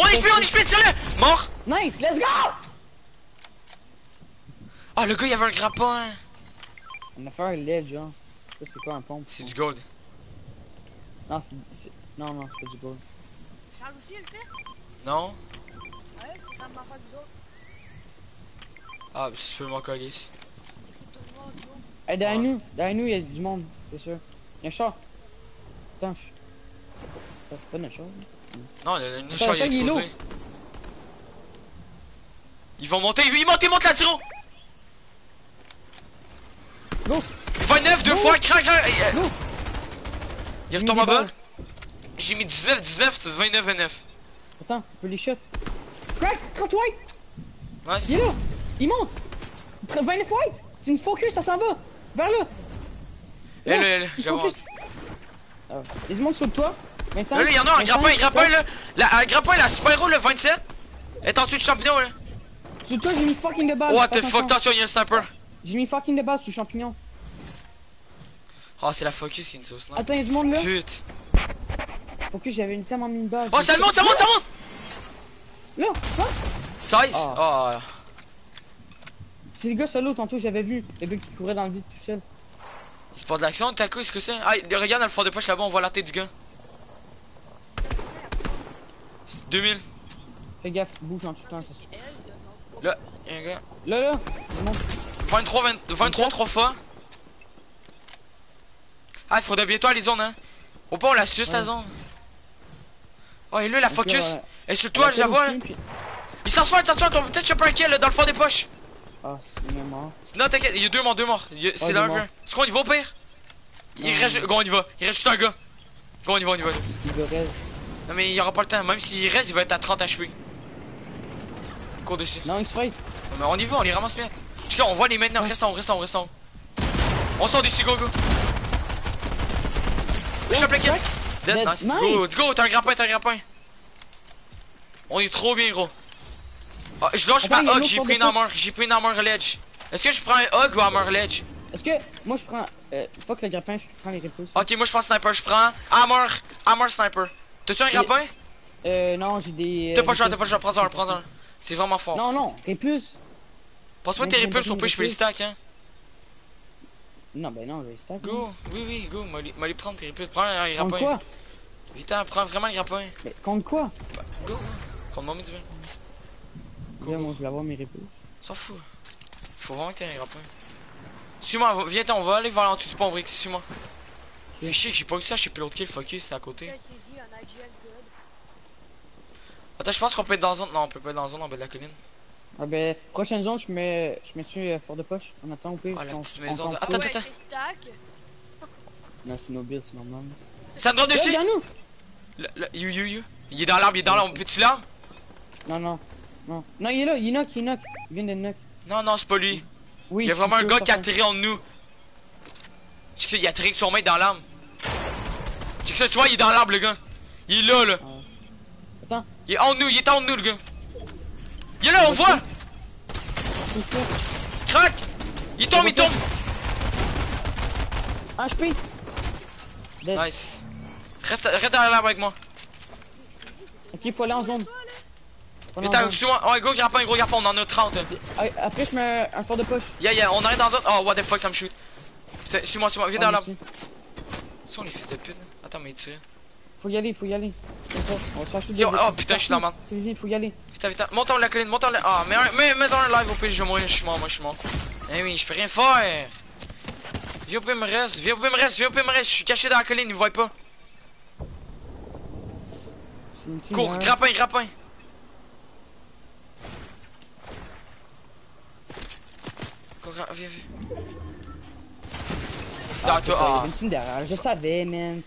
On est on est HP, tire-le! Mort! Nice, let's go! Ah, le gars, il y avait un grappin. On a fait un ledge, genre. Ça, c'est quoi un pompe? C'est du gold. Non, c'est. Non, non, c'est pas du gold. Charles aussi, il le fait? Non? Ouais, ça me autres. Ah, si tu peux m'en coller ici. Le. Hey, derrière Ouais. nous, derrière nous, il y a du monde, c'est sûr. Il y a un char. Attends, je... Ça, c'est pas notre char. Là. Non, le, le, le char, il a le char, il est explosé. Ils vont monter, ils montent, ils montent là, tiro! Go! 29, deux Go! fois, crac, euh, Go! Il retombe en bas. J'ai mis 19, 19, 29, 29. Attends, on peut les shot. Crack! 30 white! Nice. Il est là! Il monte! Tra- 29 white! C'est une focus, ça s'en va! Vers là! Là, Là, là. Ah ouais. Il y a du monde sur toi. 25. Là, là, il y en a un 25, grappin, grappin, là. La, un grappin, la super le 27. Elle est en dessous du champignon, là. Sur toi, j'ai mis fucking de base. What fais the fuck, attention. attention, il y a un sniper. J'ai mis fucking de base sur le champignon. Oh, c'est la focus qui nous sniper. Attends, il y a du monde, là. Pute. Focus, j'avais une tellement mis une base. Oh, ça monte, ça monte, ça monte. Là, ça? 16. Ah. Oh, C'est le gars solo, tantôt, j'avais vu. Le gars qui courait dans le vide tout seul. c'est pas de l'action, t'as quoi, ce que c'est? Ah, regarde dans le fond de poche là-bas, on voit la tête du gars. 2000. Fais gaffe, bouge en tout temps. Ça... Il genre. Là, il y a un gars. Là, là! c'est bon. 23, 20 23 trois fois. Ah, il faudrait bientôt aller zone, hein. Au pas, on la la Ouais. zone. Oh, et là, la focus. là, Et sur toi, je la vois, là. puis- Il s'en sort, attention, on va peut-être choper un kill là, dans le fond des poches. Ah, c'est mort. Non, t'inquiète, il y a deux morts, deux morts. Il C'est morts. jeu. C'est quoi, on y va au pire? Il reste. Go, on y va. Il reste juste un gars. Go, on y va, on y va. Il. Non, mais il y aura pas le temps. Même s'il reste, il va être à 30 HP. Cours dessus. Non, il se fight. Non, mais on y va, on les ramasse bien. En tout cas, on voit les maintenant. Reste haut, reste haut. On sort d'ici, go, go. Je chope le kill. Dead, nice. Nice. go, let's go. T'as un grappin, t'as un grappin. On est trop bien, gros. Ah, je lâche Attends, ma l'autre j'ai pris une armor, j'ai pris une armor ledge. Est-ce que je prends un hug ou armor ledge? Est-ce que. Moi, je prends. Euh, fuck le grappin, je prends les repousses. Ok, moi je prends sniper, je prends armor, armor sniper. T'as-tu un grappin? Euh, non, j'ai des. T'as euh, pas le choix, t'as pas le choix, prends un, prends un. C'est vraiment fort. Non, non, repulse. Passe-moi Mais tes j'ai repulses, pas au pire je peux les stack, hein. Non, ben non, je vais stack. Go, oui, oui, go, m'a les- m'a les prendre tes repulses. Prends un Contre grappin. quoi? Vite, hein, prends vraiment le grappin. Mais contre quoi? Go, go. Contre moi, mais tu veux. Là, moi, je vais avoir mes repulses. S'en fout. Faut vraiment que t'aies un grappin. Suis-moi, viens, t'en, on va aller vers l'entour du pont brick, suis-moi. Fais chier que j'ai pas eu ça, je sais plus l'autre kill, focus, c'est à côté. Attends, je pense qu'on peut être dans la zone. Non, on peut pas être dans la zone en bas de la colline. Ah, ben, prochaine zone, je mets. Je mets sur euh, fort de poche. On attend au pire. Ah, la on- petite on maison de- pas. Attends, ouais, attends. stack. Non, c'est nos builds, c'est normal. Ça me droit Là, dessus! derrière nous Le, le, you, you, you. Il est dans l'arbre, il est dans l'arbre. Peux-tu l'arbre? Non, non. Non, non, il est là, il knock, il knock. Il vient de knock. Non, non, c'est pas lui. Oui, Il y a vraiment un gars qui a atterri en nous. Il a atterri avec son main dans l'arbre. Tu vois, il est dans l'arbre, le gars. Il est là, là. Attends. Il est en nous, il est en nous, le gars. Il est là, on voit! Crac! Il tombe, il tombe! HP Dead. Nice. Reste, reste dans l'arbre avec moi. Ok, il faut aller en zone. En zone. suis-moi. Ouais, gros grappin, gros grappin, on en a 30. hein. Ah, Après, je mets un fort de poche. Yeah, yeah, on arrive dans un. Oh, what the fuck, ça me shoot. Putain, suis-moi, suis-moi, viens Ah, dans l'arbre. sont les fils de pute. Attends, mais il tire. Faut y aller, faut y aller. On Yo, oh, putain, je suis dans la merde. C'est easy, faut y aller. Putain, putain, monte en la colline, monte en la. Ah, mais, mais, mais dans le live, au pire, je vais mourir, je suis mort, moi, je suis mort. Eh oui, je peux rien faire. Viens au pire, me reste, viens au pire, me reste, viens au pire, me reste. Je suis caché dans la colline, ils me voient pas. Cours, grappin, grappin. Cours, viens, viens. Ah, toi, il ah. Je savais, man.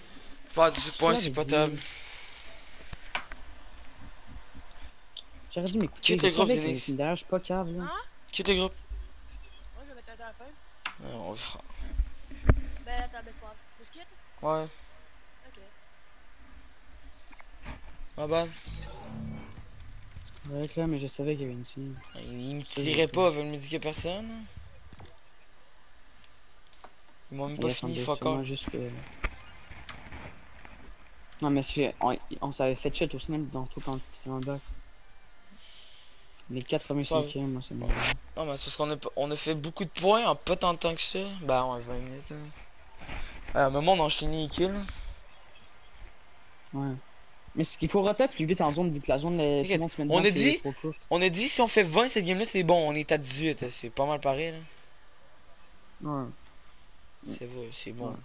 Pas 18 points, Je c'est pas dit. top. J'aurais dû m'écouter. Quitte Je le groupe, qu'il derrière, je suis pas cave, là. Hein? Quitte le groupe? Moi, je vais mettre à la fin. Ouais, on verra. Ben, attends, ben, c'est pas grave. Faut que je quitte? Ouais, Ok. ma bad. Ouais, là, mais je savais qu'il y avait une team. Il il me tirait pas, il veut me dire que personne. Ils m'ont même pas fini, fuck off. juste que... Non, mais c'est- on, on s'avait fait shit au snap dans tout quand t'étais dans le bac. Les 85 e moi, c'est bon. Non, mais c'est parce qu'on a, on a fait beaucoup de points en pas tant de temps que ça. Bah, ouais, 20 minutes. Là. À un moment, on a enchaîné les kills. Ouais. Mais ce qu'il faut roter plus vite en zone, vu que la zone, est, met on a c'est dit- trop. On a dit si on fait 20 cette game-là, c'est bon. On est à 18. C'est pas mal pareil. Là. Ouais. C'est vrai, c'est bon. Ouais.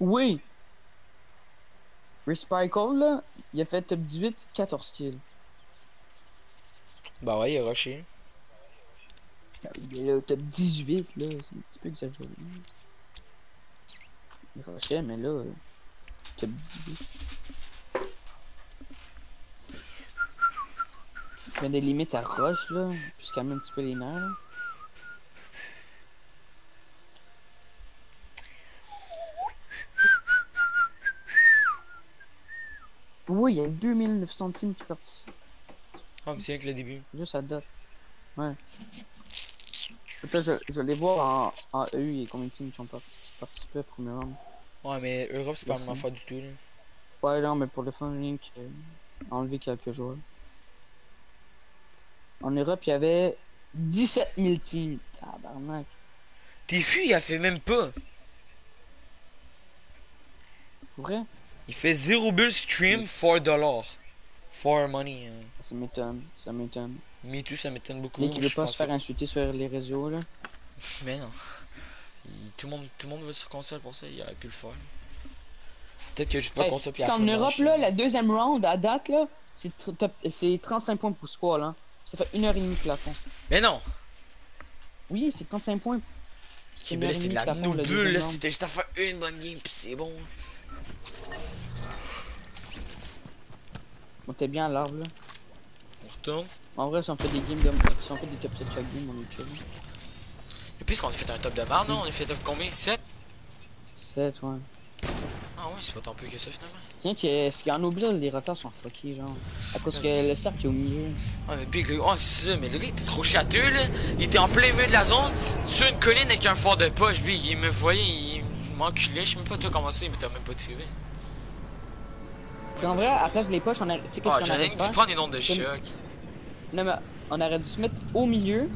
Oui! Recycle, là, il a fait top 18, 14 kills. Bah, ouais, il a rushé. Il est au top 18, là, c'est un petit peu exagéré. Il rushait, mais là, top 18. Il met des limites à rush, là, puis quand même un petit peu les nerfs, là. Oui, il y a 2900 teams qui partis. Ah, mais c'est avec le début. Juste à date. Ouais. Peut-être je, je vais voir en, en EU, a combien de teams qui ont participé au premier round. Ouais, mais Europe, c'est pas la même affaire du tout. Là. Ouais, non, mais pour le fun, que euh, enlever quelques joueurs. En Europe, il y avait 17 000 teams. Tabarnak. Tifu, il a fait même pas. Pour vrai? Il fait 0 bull stream, 4 dollars. 4 money. hein. Ça m'étonne, ça m'étonne. Me too, ça m'étonne beaucoup. Tu sais qu'il veut pas se faire insulter sur les réseaux, là? Mais non. Il- tout, le monde, tout le monde veut sur console pour ça, il aurait pu le faire. Peut-être que j'ai pas Hey, console puis parce à qu'en fond Europe, là, la deuxième round, à date, là, c'est tr- top- c'est 35 points pour squall, hein. Ça fait une heure et demie que la fond. Mais non! Oui, c'est 35 points. Là, c'est de la que la fond, le nobulle, deuxième là. C'était juste à faire une bonne game, pis c'est bon. On était bien à l'arbre, là. On retourne. En vrai, si on fait des games de... Si on fait des top 7 chaque game, on est chill. Et puis, qu'on a fait un top de merde, non? On a fait top combien? 7? 7, ouais. Ah oui, c'est pas tant peu que ça, finalement. Tiens, que, ce qu'il y en a oublié, les retards sont fuckés, genre. À cause que le cercle est au milieu. Ah, mais Big, oh, c'est ça, mais le gars, était trop châteux, là. Il était en plein milieu de la zone, sur une colline avec un fort de poche, Big. Il me voyait, il m'enculait. Je sais même pas toi comment c'est, mais t'as même pas tiré. Puis en vrai, à place des poches, on a. Tu sais, Ah, dû noms de choc. Non, mais on aurait dû se mettre au milieu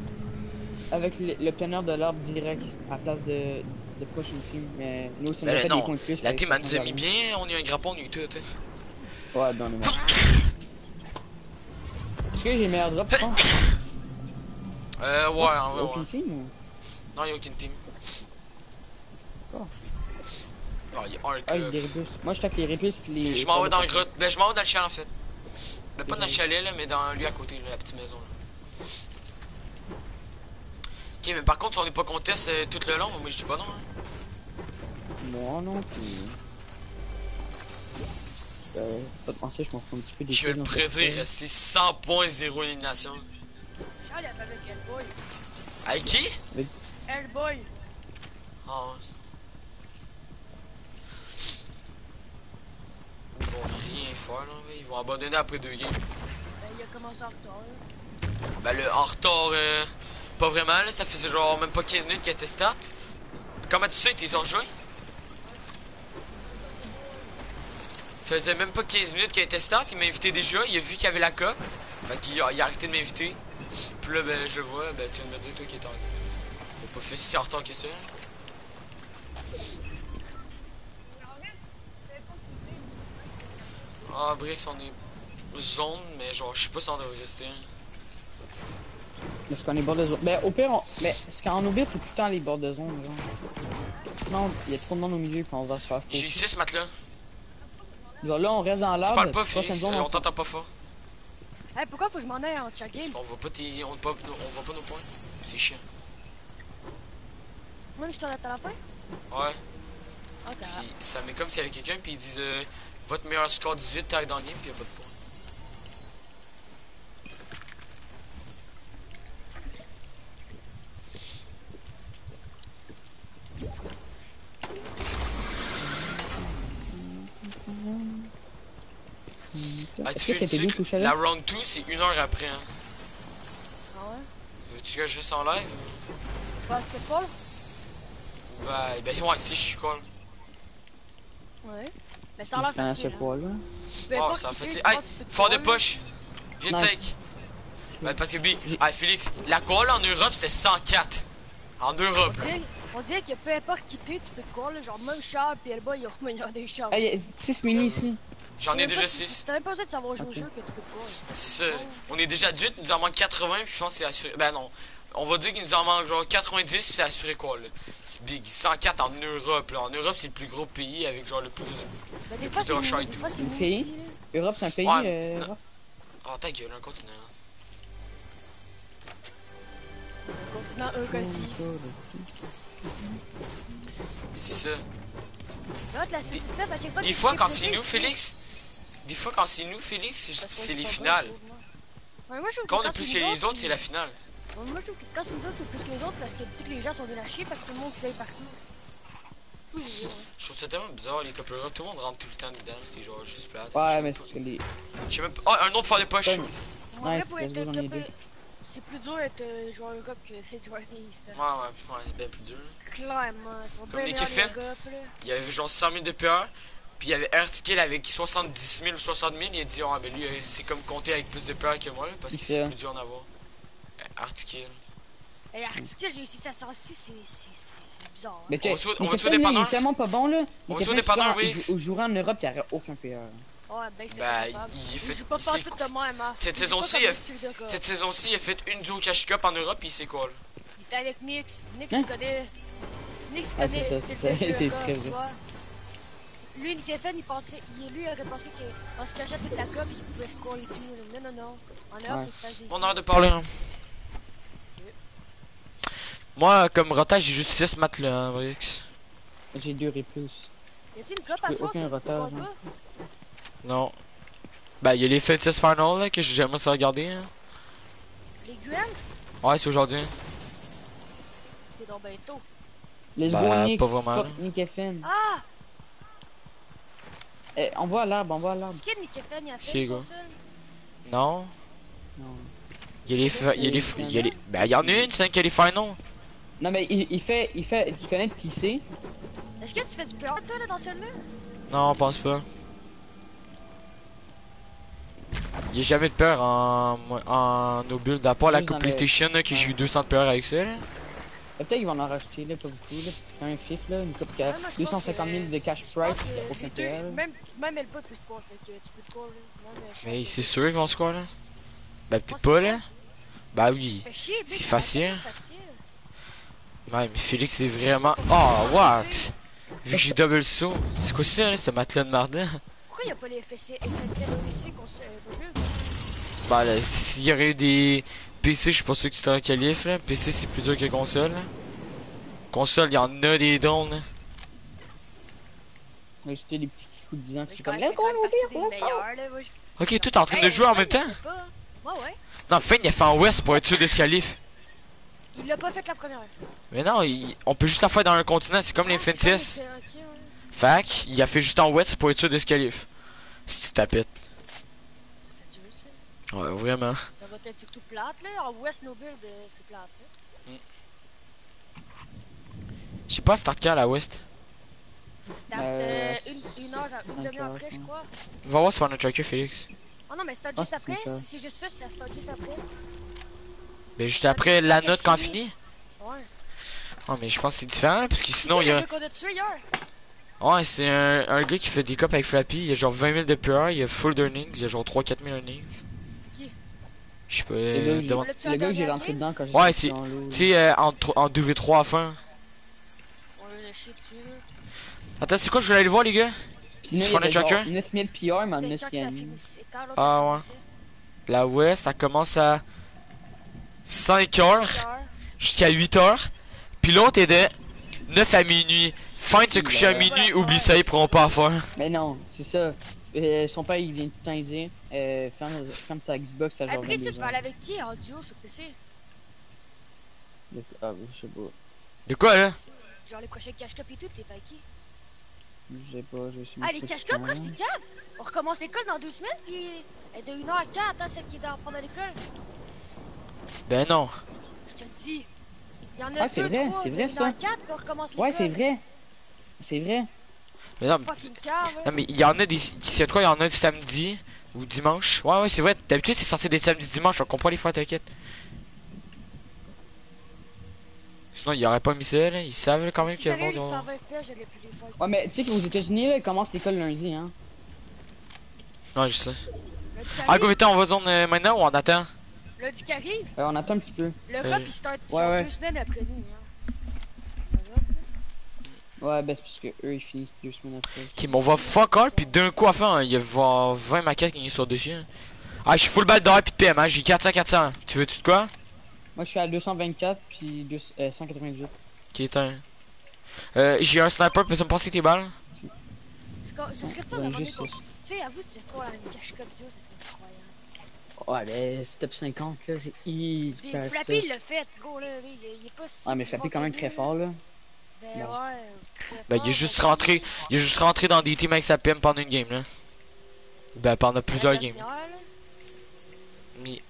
avec le, le planeur de l'arbre direct à la place de, de push une team. Mais nous, ça nous Ben a fait non, des points de plus. La team, elle nous a mis bien, on a eu un grappon, on a eu tout, hein. Ouais, ben on est mort. Est-ce que j'ai meilleur drop, je pense? Euh, ouais, en vrai, Aucune ouais. team ou? Non, y'a aucune team. Oh. Ah, y'a un Ah, il y a des. Moi, je tape les répulses puis les. Je m'en vais dans le grotte. Ben, je m'en vais dans le chalet en fait. Ben, pas dans le chalet là, mais dans lui à côté, là, la petite maison là. Ok, mais par contre, si on n'est pas contest euh, tout le long, moi je dis pas non. Hein. Moi non plus. Euh, pas de penser, je m'en fous un petit peu des Je vais le prédire, rester 100 points, 0 élimination. Charles, il a fait avec Hellboy. Avec qui? Hellboy. Ah ouais. Ils vont rien faire là, ils vont abandonner après deux games. Ben, il a commencé en retard. là. Ben le en retard, euh, pas vraiment là, ça faisait genre même pas 15 minutes qu'il était start. Comment tu sais, t'es rejoint? Faisait même pas 15 minutes qu'il était start, il m'a invité déjà, il a vu qu'il y avait la cop. Fait qu'il a, il a arrêté de m'inviter. Puis là, ben je vois, ben tu viens de me dire toi qui est en a pas fait si en retard que ça. Ah, Brix, on est zone, mais genre, je sais pas si on devrait rester. hein. Est-ce qu'on est bord de zone? Ben, au pire, on... mais ce qu'on oublie, c'est tout le temps les bords de zone, genre. Sinon, il y a trop de monde au milieu, puis on va se faire J'ai foutre. ici ce matelas. Genre là, on reste dans Tu l'arbre. parles pas, prochaine Félix, zone, euh, on on t'entend pas fort. Hey, pourquoi faut que je m'en aille en chaque game? On voit pas tes. On voit pas, on voit pas nos points. C'est chiant. Même si t'en attends la fin? Ouais. Ok. Parce qu'il- ça met comme s'il y avait quelqu'un, puis ils disent euh, Votre meilleur score 18, t'arrives dans le game, puis y'a pas de points. Ah, Est-ce tu que fais c'était tu que la round 2 c'est une heure après hein. Ah ouais? Veux-tu que je reste en live? Basketball? Bah, ben ouais, si je suis cool. Ouais. Mais ça a Je l'air facile. hein. là. Oh, importe ça fait. fait, Hey, fort de poche! Nice. take! Ben, parce que, B, ah, Félix, la colle en Europe c'était 104. En Europe. On dirait, on dirait que peu importe qui t'es, tu peux te call, là, genre même Charles pis Elba, ils ont ils ont des chars. Hey, 6 minutes ici. J'en ai déjà pas- 6. T'as même pas besoin de savoir jouer au jeu que tu peux te ça. On est déjà 18, il nous en manque 80, puis je pense que c'est assuré. Ben non. On va dire qu'il nous en manque genre 90, puis c'est assuré quoi là? C'est big. 104 en Europe là. En Europe, c'est le plus gros pays avec genre le plus. Fois, Putain, c'est nul, char et tout. Le nul pays? Europe, c'est un pays. Ouais, euh? Oh, ta gueule, un continent. Continent Eurasie. Mais c'est ça. Des fois, quand c'est nous, Félix. Des fois, quand c'est nous, Félix, c'est- les finales. Quand on a plus que les autres, c'est la finale. Ouais, Moi, je trouve que quand c'est nous autres, plus que les autres parce que tous les gens sont de à chier parce que tout le monde se partout. Oui, oui, ouais. Je trouve ça tellement bizarre, les Europe. Tout le monde rentre tout le temps dedans. C'est genre juste plate. Ouais, mais c'est que les. Je sais même pas. Oh, un autre fort de poche. Comme- En vrai, Nice, pour let's être go, j'en ai top, deux. C'est plus dur d'être euh, joueur Europe que d'être joueur East. Ouais, ouais, ouais, c'est bien plus dur. Clairement, ils sont bien les les. Il y avait genre 100 000 de PR. Puis il y avait Article avec 70 000 ou 60 000. Il a dit, ouais, ben lui, euh, c'est comme compter avec plus de PR que moi, là, parce que C'est plus dur d'en avoir. Euh, Article. Et Article, j'ai réussi 506, c'est c'est- bizarre. hein. Mais On va tout- on va tout il est tellement pas bon là. On va tout Kefren, dépanneur, si il Wix. jou- il jouerait en Europe, il n'y aurait aucun PR. Ouais, ben, capable. il- fait- pas s'est- de même, hein. Cette saison-ci, il. Cette saison-ci, il a fait une duo cash cup en Europe, il s'est quoi, Il était avec Nix. Nix, Hein? il connaît. Nix, il Ah, connaît. c'est ça, le c'est ça, très vois. Lui, Kefren, il pensait. Il, lui, il aurait pensé qu'en se cachant toute la coupe, il pouvait score et tout. Non, non, non. En Europe, Ouais. il faisait. On a hâte de parler. hein. Moi, comme rotage, j'ai juste 6 maths là, hein, Brix. J'ai deux et plus. Y a-t-il une à aucun comprends hein. Non. Ben, il y a les Fantasy Final là, que j'aimerais ça regarder. Hein. Les Grants, Ouais, c'est aujourd'hui. c'est dans ben tôt. Let's Bah, go, Nick. pas vraiment. Nick Kefren. Ah! Eh, on voit l'arbre, on voit l'arbre. Est-ce que Nick Kefren, il a fait une console? Non. Non. Il y a les. fa- Il y a les. Il y a les. Ben, il y en a une, c'est qu'il y a les Final. Non, mais il, il fait, il fait, tu connais TC? Est-ce que tu fais du PR, toi, là, dans celle-là? Non, on pense pas. Il y a jamais de peur en, en no build, à part la coupe dans le- PlayStation là, que j'ai Ouais. eu 200 de peur avec ça. là. Peut-être qu'ils vont en racheter, là, pas beaucoup, là. C'est quand même fif, là. Une coupe qui a Ouais, moi, je pense 250 000 que- de cash price, il a aucun même, même elle peut plus de quoi, fait que tu peux te quoi, là. Mais c'est sûr qu'ils vont se quoi là? Que- peut-être pas là. Bah oui. C'est facile. c'est facile. Ouais, mais Félix c'est vraiment. Oh, what? Vu que j'ai double saut. C'est quoi ça ce matelas de marde? Pourquoi y'a pas les FSC, PC qu'on se. euh? Bah là, s'il y aurait des PC, je suis pas sûr que tu serais qualif là. PC c'est plus dur que console. Console, il y en a des dons. Ouais, J'étais des petits coups de 10 ans Mais qui sont comme, let's Ok, toi t'es en train de jouer en même temps? Ouais, ouais. Non, Fane il a fait en West pour être sûr de se qualif. Il l'a pas fait la première. Mais non, il- on peut juste la faire dans un continent, c'est comme les Ah, les- ok, ouais. Fac, il a fait juste en West pour être sûr de se qualif. Si tu tapettes. Ouais, vraiment. Ça va être surtout plate, là. En West No Build, euh, c'est plate, là. Je sais pas, start quand à la West. Start Euh, une, une heure, une demi-heure après, je crois. On va voir si on a tracker Félix. Oh non, mais start Ah, juste après. Si c'est juste ça, ça start juste après. Mais juste après la note quand finit. Ouais. Oh, mais je pense que c'est différent là, parce que sinon il y a. Ouais, c'est un, un gars qui fait des copes avec Flappy. Il y a genre 20 000 de PR, il y a full earnings, il y a genre 3-4 000 earnings. C'est qui? Je sais pas. C'est euh, le j'ai- le gars que j'ai rentré dedans quand j'étais Ouais, c'est-. Tu sais, euh, en, tro- en 2v3 à la fin. Attends, c'est quoi, je voulais aller voir les gars? Il y avait et genre tracker? 9000 PR, mais en Peut-être quand que ça 9 finissait. Quand l'autre Ah, ouais. La West, ça commence à 5 heures Heure. jusqu'à 8 heures. Puis l'autre est de 9 à minuit. Fin de se coucher à minuit, oublie ça, ils pourront pas faire. Mais non, c'est ça. Euh, son père, il vient tout le temps dire euh, ferme, ferme ta Xbox à genre Brice, tu 22 vas aller avec qui en duo sur PC? Ah, je sais pas. De quoi là? Genre les prochains cache-cop et tout, t'es avec qui? Je sais pas, je suis. Ah, les cache-copes, prof, c'est! On recommence l'école dans deux semaines, puis elle est de 1h à 4, hein, celle qui est dans, pendant l'école. Ben non. Je te dis. Il y en a Ah, c'est vrai, c'est vrai, 1h ça. à 4, puis on recommence l'école. Ouais, c'est vrai. C'est vrai. Mais non, cave, non hein. mais il y en a des. C'est de quoi Il y en a du samedi ou dimanche. Ouais, ouais, c'est vrai. D'habitude, c'est censé être samedi dimanche. On comprend les fois, t'inquiète. Sinon, il aurait pas mis ça, là. Ils savent quand même Si qu'il y a le eu les monde. 120 FPS, j'aurais pu les faire. Ouais, mais tu sais qu'aux États-Unis, là, ils commencent l'école lundi, hein. Ouais, je sais. Ah, go, vite, on va zone euh, maintenant ou on attend? Lundi qui arrive, Euh, on attend un petit peu. le Euh, rap, il start ouais, ouais. deux semaines après nous. Hein. Ouais, ben c'est parce que eux, ils finissent deux semaines après. Ok, mais on va fuck all, puis d'un coup, à fin, hein, il y a va- 20 maquettes qui sont dessus. hein. Ah, je suis full balle d'or puis de PM, hein. J'ai 400, 400. Tu veux-tu de quoi? Moi, je suis à 224, puis deux- euh, 198. Qui est un. Euh, j'ai un sniper, peux-tu me passer tes balles? C'est Ce. Tu sais, avoue, tu quoi, une cache comme ça, ça serait incroyable. Ouais, c'est top 50, là, c'est Puis hyper Flappy, tough. il l'a fait, gros, là, il, il est pas si. Ouais, mais Flappy, quand même, très fort, là. Ben ouais, Ben, il est juste mais- rentré. Il est juste rentré dans des teams avec sa PM pendant une game, là. Ben, pendant plusieurs games. Mais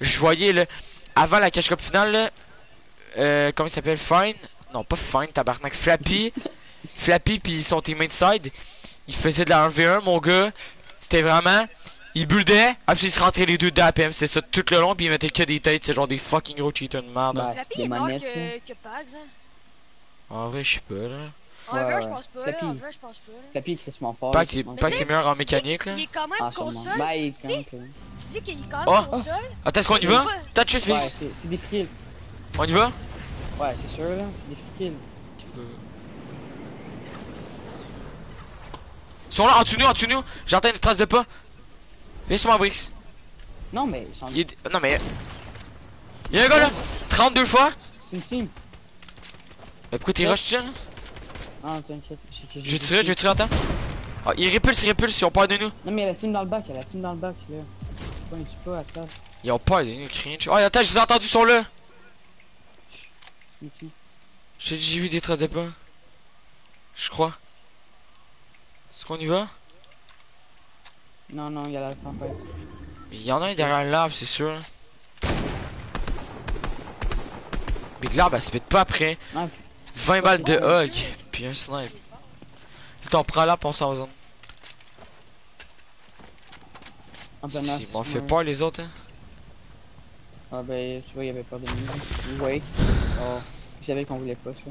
je voyais là, avant la cache cup finale, là, euh, comment il s'appelle Fine? Non, pas Fine, tabarnak. Flappy. Flappy, puis son teammate side. Il faisait de la 1v1, mon gars. C'était vraiment. Il buildait, après il se rentrait les deux d'APM, c'est ça tout le long, puis il mettait que des têtes, c'est genre des fucking gros cheaters de merde. Bah, Flappy est manettes, que, que Pags, hein. En vrai, je sais pas, là. En vrai, je pense pas, là. En vrai, je pense pas, là. Flappy est crissement fort. Que c'est meilleur en mécanique, là. Il est quand même Ah, console. Bah, il compte, là. Tu dis qu'il est quand même Oh! console. Attends, est-ce qu'on y va? T'as tué Ouais, Félix c'est c'est des kills. On y va? Ouais, c'est sûr, là. C'est des kills. Ils sont là, en dessous de nous, en dessous de nous. J'entends une trace de pas. Viens sur ma Brix. Non, mais Il est... Non, mais. Il y a un gars là 32 fois c'est une team. Mais pourquoi t'es rush, tu là Ah, t'inquiète. Je vais tirer, je vais tirer, attends. Ah, il répulse, il répulse, ils ont peur de nous. Non, mais il y a la team dans le bac, il y a la team dans le bac, là. Pas à la place Ils ont peur de nous, cringe. Oh, attends, je les ai entendus, ils sont là. J'ai vu des traces de pas. Je crois. Est-ce qu'on y va? Non, non, il y a la tempête. Il y en a un derrière l'arbre, c'est sûr. Mais l'arbre, elle se pète pas après. Ah, 20 balles de hug, puis un snipe. Putain, on prend l'arbre, on s'en va en zone. Ils m'ont fait peur, les autres, hein. Ah, ben, tu vois, il y avait peur de nous. Ouais. Oh. Je savais qu'on voulait pas, ça.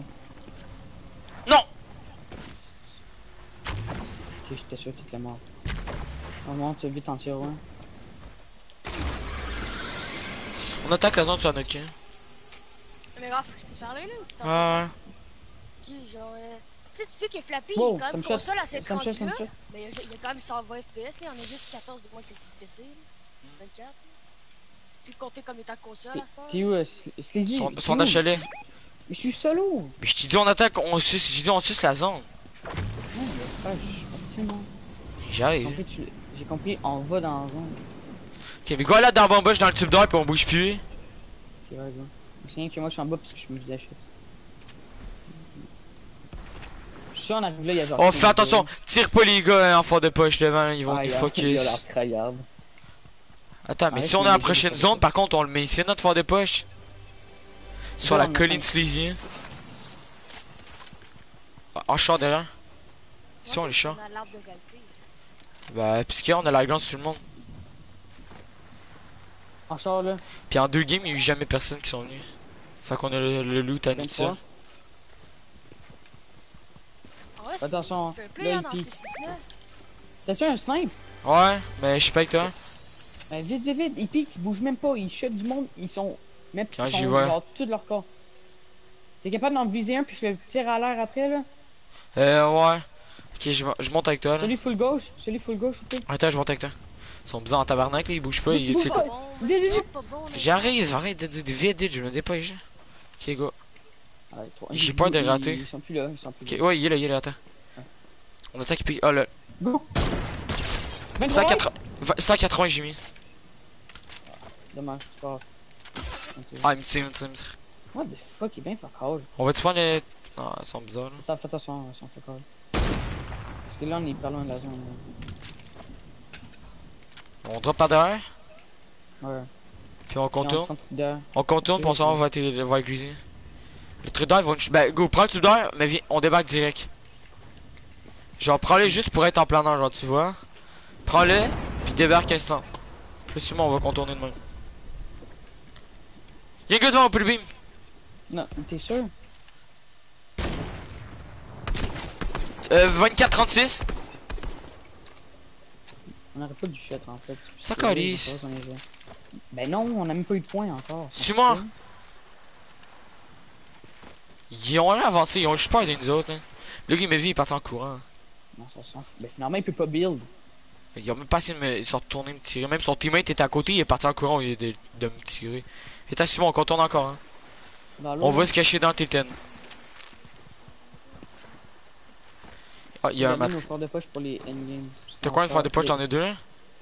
Non Ok, j'étais sûr que t'étais mort. On monte vite en tir loin. On attaque la zone sur notre camp. Mais Raph, je peux te parler, là? ou tu t'en Ouais, ouais. Ok, genre, euh, tu sais, tu sais que Flappy, Wow, il est quand ça même console à cette Ça me shot, ça me rendu-là, shot. mais il y, a, il y a quand même 120 FPS, là, en a juste 14 de moins que le PC, là. 24. C'est plus compté comme étant console à ce temps. T'es où, euh, Slizzy? Son, son? HLA. Mais je suis solo! Mais je t'ai dit on attaque, on suce, j'ai dit on suce la zone. Non, mais ah, je suis parti, moi. J'arrive. J'ai compris, on va dans la zone. Ok, mais go là dans le bambouche dans le tube d'or puis on bouge plus. Ok. C'est rien que moi, je suis en bas parce que je me faisais shit. Je suis on arrive là, il y a genre. Oh, 15 fais attention, tire pas les gars hein, en fort de poche devant, ils vont Ah, nous il a- Il a focus. Attends, mais Arrête si on est à la prochaine zone, par contre on le met ici notre fort de poche. Sur la colline. Sleazy. Ah, En char derrière. Si on Moi, les c'est chars. dans l'arbre de Valkyrie. Bah, puisqu'on a la glance sur le monde. En char, là. Puis en deux games, il y a eu jamais personne qui sont venus. Fait qu'on a le, le loot à nous tout seul. 23. En vrai, c'est- Attention, là, hein, il dans pique. 6-6-9. T'as-tu un snipe? Ouais, mais je sais pas avec toi. Ben, vite, vite, vite, ils piquent, ils bougent même pas, ils chutent du monde, ils sont. Même Quand ils j'y sont vois. genre tout de leur corps. T'es capable d'en viser un puis je le tire à l'air après là? Euh, ouais. Ok, je, je monte avec toi là. Celui full gauche, celui full gauche ou pas? Attends, je monte avec toi. Ils sont bizarres en tabarnak là, ils bougent pas. Ils, quoi? J'arrive, arrête de vite, vite, je me dépêche. Ok, go. Ah, J'ai peur de ils- rater. Ils sont plus là, ils sont plus Ok, là. ouais, il est là, il est là, attends. On attaque puis. Oh là. Go! 23? 180, 180 j'ai mis. Dommage, c'est pas grave. Ok. Ah, il me tire, il me tire, il me tire. What the fuck, il est bien fuck all. On va-tu prendre les. Ah, ils sont bizarres là. Attends, fais attention, ils sont fuck all. Parce que là, on est pas loin de la zone. On drop par derrière, Ouais. puis on contourne? On contourne, puis on s'en va voir Greasy. Le trader, ils vont... nous- Ben, go, prends le d'air, mais viens, on débarque direct. Genre, prends-le juste pour être en plein air, genre, tu vois. Prends-le, puis débarque instant. Plus sûrement, on va contourner de même. Y'a un gars devant, on peut le beam. Non, t'es sûr? Euh, 24-36. On aurait pas du shot en fait. Ça calisse. Ben non, on a même pas eu de points encore. Suis-moi. Ils ont avancé, ils ont juste peur de nous autres, hein. Le gars, il m'a vu, il est parti en courant. Non, ça s'en fout. Ben c'est normal, il peut pas build. Ils ont même pas essayé de me... Ils sont retournés me tirer. Même son teammate était à côté, il est parti en courant lieu de, de me tirer. Et t'as on contourne encore, hein. On va se cacher dans Tilton. Ah, il y a un mis nos mat. forts de poche pour les endgames. T'as quoi, une fois de poche, t'en as deux, là?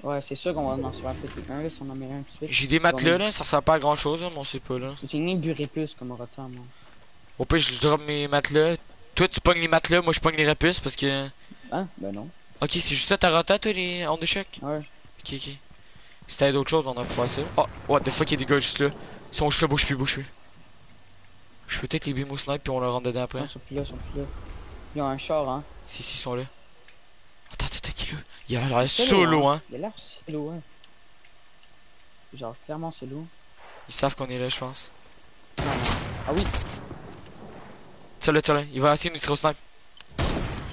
Ouais, c'est sûr qu'on va en se faire péter un là si on en met un suite. J'ai des matelas, là, ça sert pas à grand chose, mais on sait pas, là. J'ai une durée plus comme rotant, moi. Au pire, je drop mes matelas. Toi, tu pognes les matelas, moi, je pogne les rapices parce que. Hein? Ben non. Ok, c'est juste ça, ta rota, toi, les ondes de choc? Ouais. Ok, ok. Si t'avais d'autres choses, on a pu faire ça. Oh, what the fuck, il y a des gars juste là. Ils sont juste là, bouge plus, bouge plus. Je peux peut-être les beam au snipe puis on leur rentre dedans après. Ils sont plus là, ils sont plus là. Ils ont un char, hein. Si, si, sont là. Attends, attends, attends, qui est là? Il a l'air solo, hein. Il a l'air solo, ouais. Genre, clairement, c'est lourd. Ils savent qu'on est là, je pense. Non, non. Ah oui, Tiens là, tiens. Il va essayer de nous tirer au snipe.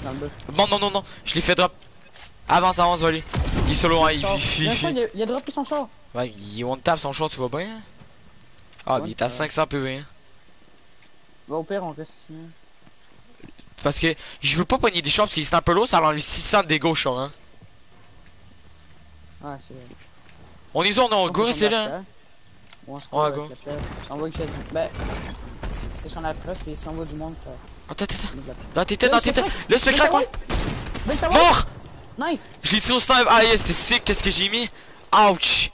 dans le. Non, non, non, non. Je l'ai fait drop. Avance, avance, voler. Il est solo, hein. Il Il il il a droppé son char. Ouais, il one tap son short, tu vois bien? hein? Ah, il est à ouais. 500 PV. Hein. Bah, au pire, on reste hein. Parce que je veux pas pogner des shots parce qu'il est un peu lourd, ça enlève 600 de dégâts short, hein. Ouais, c'est vrai. On est on On go peut rester prendre là? Ou on se Ouais, go. que j'ai du... Ben... Si on a la c'est si on voit du monde, ça... Attends, attends. Dans tes têtes, Là, dans tes c'est têtes. vrai. Le secret, quoi? Ben, ça va! Mort! Nice! Je l'ai tiré au snipe. Ah, yes, c'était sick. Qu'est-ce que j'ai mis? Ouch!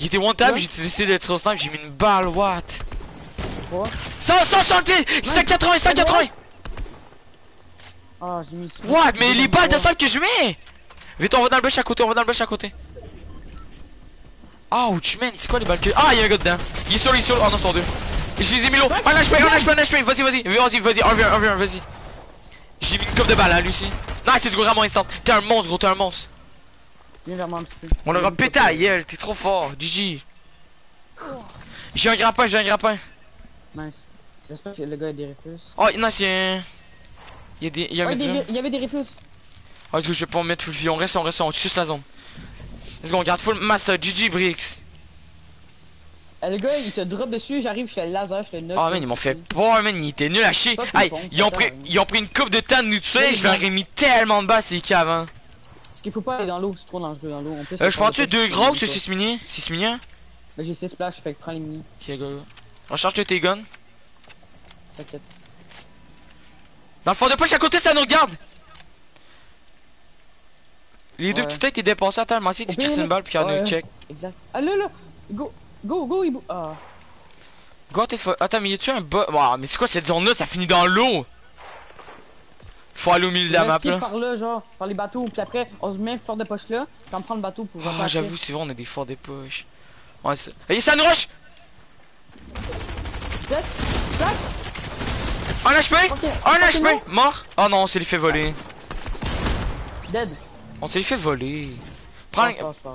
Il était one tap, j'ai décidé tirer au snipe, j'ai mis une balle, what? Trois. 160! 180, 180! Ah, j'ai mis... What? Mais les balles de snipe que je mets! Vite, on va dans le bush à côté, on va dans le bush à côté. Ouch, man, c'est quoi les balles que. Ah, il y a un gars dedans. Il est solo, il est solo. Oh non, c'est deux. Je les ai mis low. Un HP, un HP, un HP. Vas-y, vas-y, vas-y, vas-y. 1v1, 1v1, vas-y. J'ai mis une coupe de balles, hein, Lucie. Nice, c'est gros, vraiment instant. T'es un monstre, gros, t'es un monstre. Viens vers moi un petit peu. On leur a pété à gueule, t'es trop fort. GG. J'ai un grappin, j'ai un grappin. Nice. J'espère que le gars a des réflexes. Oh, a un. Il y a des. Il y a Ouais, un des- il y avait des réflexes. Oh, est-ce que je vais pas me mettre full vie? On reste, on reste, on suce la zone. Let's go, on garde full master. GG, Brix. Eh, le gars, il te drop dessus, j'arrive, je fais le laser, je fais le knock. Oh man ils m'ont fait peur man ils étaient nuls à chier bon, ils ont pris ils ont pris une coupe de temps de nous tuer Je leur ai mis tellement de balles ces caves hein Parce qu'il faut pas aller dans l'eau, c'est trop dangereux dans l'eau. En euh, Je prends prends-tu deux gros ou c'est 6 mini? 6 mini hein? Là, j'ai 6 splash, fait que prends les mini. Ok go go Recharge tes guns T'inquiète. Dans le fond de poche à côté ça nous regarde. Les deux petites têtes ils dépassent Attends moi aussi tu crisses une balle puis qu'il y en a une check Exact. Ah là. Là Go Go Go il Ah. Go t'es Attends mais y a-tu un bas Wow mais c'est quoi cette zone là Ça finit dans l'eau. Faut aller au milieu de la On map là. par là, genre, par les bateaux, puis après, on se met fort de poche là, puis on prend le bateau pour Ah j'avoue c'est vrai on a des forts des poches Ouais c'est ça nous rush 7 7 Un HP Ok, Un. HP Mort Oh non on s'est les fait voler Dead. On s'est fait voler. Prends. Passe, passe.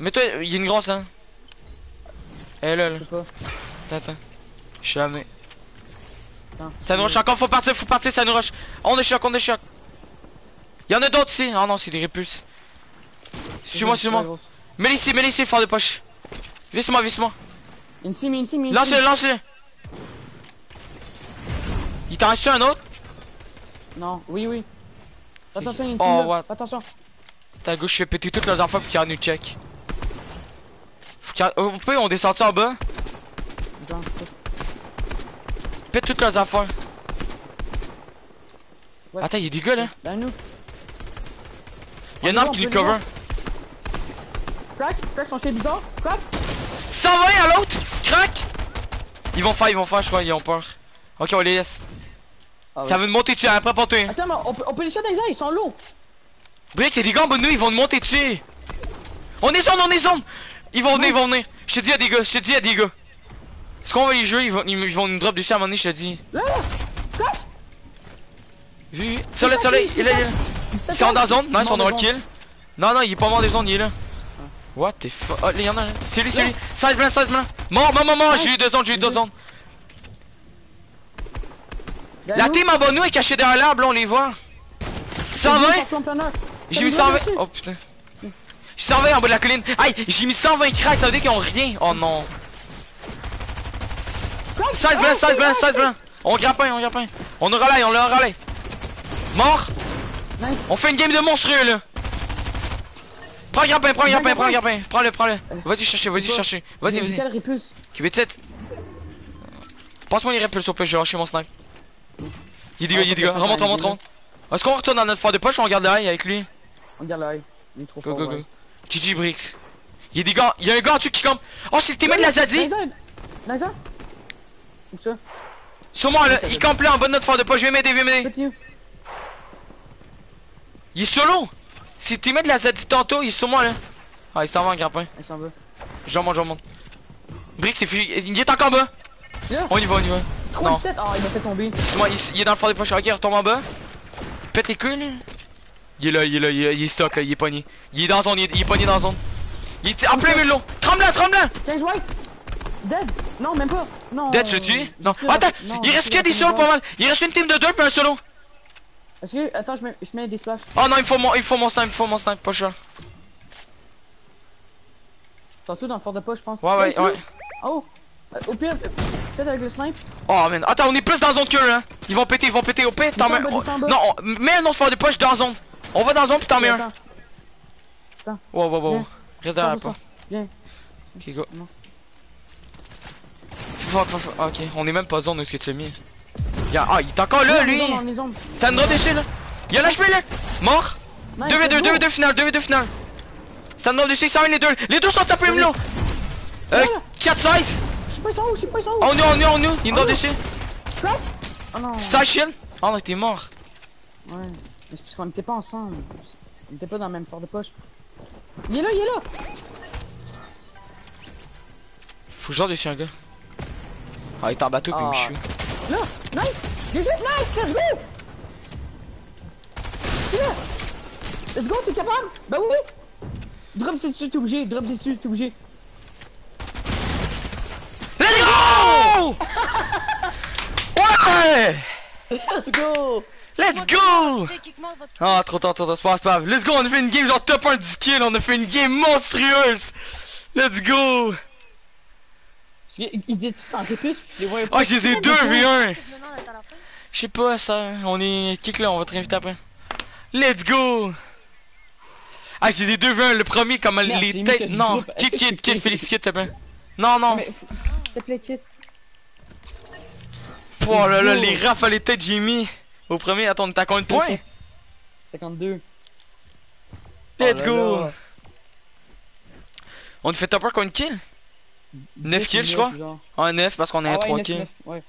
Mais toi, il y a une grosse hein. Elle là, là. Attends, attends. Je suis là, mais. Attends. Ça nous rush encore, faut partir, faut partir, ça nous rush. On est choc, on est choc. Il y en a d'autres ici. Oh non, c'est des répulses. Suis-moi, suis-moi. Mets-les ici, mets-les ici, fort de poche. Visse-moi, visse-moi. Lance-le, lance-le. Il t'en reste un autre? Non, oui, oui. Attention, il y a une Oh, what? Attention. T'as gauche, je fais péter toutes leurs enfants pour qu'ils nous check. Faut qu'il y a- On peut, on descend en bas? Attends, Pète toutes leurs affaires. Ouais. Attends, il y a des gars là. Ben nous. Il y a un arbre qui nous cover. le Crack, crack, son chien bizarre. Crack. 120 à l'autre Crac Ils vont faire, ils vont faire, je crois, ils ont peur. Ok, on les laisse. Ah, Ça va nous monter dessus, après pour toi. Attends, mais on peut, on peut les shot dans les airs, ils sont lourds. Brick, c'est des gars en nous, ils vont nous monter dessus. On est zone, on est zone. Ils vont venir, ils vont venir. Je te dis à des gars, je te dis à des gars. Est-ce qu'on va les jouer, ils vont, ils vont nous drop dessus à un moment donné, je te dis. Là, là, flash. Vu, sur le, il est là, il est là. Ils sont dans la zone, non, ils sont dans le kill. Non, non, il est pas mort des zones, il est là. What the fuck? Oh, il y en a. C'est lui, c'est lui. 16 blancs, 16 blancs. Mort, mort, mort, mort. J'ai eu deux zones, j'ai eu deux zones. La team en bas nous est cachée derrière l'arbre, là, on les voit. 120. J'ai mis 120. Oh putain. J'ai 120 en bas de la colline. Aïe, j'ai mis 120 cracks, ça veut dire qu'ils ont rien. Oh non. 16 blancs, 16 blancs, 16 blancs. On grappin, on grappin. On le relaye, on le relaye. Mort. Nice. On fait une game de monstrueux là. Prends le grappin, prends le grappin, prends le grappin. Prends-le, prends-le. Vas-y chercher, vas-y chercher. Vas-y, vas-y. Qui veut tête Passe-moi les répulses au j'ai rushé mon snipe. Gars, y'a des gars. Remonte, remonte, remonte. Est-ce qu'on retourne dans notre fort de poche ou on regarde l'œil avec lui? On regarde l'œil. Il est trop Go, fort. go, go. ouais. GG Bricks. Y'a des gars, y'a un gars en dessous qui campe. Oh, c'est le teammate de la Zadie nice. Où ça? Sur moi là, il campe là en bas de notre fort de poche. M'aider, viens m'aider. Petit you. Il est solo C'est le teammate de la Zadie tantôt, il est sur moi là. Ah, il s'en va en grappin. Il s'en va. J'en monte, j'en monte. Bricks. Il est encore bas. Là. On y va, on y va. 37 Ah, il m'a fait tomber. C'est moi, il, il est dans le fort des poches. Ok, il retombe en bas. Pète les couilles. Il est là, il est là, il est, il est stock là, il est pogné. Il est dans zone, il est, il est pogné dans zone. Il est en plein milieu l'eau. Tremblant, tremblant 15 white. Dead. Non, même pas. Non. Dead, je le tue Non. Attends, il reste que des solos pas mal. Il reste une team de deux puis un solo. Est-ce que. Attends, je mets, je mets des splashes. Oh non, il faut mon, il faut mon snipe, il faut mon snipe, pas cher. T'en tout dans le fort de poche, je pense. Ouais, ouais, ouais. Oh. Euh, Au pire, peut-être avec le snipe. Oh man, attends, on est plus dans zone que eux, hein. Ils vont péter, ils vont péter au pit. T'en mets. Non, on- mets un autre fort de poche dans zone. On va dans zone puis t'en mets un. Attends, Wow, wow, wow. Reste derrière pas. Viens. Ok, go. Non. Fuck, fuck, fuck. Ok, on est même pas zone où est-ce que tu as mis. Y'a- Ah, il est encore là, lui. Ça me drop dessus, là. Il y a l'HP, là. Mort. Nice, 2v2, let's go. 2v2 final, 2v2 final. Ça me drop dessus, ça les deux. Les deux sont tapés, là. Euh, 4-16. Pas, ils sont où, je sais pas, ils sont où? On est, on est, on est. Il drop Oh. dessus. Crack Oh non. Shield. Oh non, t'es mort. Ouais. Mais c'est parce qu'on était pas ensemble. On était pas dans le même fort de poche. Il est là, il est là. Faut que je dessus un gars. Ah, il est en bateau puis il me Ah. Là, nice. Les jeux, nice, let's go. Let's go, t'es capable? Bah oui. Drop c'est dessus, t'es obligé. Drop c'est dessus, t'es obligé. Let's go! ouais! Let's go. Let's go! Ah, trop tard, trop tard, c'est pas grave. Let's go, on a fait une game genre top 1 10 kills, on a fait une game monstrueuse! Let's go! Ils étaient tous en plus, je les voyais pas. Ah, je les ai 2 v 1! Maintenant, on est à la fin. Je sais pas, ça, on est kick là, on va te réinviter après. Let's go! Ah, je les ai 2 v 1, le premier, comme j'ai les têtes. Non, je kit, peux- Félix, te plaît. Non, non, Mais, s'il te plaît, Kit. Oh là là, les rafles à les têtes, j'ai mis. Au premier, attends, on est à combien de points? 52. Let's Oh là go! là. On a fait top 1 combien de kills? 9 kills, je crois. Ah, 9 parce qu'on est Ah à ouais, 3 neuf, kills. ouais.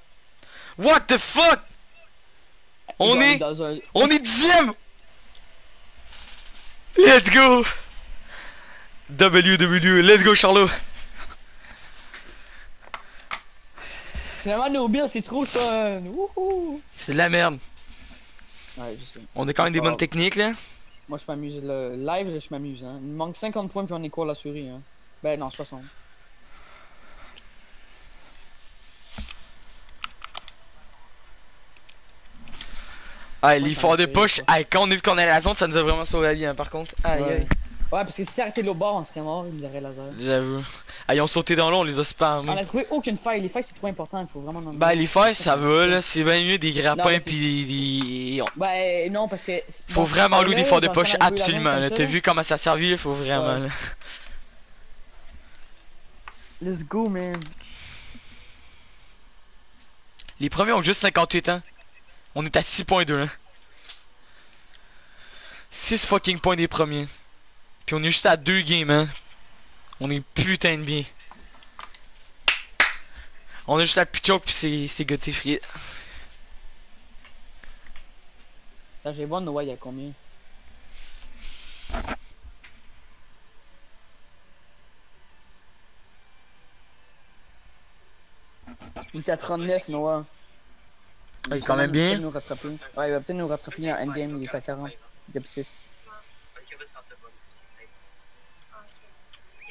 What the fuck? On Genre, est- un- On est dixième! Let's go! WW, let's go Charlot! Finalement, nos bills, c'est trop fun. Wouhou. C'est de la merde. Ouais, je sais. On a quand même des bonnes techniques là. Moi, je m'amuse. Le live, je m'amuse. Hein. Il me manque 50 points, puis on est quoi la souris. Hein? Ben non, 60. Ah, me de rire, ah, quand on a vu qu'on allait à la zone, ça nous a vraiment sauvé la vie hein, par contre. Aïe Ouais. aïe. Ouais, parce que si ça arrêtait l'autre bord, on serait mort, il nous aurait laser. J'avoue. Ah, ils ont sauté dans l'eau, on les a On spammés. a trouvé aucune faille. Les failles, c'est trop important. Il faut vraiment. en Bah, les failles, ça va là, c'est bien mieux des grappins pis des. Ben non, parce que. Faut vraiment louer des forts de poche, on absolument T'as vu comment ça servi, faut vraiment Ouais. là. Let's go, man. Les premiers ont juste 58 ans. On est à 6.2 là. 6 fucking points des premiers. Puis on est juste à 2 games hein. On est putain de bien. On est juste à Pichok puis c'est c'est goté je vais voir Noah, il y a combien? Il est à 39, Noah. Ah, il est quand même bien. Il va peut-être nous rattraper. Ouais, il va peut-être nous rattraper en endgame, il est à 40. Il est à 6.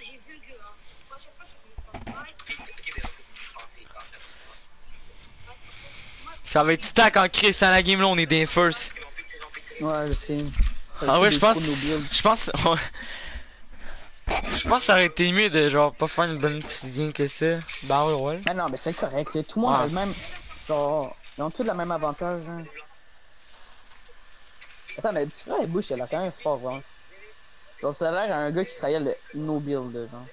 J'ai vu le gars. hein. Moi, je sais pas si vous me comprenez. Ça va être stack en Chris à la game là, on est des first. Ouais, je sais. Ah ouais, je pense. Je pense. Je pense que ça aurait été mieux de genre pas faire une bonne petite game que ça. Battle Royale. Ah non, mais c'est correct. là. Tout le monde Ouais. a le même. Genre, ils ont tous le même avantage. Hein. Attends, mais petit frère Bush, il a quand même fort, hein. Genre, ça a l'air à un gars qui travaillait le no build, genre.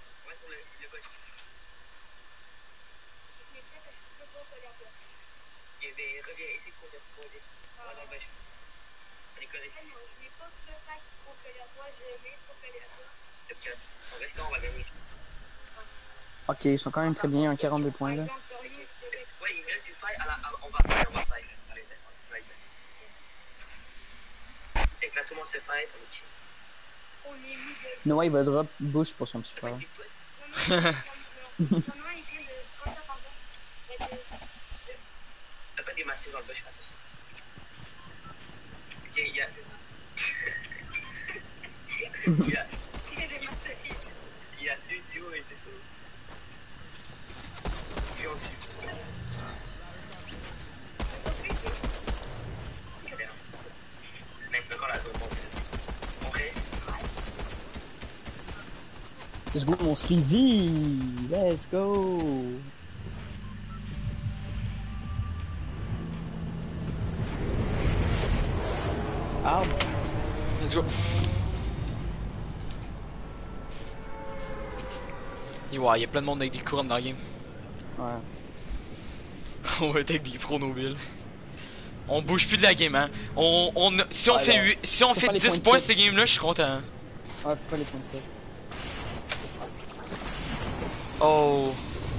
Ok, ils sont quand même très bien, un 42 points, là. Noah, il va drop Bush pour son petit frère. Il y a deux duos et deux solos. Puis on tue. Super. Encore la zone, reste. Let's go, mon Sleazy! Let's go! Arbre. Let's go. Et il y a plein de monde avec des couronnes dans la game. Ouais. on va être avec des pros mobiles. On bouge plus de la game, hein. On, on, si on Ouais, fait, si on fait pas les 10 points points cette game là, je suis content. hein. Ouais, faut pas les contester. Oh.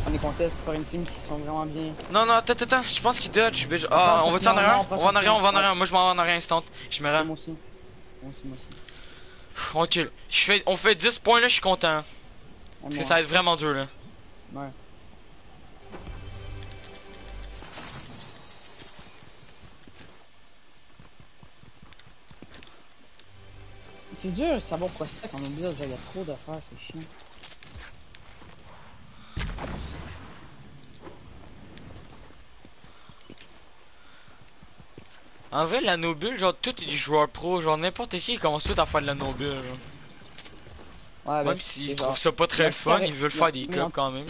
On les conteste par une team qui sont vraiment bien. Non, non, attends, attends, je pense qu'il dodge. je- Ah, Non, on va-tu en arrière? On va en arrière, on va en arrière. Moi, je m'en vais en arrière instant. Je me rends. Moi aussi. Moi aussi, moi aussi. Je fais, on fait 10 points là, je suis content. Ah, Parce que ça va être vraiment dur là. Ouais. C'est dur de savoir quoi c'est quand on oublie, il y a trop d'affaires, c'est chiant. En vrai, la Nobile, genre, tous les joueurs pro, genre, n'importe qui, ils commencent tout à faire de la genre. Ouais, ben, Même s'ils trouvent ça pas très fun, ils veulent faire des on- quand même.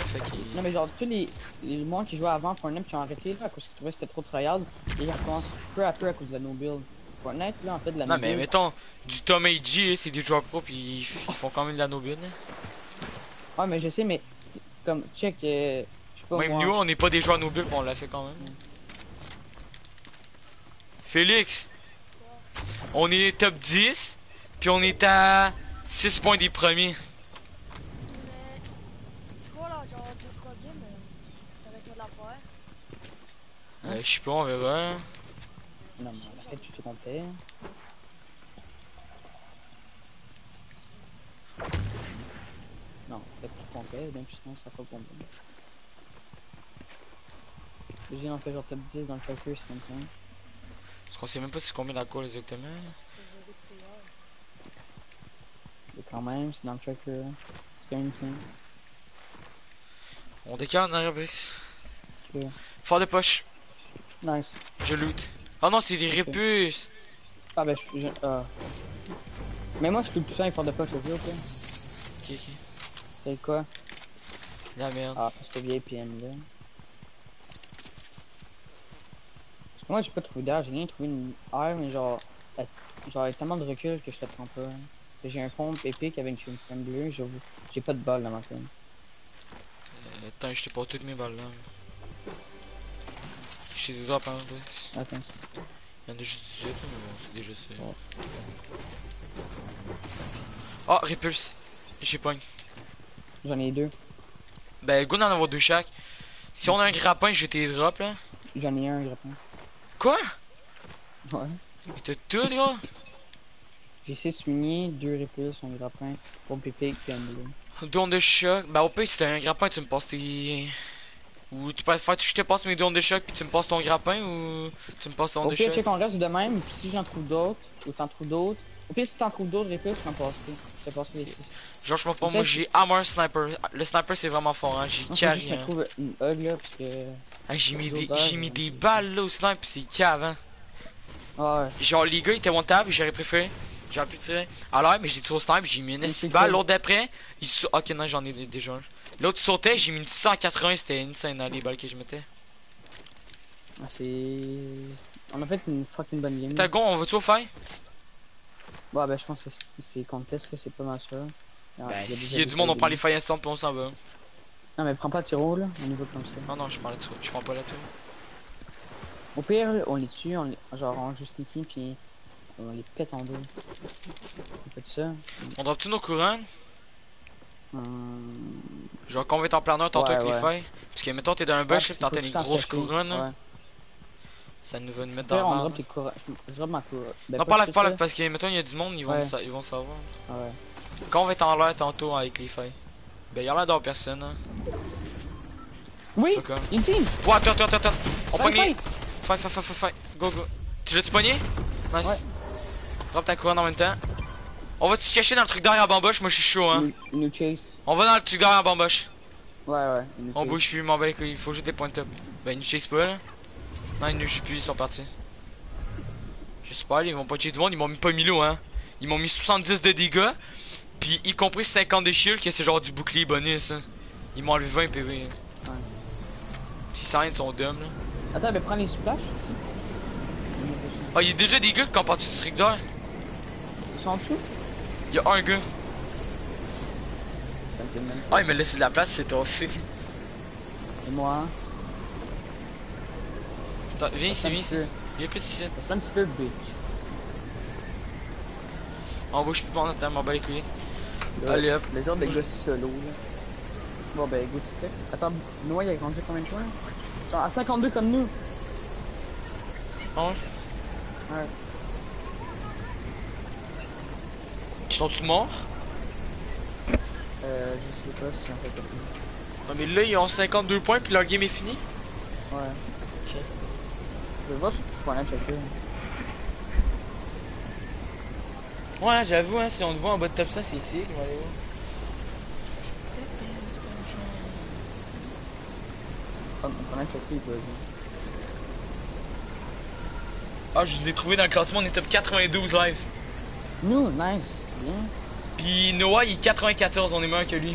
Non mais genre tous les, les gens qui jouaient avant Fortnite qui ont arrêté là à cause qu'ils trouvaient que c'était trop tryhard et ils recommencent peu à peu à cause de la no build. Fortnite là en fait de la Non, no mais mettons, du Tom AG, c'est des joueurs pro, puis ils font quand même de la Nobile. hein. Ouais mais je sais mais comme check euh, je sais pas Même nous, on n'est pas des joueurs mais on l'a fait quand même. Félix, on est top 10, puis on est à 6 points des premiers. Mais. C'est quoi là, genre 2-3 games euh? Euh, je sais pas, on verra. Non mais on a fait tout ce qu'on fait. Non, tout ce qu'on fait, donc sinon ça pas bon. J'ai en fait genre top 10 dans le tracker c'est comme ça. Parce qu'on sait même pas c'est combien la cour exactement. Mais quand même, c'est dans le tracker. C'est quand même. On décale en arrière, Brix. Fort de poche, Nice. je loot. Oh non, c'est des répus. Ah ben je... je ah. Mais moi je trouve tout ça avec fort de poche ok? Ok, ok. C'est quoi? La merde. Ah, parce que vieille PM là. Parce que moi j'ai pas trouvé d'air, j'ai rien trouvé une air, mais genre... elle- Genre avec tellement de recul que je te prends pas. hein. J'ai un pompe épique avec une femme bleue. J'ai pas de balle dans ma peine. Euh, Attends, je t'ai pas toutes mes balles là. J'ai des drops, hein, Brix. Attends. Il y en a juste 18, mais bon, c'est déjà ça. Ouais. Oh, répulse. J'ai pas J'en ai deux. Ben, go d'en avoir deux chaque. Si on a un grappin, j'ai tes drops là. J'en ai un, grappin. Quoi? Ouais. Il t'a tout, gros. J'ai 6 mini, 2 répulses, un grappin, pompe épique, puis un bleu. Don de choc. Bah, au pire, si t'as un grappin, tu me passes tes. Ou tu peux faire que je te passe mes dons de choc puis tu me passes ton grappin ou tu me passes ton Au de pire, choc. check, on reste de même, puis si j'en trouve d'autres, ou t'en trouves d'autres. Au pire, si t'en trouves d'autres répulses, je t'en passerai. Je te passerai les 6. Genre, je m'en pas, moi j'ai Hammer Sniper. Le sniper c'est vraiment fort, hein. J'ai cave, me hein. trouve une hug là, parce que. Ah, j'ai mis, des, L'odeur, j'ai mis euh, des balles là au sniper c'est cave, hein. Ouais. Genre, les gars ils étaient one tap, j'aurais préféré. J'aurais pu tirer. Alors, mais j'ai tiré au sniper, j'ai mis une Mais 6 c'est balle. quel? L'autre d'après, il. Ok, non, j'en ai déjà un. L'autre sautait, j'ai mis une 180, c'était insane, hein, les balles que je mettais. Ah, c'est. On a fait une fucking bonne game. T'as go, on va-tu au faire? Ouais, ben je pense que c'est- contest là, c'est pas mal sûr. Ah, Ben, s'il y a du monde, on prend les failles instant puis on s'en va. Non, mais prends pas de tiro là, on y va comme ça. Non, non, je prends là-dessus. Je prends pas là-dessus. Au pire, on les tue, on les... genre on joue sneaky, puis on les pète en deux. On fait ça. On drop tous nos courants. Hum... Genre, qu'on va être en planeur tantôt Ouais, avec les ouais. failles. Parce que, mettons, t'es dans un bush, qu'il t'entends faut les tout le temps grosses se cacher. couronnes, là. Ouais. Ça nous va nous mettre dans on la drop les couronnes. Je, drop ma couronne. Ben, Non, pas live, parce que, mettons, il y a du monde, ils vont, ils vont savoir. ouais. Quand on va être en l'air tantôt avec les failles. Ben, y'a l'air d'avoir personne, hein. Oui! Il team! Ouais, attends, attends, attends. On pogne les. fight, fight, fight, fight. Go, go. Tu l'as-tu pogné? Nice. Ouais. Drop ta couronne en même temps. On va-tu se cacher dans le truc derrière bamboche? Moi, je suis chaud, hein. Chase. On va dans le truc derrière bamboche. Ouais, ouais. On chase. bouge plus, m'en il faut juste des points top. Ils nous chase pas là. Non, ils nous chasent plus, ils sont partis. Je sais pas, ils vont pas chasser tout le monde, ils m'ont mis pas mis l'eau, hein. Ils m'ont mis 70 de dégâts, puis y compris 50 de shield, que c'est genre du bouclier bonus. Hein. Ils m'ont enlevé 20 PV. hein. Ouais. Ils savent rien, sont dumb là. Attends, mais prends les splash ici. Ah, il y a déjà des gars qui campent partir du truc d'or. Ils sont en dessous? Il y a un gars. Ah, il m'a laissé de la place, c'est tossé. Et moi, hein. Attends, viens ici, viens ici. Viens plus ici. Prends un petit peu, bitch. On bouge plus pendant temps, m'en bat les couilles. Allez, hop. Le genre de gars solo là. Bon ben go tu. Attends, Noah il a rendu combien de points? Ils sont à 52 comme nous. Ah ouais? Ouais. Ils sont-tu morts? Euh, je sais pas si on fait Non, mais là, ils ont 52 points, puis leur game est fini. Ouais. Ok. Je vais voir si tu aller checker. Ouais, j'avoue, hein, si on te voit en bas de top 100, c'est ici qu'on va aller voir. On va aller il peut Ah, je vous ai trouvé dans le classement, on est top 92 live. Nous, nice, bien. Puis Noah, il est 94, on est meilleur que lui.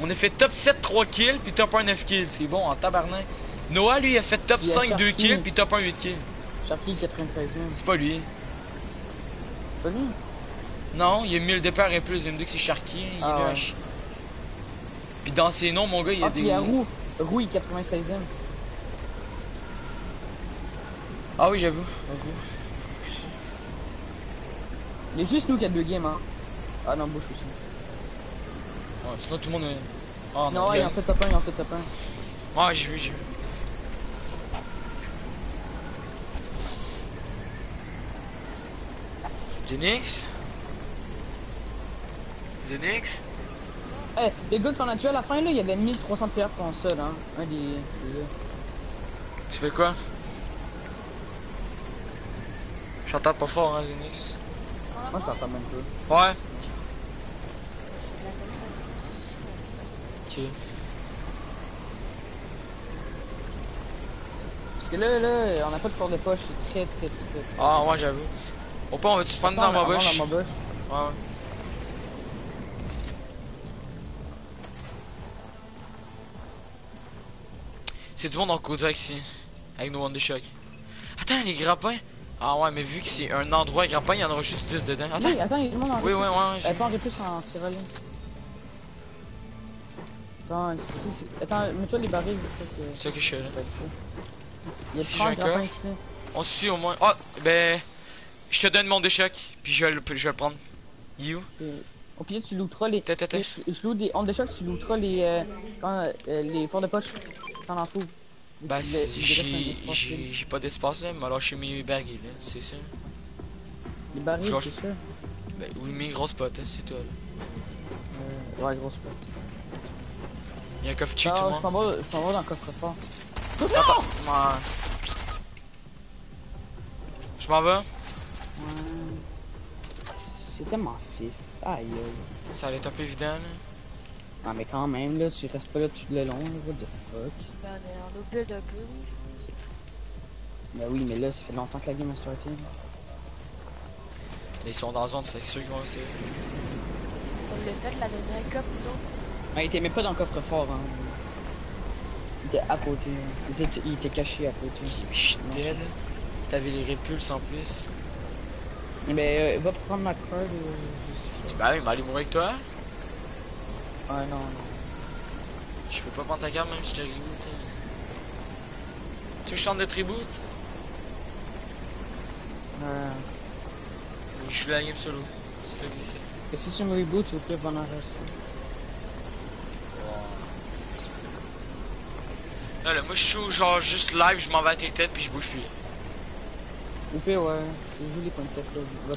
On a fait top 7 3 kills, puis top 1 9 kills. C'est bon, en tabarnak. Noah, lui, a fait top Il y a 5 2 Sharky. kills, puis top 1 8 kills. Sharky 93 e C'est pas lui. Pas lui? Non, il a 1000 départ et plus. Il me dit que c'est Sharky. Il Ah ouais. Puis dans ses noms, mon gars, il y a Ah, puis des. il y a Roux. Roux il est 96 e Ah oui, j'avoue. Il y a juste nous qui a deux games, hein. Ah non, Bush aussi. Ouais, sinon tout le monde est. Ah non, ouais, il en fait top 1, il en fait top 1. Ouais, j'ai vu, j'ai vu. Zenix Zenix Eh, les gars qu'on a tué à la fin, là, il y avait 1300 PR pour un seul, hein. Un des... Tu fais quoi? J'entends pas fort, hein, Zenix. Moi, je t'entends même pas. Ouais. Ok. Parce que là, là, on a pas de corps de poche, c'est très, très, très... très... Ah, ouais, j'avoue. Au pas, on va-tu se prendre dans ma bouche? Dans ma bouche. Ouais, ouais. C'est du monde en Kodak ici. Avec nos Wonder Shock. Attends, les grappins. Ah ouais, mais vu que c'est un endroit grappin, il y en aura juste 10 dedans. Attends. Oui, attends, il y a du monde en Oui, ouais, ouais. j'ai- Attends, on plus en. Attends, si, attends, mets-toi les barils, C'est ça que je fais là. Il y a Si 30 j'ai un coffre. ici. On se suit au moins. Ah, ben. Je te donne mon déchoc, puis je vais le, je vais le prendre. You? Au pire, tu looteras les... Je, je loot des ondes de choc, tu looteras les... Euh, quand, euh, les forts de poche. T'en en. Bah, j'ai j'ai- j'ai pas d'espace là, mais alors chez mes barils là, c'est ça. Les barils, c'est ça? Ben oui, mes grosses potes, hein, c'est toi là. Euh, ouais, grosse porte. Il y a un coffre cheat, Ah, je m'en vais, dans le coffre-fort. Attends, ouais. Je m'en vais. C'est tellement fif. Aïe. Ça allait être un peu évident là. Ah, mais quand même, là, tu restes pas là tout le long, what the fuck. On est en build un peu. Bah oui, mais là, ça fait longtemps que la game a starté. Mais ils sont dans la zone, fait que ceux qui vont essayer. On l'a fait la dernière nous autres. Ah, il était même pas dans le coffre-fort, hein. Il était à côté. hein. Il était, il était caché à côté. Puis Chidel. T'avais les répulses en plus. Mais euh, va prendre ma card sais Bah oui, mais aller mourir avec toi? pas. Ouais, non, non. Je peux pas prendre ta carte même si hein. Tu veux que je chante de tribut? Euh... Je suis la game solo. C'est le glisser. Et si tu me reboot, au pire, va en rester. Là, là, moi je suis genre juste live, je m'en vais à tes têtes puis je bouge plus. Pire, ouais. Je joue les points de tête, là. De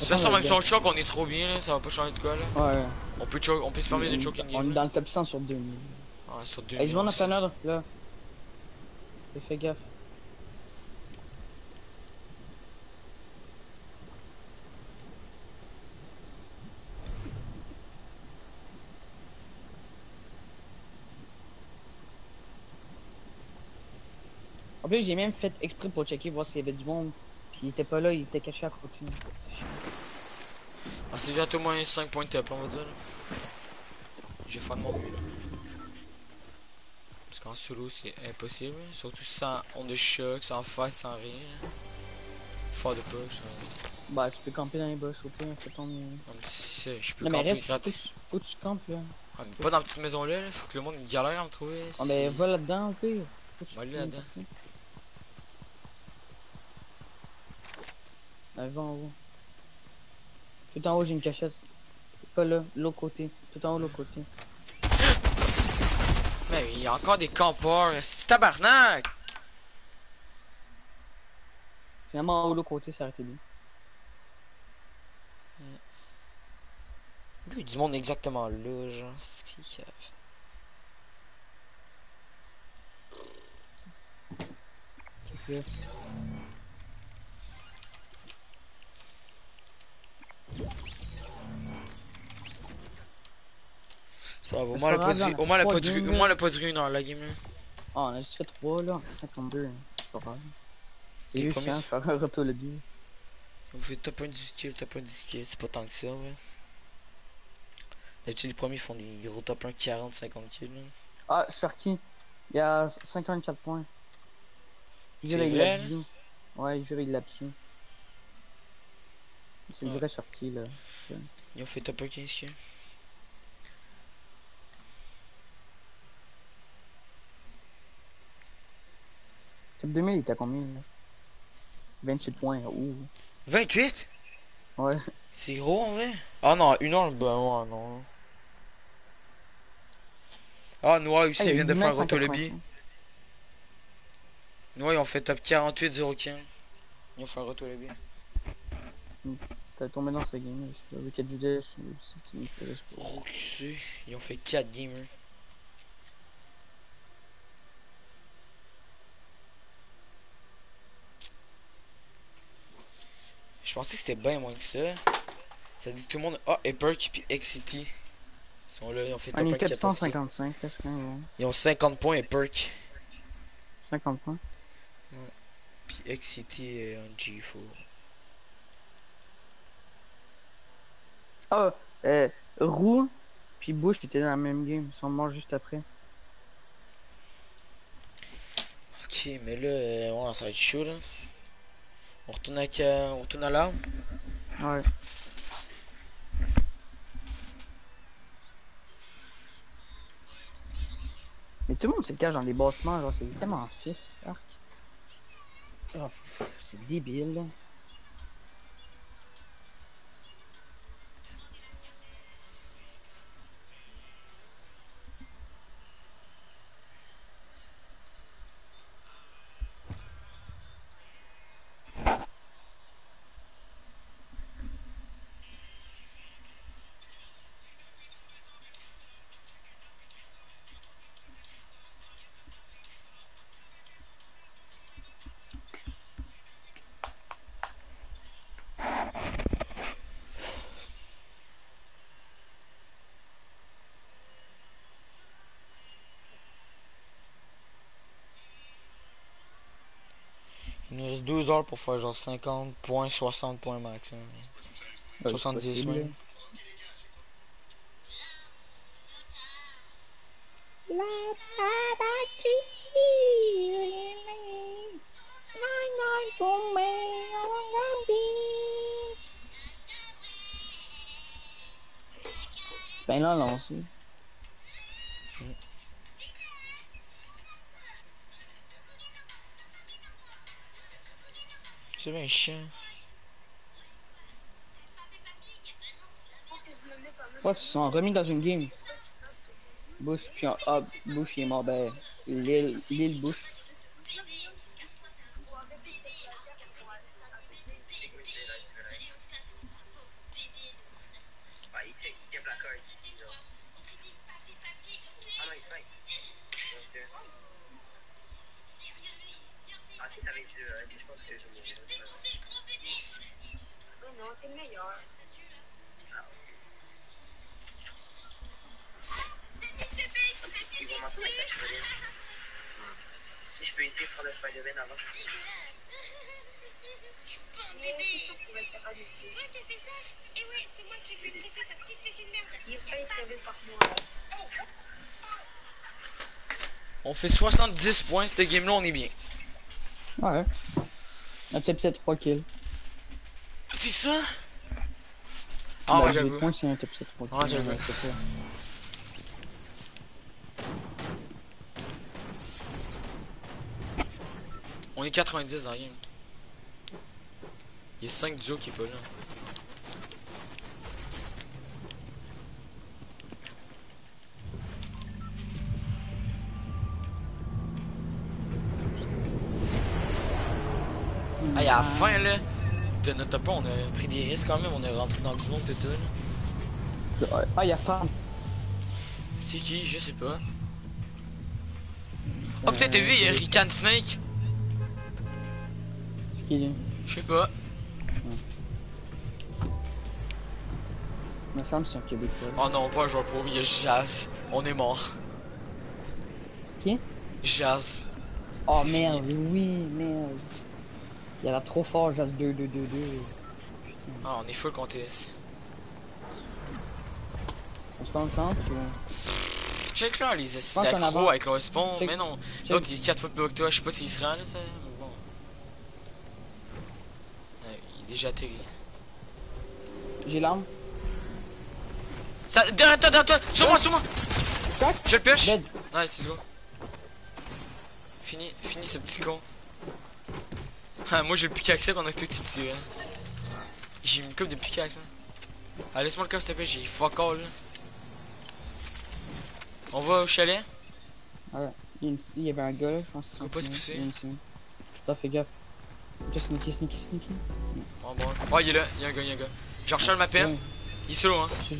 toute façon, même si on choque, on est trop bien là, ça va pas changer de quoi là. Ouais. On peut, on peut se permettre de choke une On est game. dans le top 100 sur 2000. Ouais, sur deux Hey, je ta note, là. Fais- gaffe. En plus, j'ai même fait exprès pour checker, voir s'il y avait du monde. Puis il était pas là, il était caché à côté. Ah, c'est bientôt moins 5 points de top, on va dire. J'ai fait de mon là. Parce qu'en solo c'est impossible, surtout sans on de choc, sans face, sans rien. Fort de push. hein. Bah, tu peux camper dans les boss, au pire, fais ton mieux. Non, mais c'est- je peux Non, mais reste, faut, que tu- faut que tu campes, là. Ah, mais pas dans la petite maison là, là, faut que le monde galère à me trouver. Ah, mais va là-dedans, au pire. Faut Va là-dedans. Ouais, va en haut. Tout en haut, j'ai une cachette. Pas là, l'autre côté. Tout en haut, l'autre côté. Mais il y a encore des campeurs, c'est tabarnak! Finalement, en haut, l'autre côté, c'est arrêté lui. Lui, du monde exactement là, genre, c'est qui a- Ok. C'est pas grave, au moins, pas elle a pas grave, duré- on a au moins, elle a trois pas duré- games, au moins, elle a pas duré une heure la game. Ah, on a juste fait 3 là, on a 52. hein. C'est pas grave. C'est juste chiant, faire un retour le but. On fait top 1 du skill, top 1 du skill, c'est pas tant que ça, ouais. D'habitude, les premiers font des gros top 1 40, 50 kills. Ah, Sharky, il y a 54 points. Il vrai, l'a dessus. Ouais, je dirais il l'a dessus. C'est le vrai Sharky là. Ils ont fait top 1 15 kills. Top 2000, il était à combien là? 28 points, ouh. 28 Ouais. C'est gros en vrai Ah non, une heure, ben ouais, non. Ah, Noir aussi, Ah, vient de faire un 185. retour lobby. Noir, ils ont fait top 48, 0 15. Ils ont fait un retour lobby. T'as tombé dans ce game je sais pas. Wicked Judas, c'est une je sais pas. Roxy, ils ont fait 4 gamers. Je pensais que c'était bien moins que ça. Ça dit que tout le monde. Ah, Eperk puis X-City. Ils sont là, ils ont fait On top 1 est 14 kills. 455, là, c'est quand même Ils ont 50 points Eperk. 50 points. Puis X-City est un G4. Ah, euh, Roux, puis Bush qui étaient dans la même game, ils sont morts juste après. Ok, mais là, euh, ouais, ça va être chaud là. On retourne avec. euh, on retourne à l'arme. Ouais. Mais tout le monde se cache dans les bassements, genre c'est tellement fif, pff, c'est débile. 2 heures pour faire genre 50 points, 60 points max. hein. Ouais, 70, c'est possible, ouais. là. La C'est bien là, lancé. C'est bien chiant. Ouais, ils se sont remis dans une game. Bush, puis ah, Bush il est mort, ben, l'île Bush. Ah, il check, il a la carte ici, là. Ah non, il se fait. Non, c'est- Ah, tu savais que euh, je pense que je vais mourir. Le meilleur. Ah, ok. Ils vont m'entendre avec la chevaline. Je peux essayer de prendre le Spider-Man avant. Mais c'est sûr qu'il va être capable de tuer. Toi qui as fait ça Eh ouais, c'est moi qui ai pu sa petite fessée de merde. Il est pas par moi. On fait 70 points, cette game-là, on est bien. Ouais. On a peut-être peut-être 3 kills. C'est ça? Ah, Ben, ouais, j'avoue. points, c'est un top 7 3 Ouais, j'avoue. c'est ça. On est 90 dans la game. Il y a 5 duos qui est pas là. Hey, à la fin là, notre top 1, on a pris des risques quand même, on est rentré dans du monde tout ça. Là. Ah, il y a France. C'est qui? Je sais pas. Oh peut-être t'as vu, il y a Rican Snake. C'est qui, lui? Je sais pas. Ma femme, c'est un Québécois. Oh non, pas un joueur pro, il y a Jazz. On est mort. Qui? Jazz. Oh merde, oui, merde. Il a l'air trop fort, Jazz 2, 2, 2, 2. Ah, on est full contest. On se concentre ou? Check là, les en d'accro avec leur spawn, Check. mais non. L'autre il est 4 fois plus haut que toi, je sais pas s'il se rend là, ça. mais bon. Ouais, il est déjà atterri. J'ai l'arme. Ça, derrière toi, derrière toi, sur moi, sur moi! Crac. Je le pêche! Dead. Nice, let's go. Fini, fini ce petit con. Ah, moi j'ai le pickaxe pendant que toi tu le tires. hein. J'ai une coupe de pickaxe. Hein. Ah, laisse-moi le coffre s'il te plaît, j'ai fuck all là. On va au chalet? Il y, a une- il y avait un gars là, je pense. Faut un pas se pousser. Putain, fais gaffe. Sneaky, sneaky, sneaky. Bon, bon. Oh, il est là, il y a un gars, il y a un gars. J'ai recharge ma PM. Ouais, Il est solo, hein. je-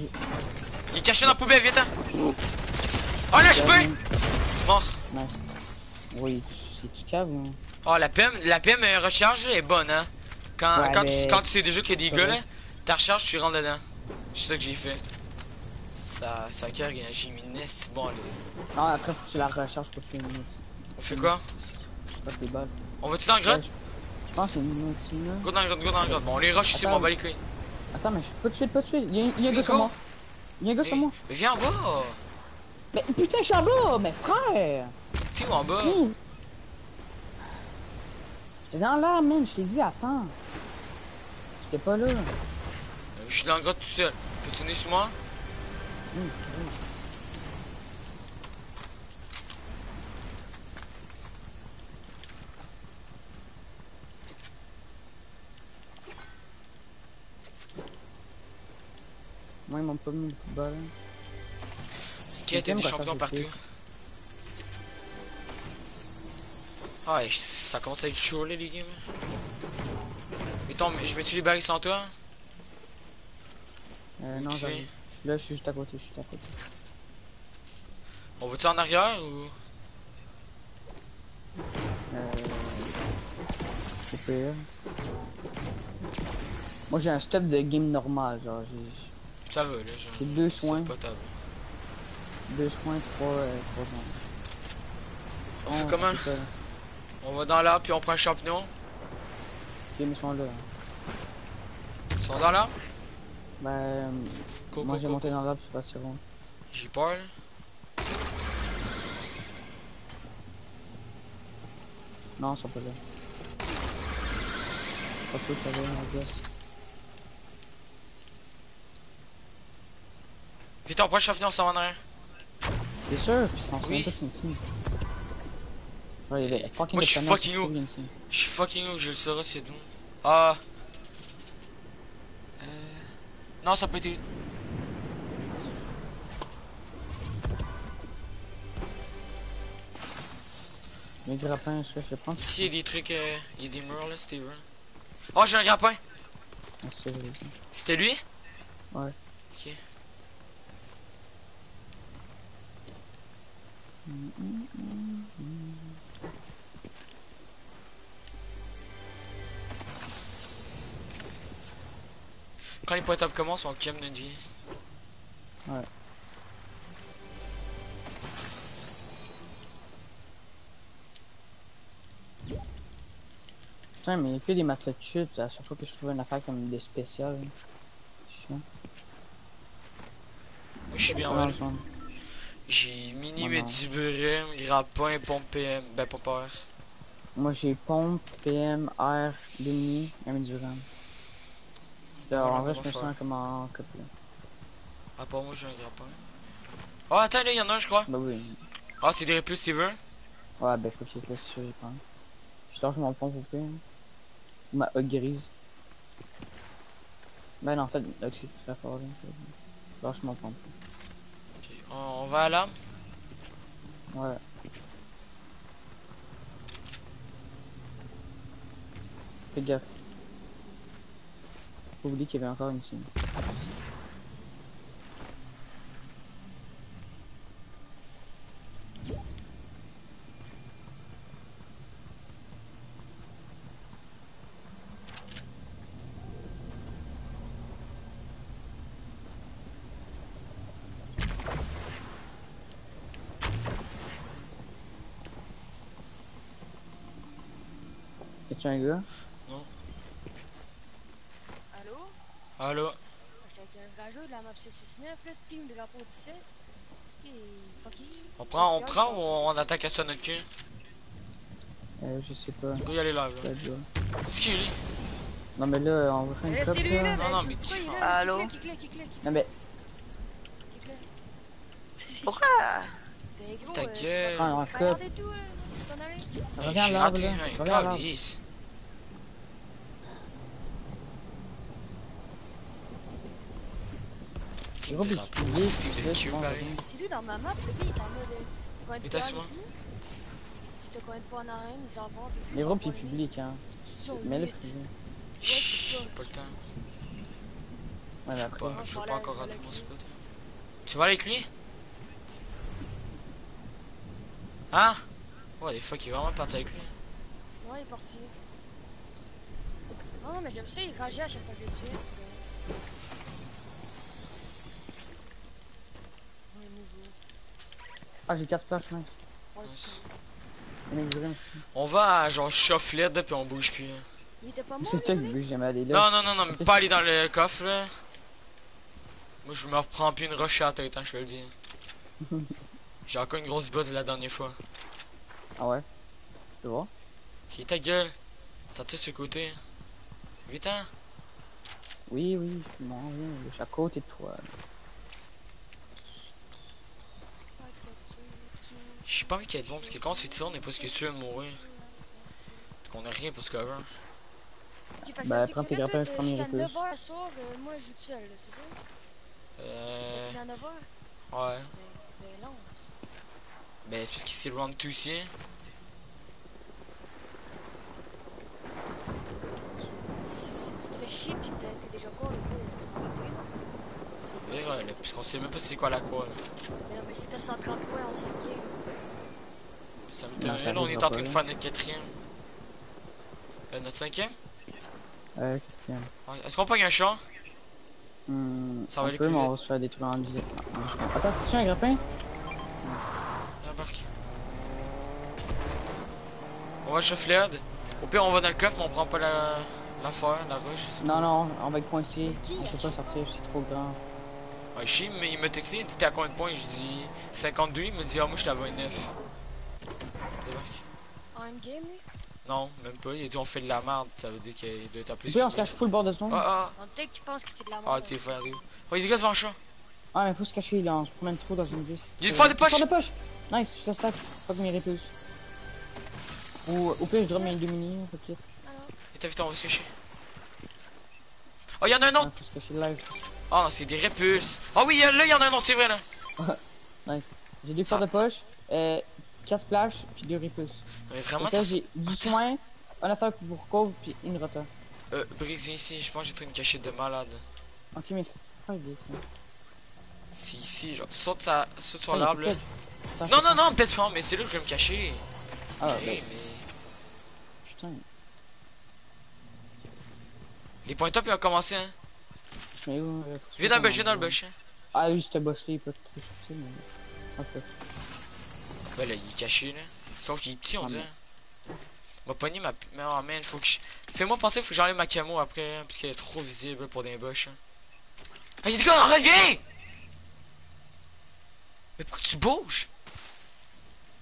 Il est caché dans la poubelle, viens Oh là, je peux! Mort. Nice. Oui, c'est du cave ou. Oh, la PM, la PM recharge est bonne, hein. Quand, Ouais, quand, mais- tu, quand tu sais déjà qu'il y a des gars là, ta recharge, tu rentres dedans. C'est ça que j'ai fait. Ça, ça cargue, hein. j'ai mis une nest bon allez. Non, après, faut que tu la recharges pour tuer une autre. On fait quoi? Pas. On va-tu dans la Ouais, grotte? je je pense que c'est une là. Go dans la grotte, go dans la grotte. Bon, on les rush ici, Attends. on va les couilles. Attends, mais je peux pas tuer, pas tuer. Il y a, il y a un gars sur moi. Il y a un gars sur Mais, moi. mais viens en bas! Mais putain, je suis en bas, mais frère! T'es où en bas? J'étais dans l'air, man, je t'ai dit, attends. J'étais pas là. Je suis dans la grotte tout seul. Peux-tu venir sur moi? Hum, hum. Moi, ils m'ont pas mis le coup de balle. Ok, t'as J'aime des champions partout? Ah, ça commence à être chaud les games. Mettons, je mets-tu les barils sans toi? Euh, non, j'arrive. Là, je suis juste à côté, je suis juste à côté. On va-tu en arrière ou? Euh... C'est pire. Moi, j'ai un step de game normal, genre, j'ai Ça va là, genre. j'ai deux soins, potable. deux soins, trois, euh, trois. On fait comment? On va dans l'arbre puis on prend un champignon. mais ils sont là? Ils sont dans là? Coco, moi j'ai monté dans l'arbre, c'est pas si bon. J'ai peur. là. Non, ils sont pas là. Pas tout, ça va, I guess. Vite, on prend le champignon, on s'en va en arrière. T'es sûr? Puis on sait Oui. pas c'est une. Ouais, Moi, je suis fucking où? Je suis fucking où, je le saurai, c'est d'où. Ah. Euh... Non, ça peut être. Les grappins, je sais, je pense. Ici, il y a des trucs. euh, Il y a des murs là, Steven. Oh, j'ai un grappin! Ah. C'était lui? Ouais. Ok. Quand les points up commencent, on calme notre vie. Ouais. Putain, mais il y a que des matelas de chute à chaque fois que je trouve une affaire comme des spéciales. Chiant. Moi, je suis bien mal. J'ai mini Oh médiburum, grappin, pompe PM. Ben, pompe air. Moi j'ai pompe, PM, R, demi, un médurant. Là, en vrai, je me sens comme en couple. À part moi, j'ai un grappin. Oh, attends, là, il y en a un, je crois. Bah oui. Ah, c'est des répus, Steven. Ouais, ben faut qu'il te laisse sûr, j'ai pas. Je lâche mon pompe au. Ma hotte grise. Ben non, en fait, là, c'est. Là. Je Lâche mon pompe. Ok, on, on va à l'arme. Ouais. Fais gaffe. Faut oublier qu'il y avait encore une team. Y'a-tu un gars? Allô? Allô? J'étais avec un rageux de la map 669, là, team drapeau 17. Et fuck you. On prend, on prend ou on attaque à ça notre cul? Euh, je sais pas. Go y aller live, là. Là. C'est qui, lui? Non mais là, on va faire Eh, une coupe lui là, là. Non, non, mais pourquoi qui- là? Allô? Non mais. Pourquoi Ta euh, gueule. Ah, on faut coupe. regarder tout là, t'en allais? Hey, reviens à j'ai l'arbre raté là. un Reviens à l'arbre. calice. Team Gros, mais drapeau, tu dis, Steve tu de dis, cul, bon, pareil. C'est lui dans ma map, le gars, il est en mode. euh, de Et t'as tout. Si te connais pas en arène, ils. Les ils vendent. publient hein. Sur Mais le privé. C'est pas. le temps. Ouais, mais après. Pas- Moi, Je veux pas encore rater mon lui. spot. Tu vas aller avec lui? Hein? Ouais, des fois, il est vraiment parti avec lui. Ouais, il est parti. Non, non, mais j'aime ça, il rageait à chaque fois que je le tuais. Ouais, nouveau. Ah, j'ai 4 splash, nice. On va à genre Shufflet, là, puis on bouge plus. Il était pas mort, C'est toi qui Rick? veux que j'aime aller là. Non, non, non, non, mais pas aller dans le coffre, là. Moi, je me reprends plus une rush à la tête, hein, je te le dis. J'ai encore une grosse de la dernière fois. Ah ouais? Tu vois? Qui ta gueule? Sorti sur le côté? Vite, hein? Oui, oui, je m'en viens. Je suis à côté de toi. J'ai pas envie qu'il y ait du monde, parce que quand c'est ça, on est presque sûr de mourir. Parce qu'on a rien pour ce cover. Fait Bah, prends tes grappins, toi, je prends mes Jusqu'à repouses. 9h ce soir, euh, moi je joue tout seul, c'est ça? Euh. Jusqu'à 9h? Ouais. Ben, ben non. Ben, c'est parce que c'est le round 2 aussi. Si, si tu te fais chier pis t'es déjà quoi, là. C'est vrai, puisqu'on sait même pas c'est quoi la quoi, là. Mais non, mais si t'as 130 points en 5 games, Ça me donne. Là, on est en train de faire notre quatrième. Euh, notre cinquième? Euh, quatrième. Est-ce qu'on pogne un chat? Hmm, Ça va aller plus mais on va se faire trucs en. Attends, c'est-tu un grappin? Embarque. On va Shuffled. Au pire, on va dans le coffre, mais on prend pas la. l'affaire, la roche, Non, non, on va être coincé. Qui On peut pas sortir, c'est trop grand. Ouais, je mais il m'a texté, il dit t'es à combien de points? Je dis 52, il me dit ah moi je suis à 29. En lui? Non, même pas, il a dit on fait de la merde, ça veut dire qu'il doit être appelé. Puis on se cache full bord de son. Ah On peut-être que tu penses que c'est de la ah, ah, merde. t'es fan Oh, il y a des gars devant le chat. Ah, mais faut se cacher là, on se promène trop dans une vis. Il une de poche. Fort de poche! Nice, je te stack. Pas que mes répulses. Ou au pire, je mes deux mini, peut-être. Et t'as vu, on va se cacher. Oh, il y en a un autre. Ah, faut se cacher live. Oh, c'est des répulses. Ah oui, là, il y en a un autre, c'est vrai là. Nice. J'ai deux Ça- forts de poche, euh, 4 splash, puis deux répulses. Mais vraiment, ça, j'ai du soin, un attaque pour couvre, puis une rota. Euh, Briggs, ici, je pense que j'ai trouvé une cachette de malade. Ok, mais fais des Si, ici, genre, saute, sa... saute sur il l'arbre Non, je non, non, pas, mais c'est là que je vais me cacher. Ah, Eh, ben, mais. putain. Les points top, ils ont commencé, hein. Mais où Viens dans le bush, viens dans le bush. Hein. Ah oui, ce boss là, il peut subtil, mais. Ok. Ben là, il est caché là. Sauf qu'il est petit, on Ah, dirait. M'a pogné ma. Mais oh man, faut que je. Fais-moi penser, faut que j'enlève ma camo après, hein, parce qu'elle est trop visible pour des bush. Hein. Ah, il y a des gars, reviens! Mais pourquoi tu bouges?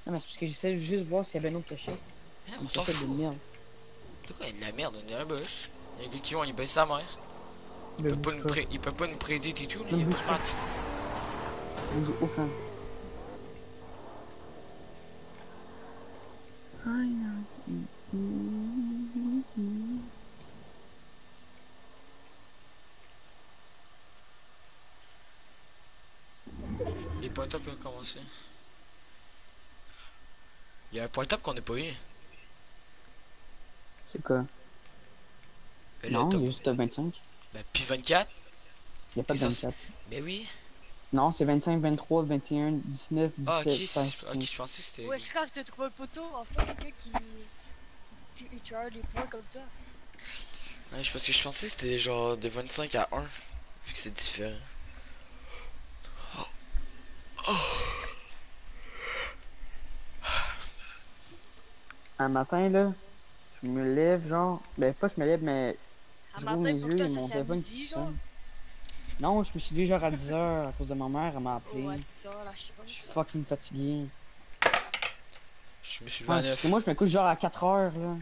Non, mais c'est parce que j'essaie juste de voir s'il y avait un autre cachet. Mais non, on s'en de fout. merde. De quoi, il y a de la merde, on est dans la. Il y a des qui vont, ils baissent sa mère. Il peut pas nous, pré... il peut pas nous prédire et tout, là. Il y a bouge pas de maths. Bouge aucun. Les points top ont commencé. Il y a un point top qu'on n'a pas eu. C'est quoi? Ben, Non, juste à 25. Ben, puis 24. Il n'y a pas de Et ça, 24. Mais oui. Non, c'est 25, 23, 21, 19, 17, Ah, ok, 16, c'est- ok, 15. je pensais que c'était. Ouais, je crois que t'as trouvé le poteau, enfin, quelqu'un qui. Tu, tu as les points comme toi. Ouais, je- parce que je pensais que c'était genre de 25 à 1. Vu que c'est différent. Un matin, là, je me lève, genre. Ben, pas je me lève, mais Un je mes yeux et mon téléphone qui genre. sonne. Non, je me suis levé genre à 10h à cause de ma mère, elle m'a appelé. Ouais, c'est ça, là, je suis fucking fatigué. Je me suis levé Ouais, à parce 9. que moi, je me couche genre à 4h, là.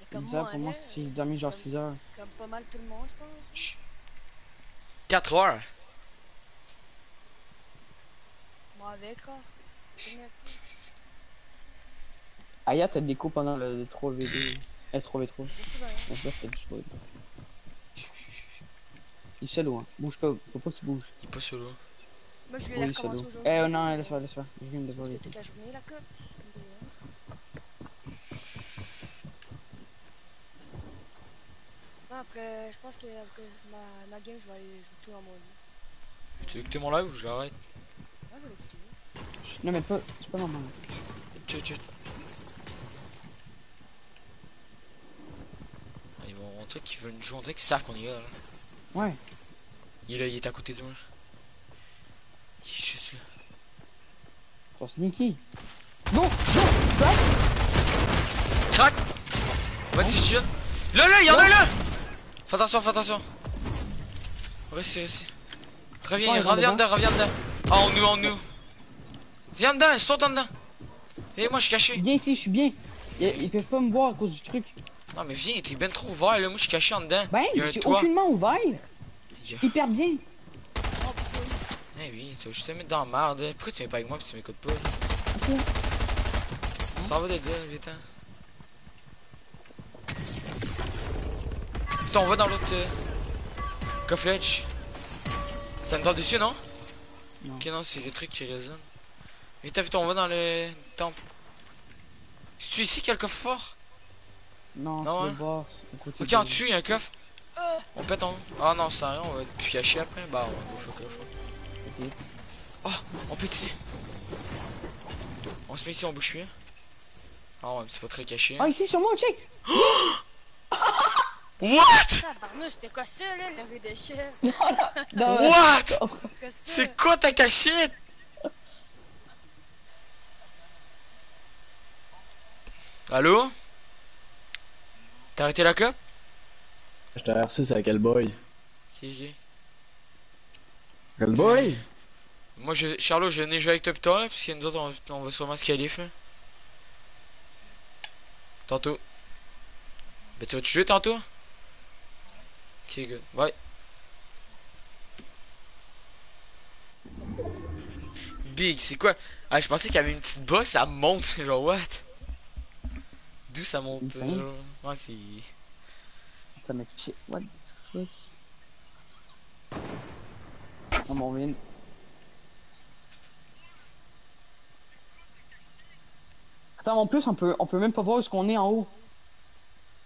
Mais comme 10h moi, pour moi, j'ai dormi genre 6h. Comme pas mal tout le monde, je pense. Chut. 4 heures? Moi avec, quoi. Aya, t'as déco pendant le 3v2. Euh, 3v3. Je sais pas, hein. Donc là, c'est du 3v2. Chut, chut, chut, chut. Il est solo, hein. Bouge pas, faut pas que tu bouges. Il est pas solo. Moi, je Oui, recommencer solo. aujourd'hui. Eh, oh, non, laisse faire, laisse faire. Je viens de C'était toute la journée, la cote. Après, je pense que après ma, ma game, je vais aller jouer tout dans mon lit. Tu veux écouter mon live ou je vais l'écouter. Chut, Non, mais pas, c'est pas normal. Tchut, tchut. Ah, Ils vont montrer qu'ils veulent nous jouer, on dirait qu'ils savent qu'on y est là. Ouais. Il est là, il est à côté de moi. Il est juste là. Sneaky. Non! Crac Va te shit Là, là, y'en a un là Fais attention, fais attention. Reste, reste. Reviens, Oh, reviens dedans. reviens dedans. Ah, on nous, on nous. Viens dedans, saute en dedans. Et moi, je suis caché. Viens ici, je suis bien. Ils, ils peuvent pas me voir à cause du truc. Non, mais viens, t'es ben trop ouvert, là. Moi, je suis caché en dedans. Ben, toit. aucunement ouvert. Il y a- Hyper bien. Eh oui, tu vas juste te mettre dans la merde. Pourquoi tu viens pas avec moi pis tu m'écoutes pas? Ok. Ça va de là, vite, hein. Putain, on va dans l'autre. Euh... Ça me donne dessus, non? Non. Ok, non, c'est les trucs qui résonnent. Vite, vite, on va dans le temple. C'est-tu ici qu'il y a le coffre fort? Non, Non, hein. le au côté Ok, en dessus, il y a un coffre. On pète en. Ah non, ça rien, on va être plus caché après. Bah, on va faire coffre. Ok. On pète ici. On se met ici, on bouge plus. Ah ouais, mais c'est pas très caché. Ah, ici, sur moi, check! What? Tabarnouche, c'était quoi ça, là, le rue de chef? Non, What? C'est quoi ça? C'est quoi ta cachette? Allô? T'as arrêté la clope? J'étais RC, c'est à quel boy? Ok, ok. Quel boy? Moi, je... Charlot, je venais jouer avec toi plus tard, là, parce que nous autres, on, on va sûrement se qualifier, là. Tantôt. Ben, tu vas-tu jouer tantôt? Ok, good. Ouais. Big, c'est quoi? Ah, je pensais qu'il y avait une petite bosse, ça monte. Genre, what? D'où ça monte? Ouais, c'est. Ça m'a fait What the fuck? Oh mon vin. Attends, en plus, on peut, on peut même pas voir où est-ce qu'on est en haut.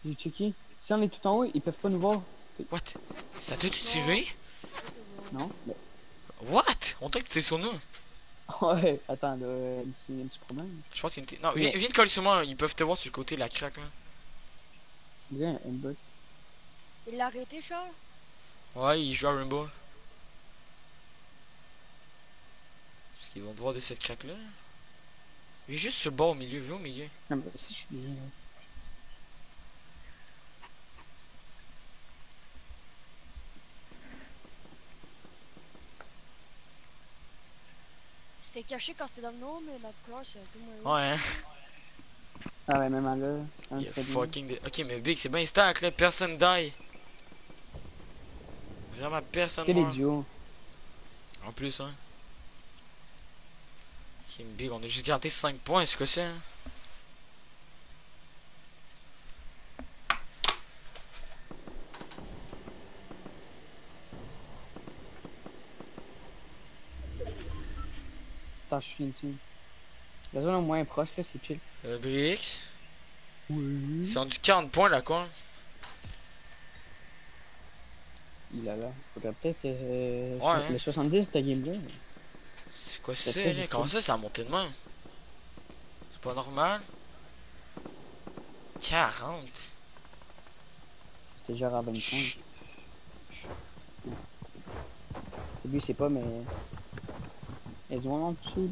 J'ai checké. Si on est tout en haut, ils peuvent pas nous voir. What? Ça t'a-tu tiré? Non? Mais- What? On dirait que t'es sur nous. Ouais, attends, là, il y a un petit problème. Je pense qu'il y a une. t- Non, viens, viens de coller sur moi, ils peuvent te voir sur le côté, la craque là. Un bug. Il l'a arrêté, Charles? Ouais, il joue à Rainbow. Parce qu'ils vont te voir de cette craque là. Il est juste sur le bord au milieu, viens au milieu. Non, mais si je suis bien, là. C'était caché quand c'était dans le nom, mais notre classe, c'est un peu moins. Ouais, hein. Ah ouais, même là, c'est quand Il même y a très bien. fucking. des- Ok, mais Big, c'est bien stack là, personne die. Vraiment personne Que les meurt. duos. En plus, hein. Ok, Big, on a juste gardé 5 points, c'est quoi ça? hein? Suis une team. La zone au moins proche, là, c'est chill. Euh, Brix, Oui. c'est rendu 40 points là, quoi. Il a là. Faudrait peut-être. Euh, Ouais, hein. Le 70 de ta game là. C'est quoi C'est. Comment ça, ça a monté de même? C'est pas normal? 40? C'était genre à 25. Chut. Lui, c'est pas, mais. A du monde en dessous.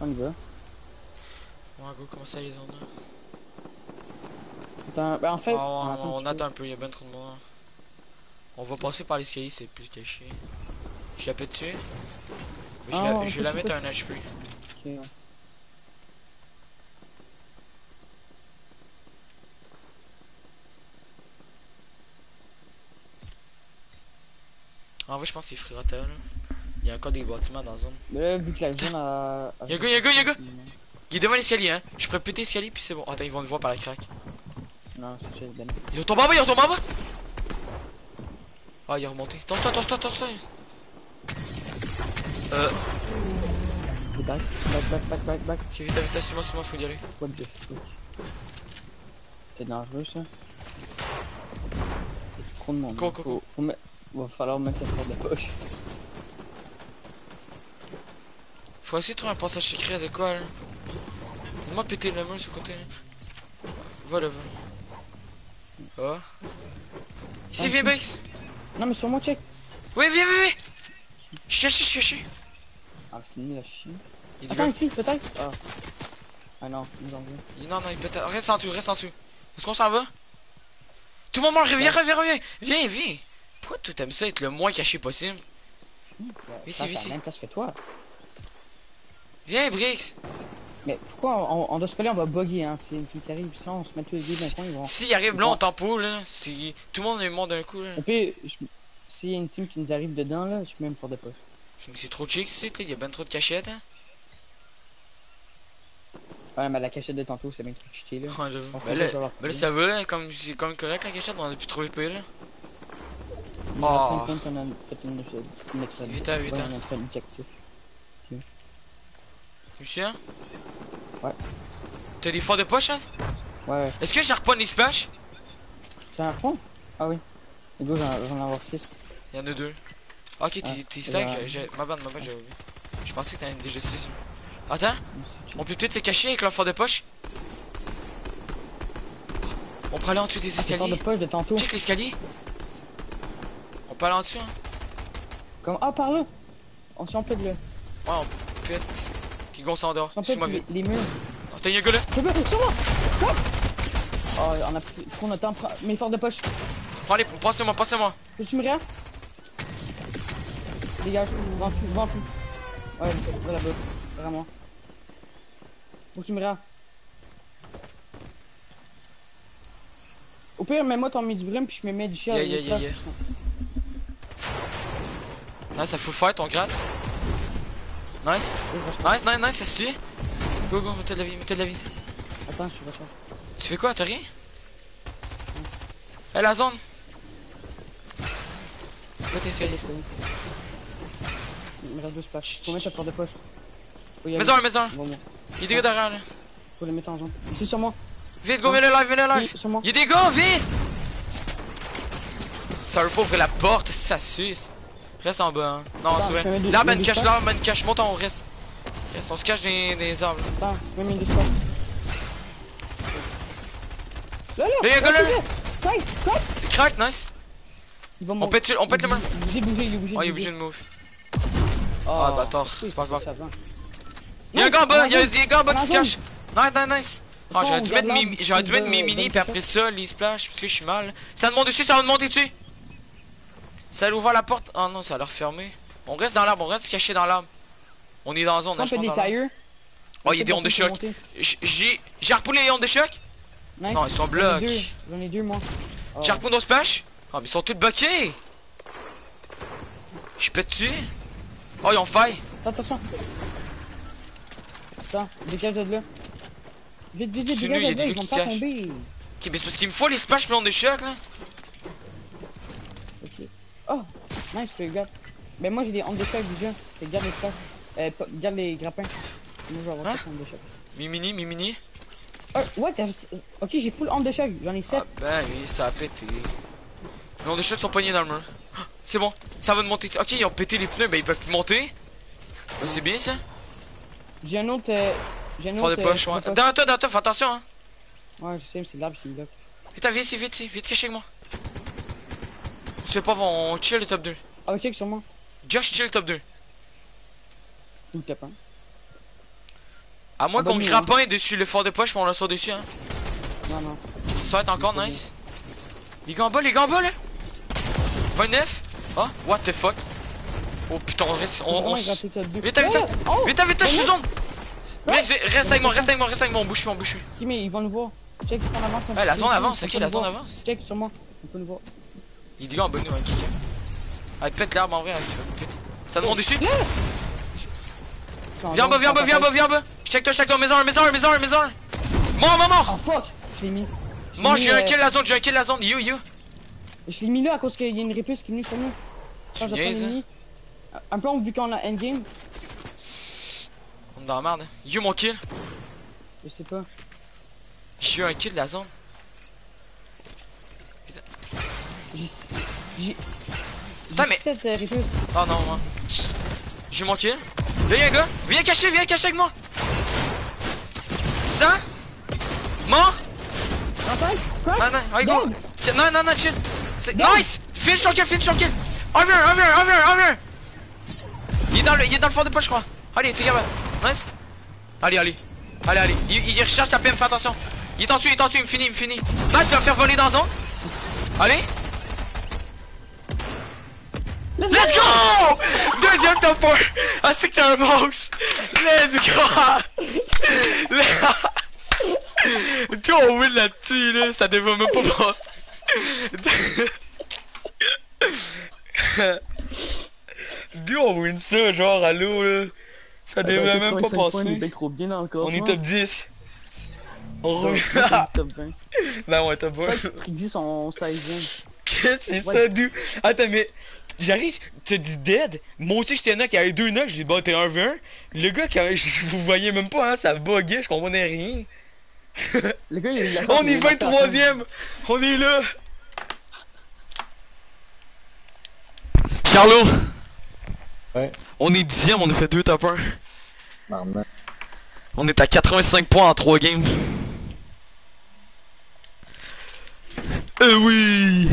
On y va. Ouais, go, comment ça, les zones là? Attends, ben en fait. Ah, on, attends un on attend un peu, il y a ben trop de monde. On va passer par l'escalier, c'est plus caché. Je la pète dessus. Mais je, Ah, la- je vais la mettre à un HP. Ok, ouais. En vrai, je pense que c'est Frirata là. Il y a encore des bâtiments dans la zone. Mais là, vu que la zone a. Y'a un gars, y'a un gars, y'a un gars! Il est devant l'escalier, hein. Je pourrais péter l'escalier, puis c'est bon. Attends, ils vont le voir par la craque. Non, c'est ben. Il retombe en bas, il retombe en bas! Ah, il est remonté. Attends, attends, attends, attends, attends. Euh, Back, back, back, back, back, back. ok, vite, vite, suis-moi, suis-moi, faut y aller. What the fuck? C'est dangereux ça. Trop de monde. Go, go, faut, go. faut mettre- Va falloir mettre la porte de poche. Faut essayer de trouver un passage secret de quoi là. Moi péter le mur sur le côté là. Va là, va. Ah. Ici, Ah, viens. Bex! Non, mais sur moi, check. Oui, viens, viens, viens! Je suis caché, je suis caché. Ah, c'est nul à chier. Il Attends, ici, peut-être. Ah. Ah non, ils veulent. Il- Non, non, il peut être. Reste en dessous, reste en dessous. Est-ce qu'on s'en va? Tout le monde reviens, reviens, reviens! Viens, viens! Pourquoi toi t'aimes ça être le moins caché possible? Ouais, Ici, ça, c'est ici. la même place que toi. Viens, Brix! Mais pourquoi on, on doit se coller, on va bugger, hein? Une team qui arrive, ça, on se met tous les deux d'un coin, ils vont. S'il arrive là, on tempo là. Si... Tout le monde est mort d'un coup là. Pire, je- s'il y a une team qui nous arrive dedans, là, je mets une porte de poche. Mais C'est trop chic ici, là. Il y a ben trop de cachettes, hein. Ouais, mais la cachette de tantôt, c'est bien trop cheaté, là. Ouais, j'avoue. On Ben là, ben ça va là, comme c'est comme correct la cachette, on a pu trouver peu là. Il y a Oh. 5 points qu'on a fait une notre notre Vite, hein, vite, ouais. T'as des forts de poche, hein? Ouais. Est-ce que je reprends les splash? C'est un fond Ah oui. Les gars, j'en ai avoir 6. Il y en a deux. Ok, t'es Ah, stack, j'ai- j'ai- ma bande, ma bande, j'avais oublié. Je pensais que t'en avais déjà 6. Attends, on peut peut-être se cacher avec leur fort de poche? On peut aller en dessous des de escaliers? poche de tantôt. Check l'escalier. On peut aller en dessous, hein? Comme... Ah, par là On s'en pète là. Ouais, on pète. Qui gonce en dehors. Suis-moi les, vite. les murs. Attends, y'a un gars là. C'est bien, sur moi Oh, on a pris temps. Prends- Mes forces de poche. Allez, passez-moi, passez-moi. Peux-tu me rire? Dégage, vends dessus, vends. Ouais. Vraiment. Faut que tu me rires. Au pire, mets-moi ton midi brume puis je me mets du chien. Yeah, yeah, yeah, yeah. Nice, ça full fight, on gratte. Nice. Nice, nice, nice, ça se tue. Go, go, mettez de la vie, mettez de la vie. Attends, je suis pas sûr. Tu fais quoi, t'as rien? Eh, la zone Fais tes escaliers. Il me reste deux splash. Porte de poche. Bon, bon. Il des gars derrière, là. Faut les mettre en zone. Ici sur moi. Vite, go, mets-le live, mets-le live. Oui, sur moi. Il gars, vite Ça veut pas ouvrir la porte, ça suce. Reste en bas, hein. Non, Attends, c'est vrai. ben deux cache, là, ben cache, monte, on reste. Reste, on se cache des, des arbres. Attends, mets mes deux splash. Là, là. Là, y a un gars, là. 16, quoi Crack, nice. On pète, on pète le main. Il est est Oh, il est obligé de move. Oh, Ah, bâtard, oui, c'est pas grave. ça va. Il y a un gars en bas, il y a des gars en bas qui se cachent. Nice, nice, nice. Ah, Attends, j'aurais dû mettre mes, mini, puis après ça, les splash, parce que je suis mal. Ça dessus, ça va monter dessus. Ça a ouvert la porte. Oh non, ça a l'air fermé. On reste dans l'arbre, on reste caché dans l'arbre. On est dans la zone, des dans l'arbre. tires Oh, il y a des ondes de choc. J'ai, repoulé les ondes de choc. Nice. Non, ils sont deux, J'en ai deux, moi. Oh. J'ai repoulé nos splash. Oh, mais ils sont tous bloqués. Je pète dessus. Oh, ils ont faille. Attends, attention. Attends, dégage de là. Vite, vite, vite, C'est dégage de là, ils vont qui pas cachent. tomber. Ok, mais c'est parce qu'il me faut les splash les ondes de choc, là. Oh, nice, tu garde. Ben moi j'ai des ondes de choc déjà. Que garde les splash. Euh, garde les grappins. Moi je vais avoir ondes de choc. Mi mini, mi mini. Oh, what? Ok, j'ai full ondes de choc. J'en ai 7. Ah ben oui, ça a pété. Les ondes de choc sont pognés dans le mur. Ah, C'est bon, ça va de monter. Ok, ils ont pété les pneus, ben ils peuvent plus monter. Ben, c'est bien ça. J'ai un autre. euh, J'ai un autre. des euh, poches, ouais. de poche. Derrière toi, derrière toi, fais attention, hein. Ouais, je sais, mais c'est l'arbre qui me bloque. Vite, vite, ici, vite, vite, caché avec moi. Sait pas, on chill le top 2. Ah, check sur moi. Josh chill le top 2. Tout le tapin. À moins Ah bah qu'on nous, grappin dessus le fort de poche, mais on le sort dessus, hein. Non, non. Ça va être encore nice. Les gars en bas, les gars en bas, là. 29. Oh, what the fuck. Oh putain, on reste. On, on. Vite, vite, Ouais, Oh! Vite, vite, je suis zone. Reste, reste avec moi, reste avec moi, reste avec moi, on bouge on bouge mais ils vont nous voir. Check, on avance un Ouais, la zone avance, ok, la zone avance. Check sur moi. On peut nous voir. Il gars en nous, hein, qui Ah, pète l'arbre en vrai, hein, pète. Ça me monte dessus. Viens en bas, viens en bas, viens en bas, viens en bas. Je check toi, check toi, maison, maison, maison, maison. Mort, mort, mort. Oh fuck! Je l'ai mis. Mort, j'ai un kill la zone, j'ai un kill la zone. You, you. Je l'ai mis là à cause qu'il y a une réplique qui est venue sur nous. Tu niaises, prends hein. Un peu vu qu'on a endgame. On est dans la merde. You, mon kill. Je sais pas. J'ai eu un kill de la zone. J'ai. J'ai. Putain, mais- 7 euh, répliques. Oh non, moi. J'ai kill. Là, y'a un gars. Viens cacher, viens cacher avec moi. Ça. Mort. Quoi? Non, non, allez, go. Dead. Non, non, non, chill. Nice. Finish son kill, finish son kill. On vient, on vient. Il est dans le, il est dans le fond de poche, je crois. Allez, t'es capable. Nice. Allez, allez. Allez, allez. Il, il recherche ta PM, fais attention. Il est en dessus, il est en dessus, il me finit, il me finit. Nice, vais le faire voler dans zone. Allez. Let's Let's go! Deuxième top 1! Ah, c'est que t'es un monstre! Let's go! Toi, on win là-dessus, là, ça devait même pas passer. D'où on win ça, genre, l'eau, là? Ça devait même pas passer. On est top 10. On revient. top 20. Ben ouais, top 20. C'est vrai que Trixie son 16 Qu'est-ce que c'est ça, d'où? Attends, mais j'arrive, tu as dit dead. Moi aussi, j'étais knock, il y avait deux knocks, j'ai dit, bah, t'es 1 v 1. Le gars, quand je, vous voyez même pas, hein, ça buguait, je comprenais rien. Le gars, il il a On est 23ème! On est là! Charlot! Ouais. On est 10ème, on a fait 2 top 1. Maman. On est à 85 points en 3 games. Euh oui!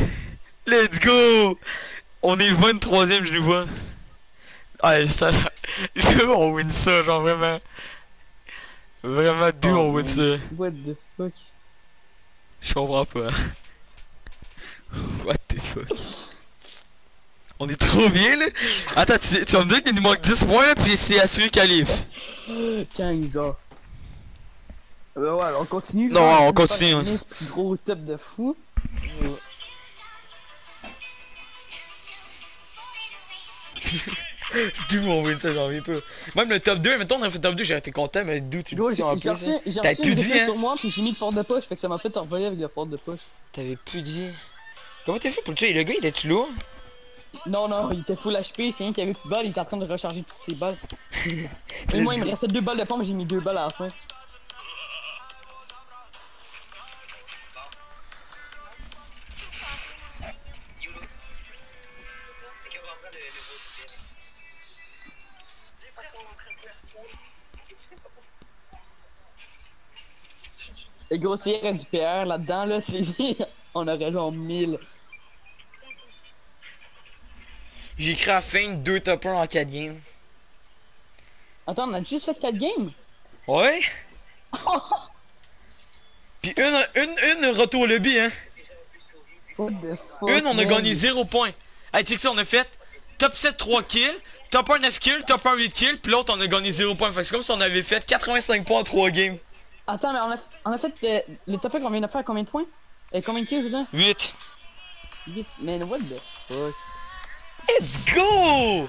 Let's go! On est 23ème, je le vois. Ouais, ça. on win ça, genre vraiment. Vraiment, d'où on win ça? What the fuck? Je comprends pas. What the fuck? On est trop bien là? Attends, tu, tu vas me dire qu'il nous manque 10 points là, puis c'est assuré qualif. 15 genre. Euh, ouais, alors on continue. Non, genre, on continue, esprit gros top de fou. D'où on win ça, j'en reviens pas. Même le top 2, mettons, on a fait top 2, j'aurais été content, mais d'où tu le j'ai dis en j'ai plus? hein? j'ai T'avais plus de vie, hein? sur moi, puis j'ai mis le fort de poche, fait que ça m'a fait envoyer avec le fort de poche. T'avais plus de vie. Comment t'as fait pour le tuer? Le gars, il était-tu lourd? Non, non, il était full HP, c'est rien qui avait plus de balles, il était en train de recharger toutes ses balles. Et moi, il me restait deux balles de pompe, j'ai mis deux balles à la fin. Et gros, s'il y avait du PR là-dedans, là, c'est... on aurait genre 1000. J'ai écrit à la fin 2 top 1 en 4 games. Attends, on a juste fait 4 games? Ouais? Puis une, une, une retour au lobby, hein? What the fuck? Une, on a gagné 0 points. Hey, tu sais que ça, on a fait top 7 3 kills, top 1 9 kills, top 1 8 kills, puis l'autre, on a gagné 0 points. Fait que c'est comme si on avait fait 85 points en 3 games. Attends, mais on a, on a fait euh, le top 1 qu'on vient de faire combien de points? Et combien de kills, je veux dire? 8. Huit. Man, what the fuck? Let's go!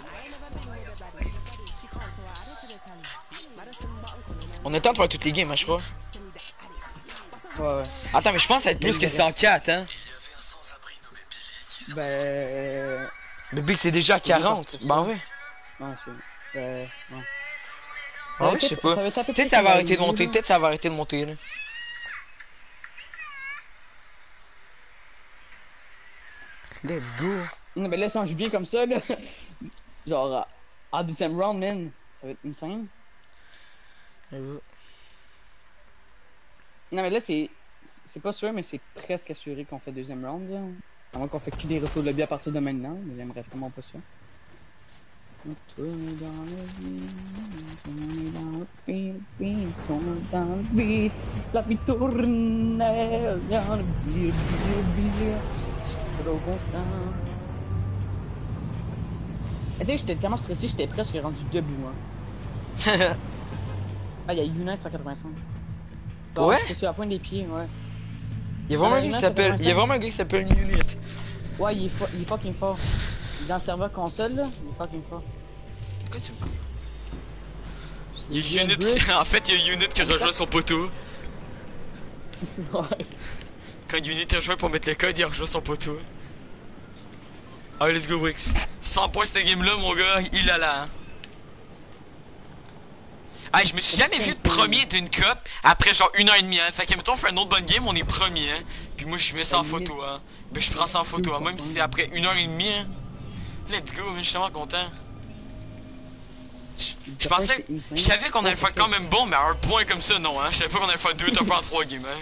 On a le temps de faire toutes les games, hein, je crois. Ouais, ouais. Attends, mais je pense que ça va être plus que 104, hein? Ben... euh, Mais Big, c'est déjà à 40. Ben ouais. Non, c'est... Euh... Non. Ah ouais, je sais pas. Peut-être ça va arrêter de monter, peut-être ça va arrêter de monter, là. Let's go. Non, mais là, si on joue bien comme ça, là... Genre, à- à deuxième round, man, ça va être insane. Non, mais là, c'est... C'est pas sûr, mais c'est presque assuré qu'on fait deuxième round, là. À moins qu'on fait que des retours de lobby à partir de maintenant, mais j'aimerais vraiment pas ça. Tourner dans le vide, tourner dans le vide, vide, tourner dans le vide, la vie tourne dans le vide, vide, vide, je suis trop content. Et Tu sais, j'étais tellement stressé, j'étais presque rendu debout, moi. Ah, il y a Unite 185. Genre, Ouais? J'étais sur la pointe des pieds, ouais. Il y a vraiment un gars qui s'appelle. vraiment un gars qui s'appelle Unit. Ouais, il est, il est fucking fort. Il est dans le serveur console, là, est fucking fort. Pourquoi tu me parles? Il y a Unit qui... En fait, il y a Unit qui rejoint son poteau. Ouais. Quand Unit a rejoint pour mettre le code, il a rejoint son poteau. Allez, let's go, Wix. 100 points cette game-là, mon gars, il a là. Hein. Hey, je me suis jamais vu de premier d'une cup après genre une heure et demie, hein. Fait que, mettons, on fait une autre bonne game, on est premier, hein. Puis moi, je mets ça en photo, hein. Ben, je prends ça en photo, hein. Même si c'est après une heure et demie, hein. Let's go, mais je suis tellement content. Je- pensais. Je savais qu'on allait le faire quand même bon, mais à un point comme ça, non, hein. Je savais pas qu'on allait faire deux top en trois games, hein.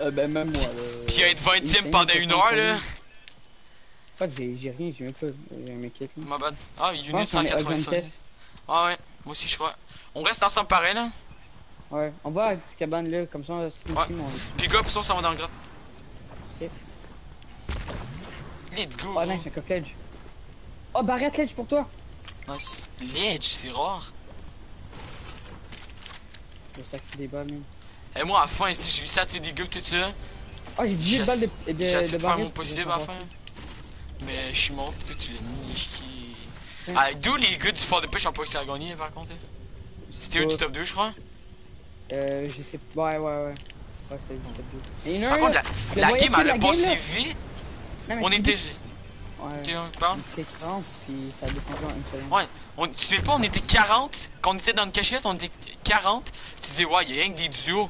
Euh, ben, même moi, là. Puis être 20ème Insane, pendant c'est une heure, là. fait, j'ai rien, j'ai même pas j'ai un mec là. Ma bad. Ah, Unit pense qu'on est à 185. test. Ah ouais, moi aussi je crois. On reste ensemble pareil là? Ouais, on va à la petite cabane là, comme ça, c'est Ouais. Puis gars, puis ça, on s'en va dans le grotte. Ok. Let's go. Oh, gros. nice, un coq ledge. Oh, barrette ledge pour toi. Nice. Ledge, c'est rare. Vais sacrer des balles, man. Et moi, à la fin, si j'ai réussi à tuer des gars, tout ça, Oh, j'ai 18 J'ai balles de, de, j'ai essayé de faire mon possible à la fin. Mais je suis mort, toi, tu l'as niqué. Ouais. Ah, d'où les gars du fort de pêche ont pas réussi à gagner, par contre. C'était eux du top 2, je crois. Euh, je sais pas. Ouais, ouais, ouais. Ouais, c'était du top 2. Et il y en a Par contre, la, le la game, elle a passé vite. Non, On était. Dis- Ouais. On parle. On était 30, puis ça a descendu en une seconde. Ouais, on, tu sais pas, on était 40. Quand on était dans une cachette, on était 40. Tu disais, ouais, il y a rien que des duos.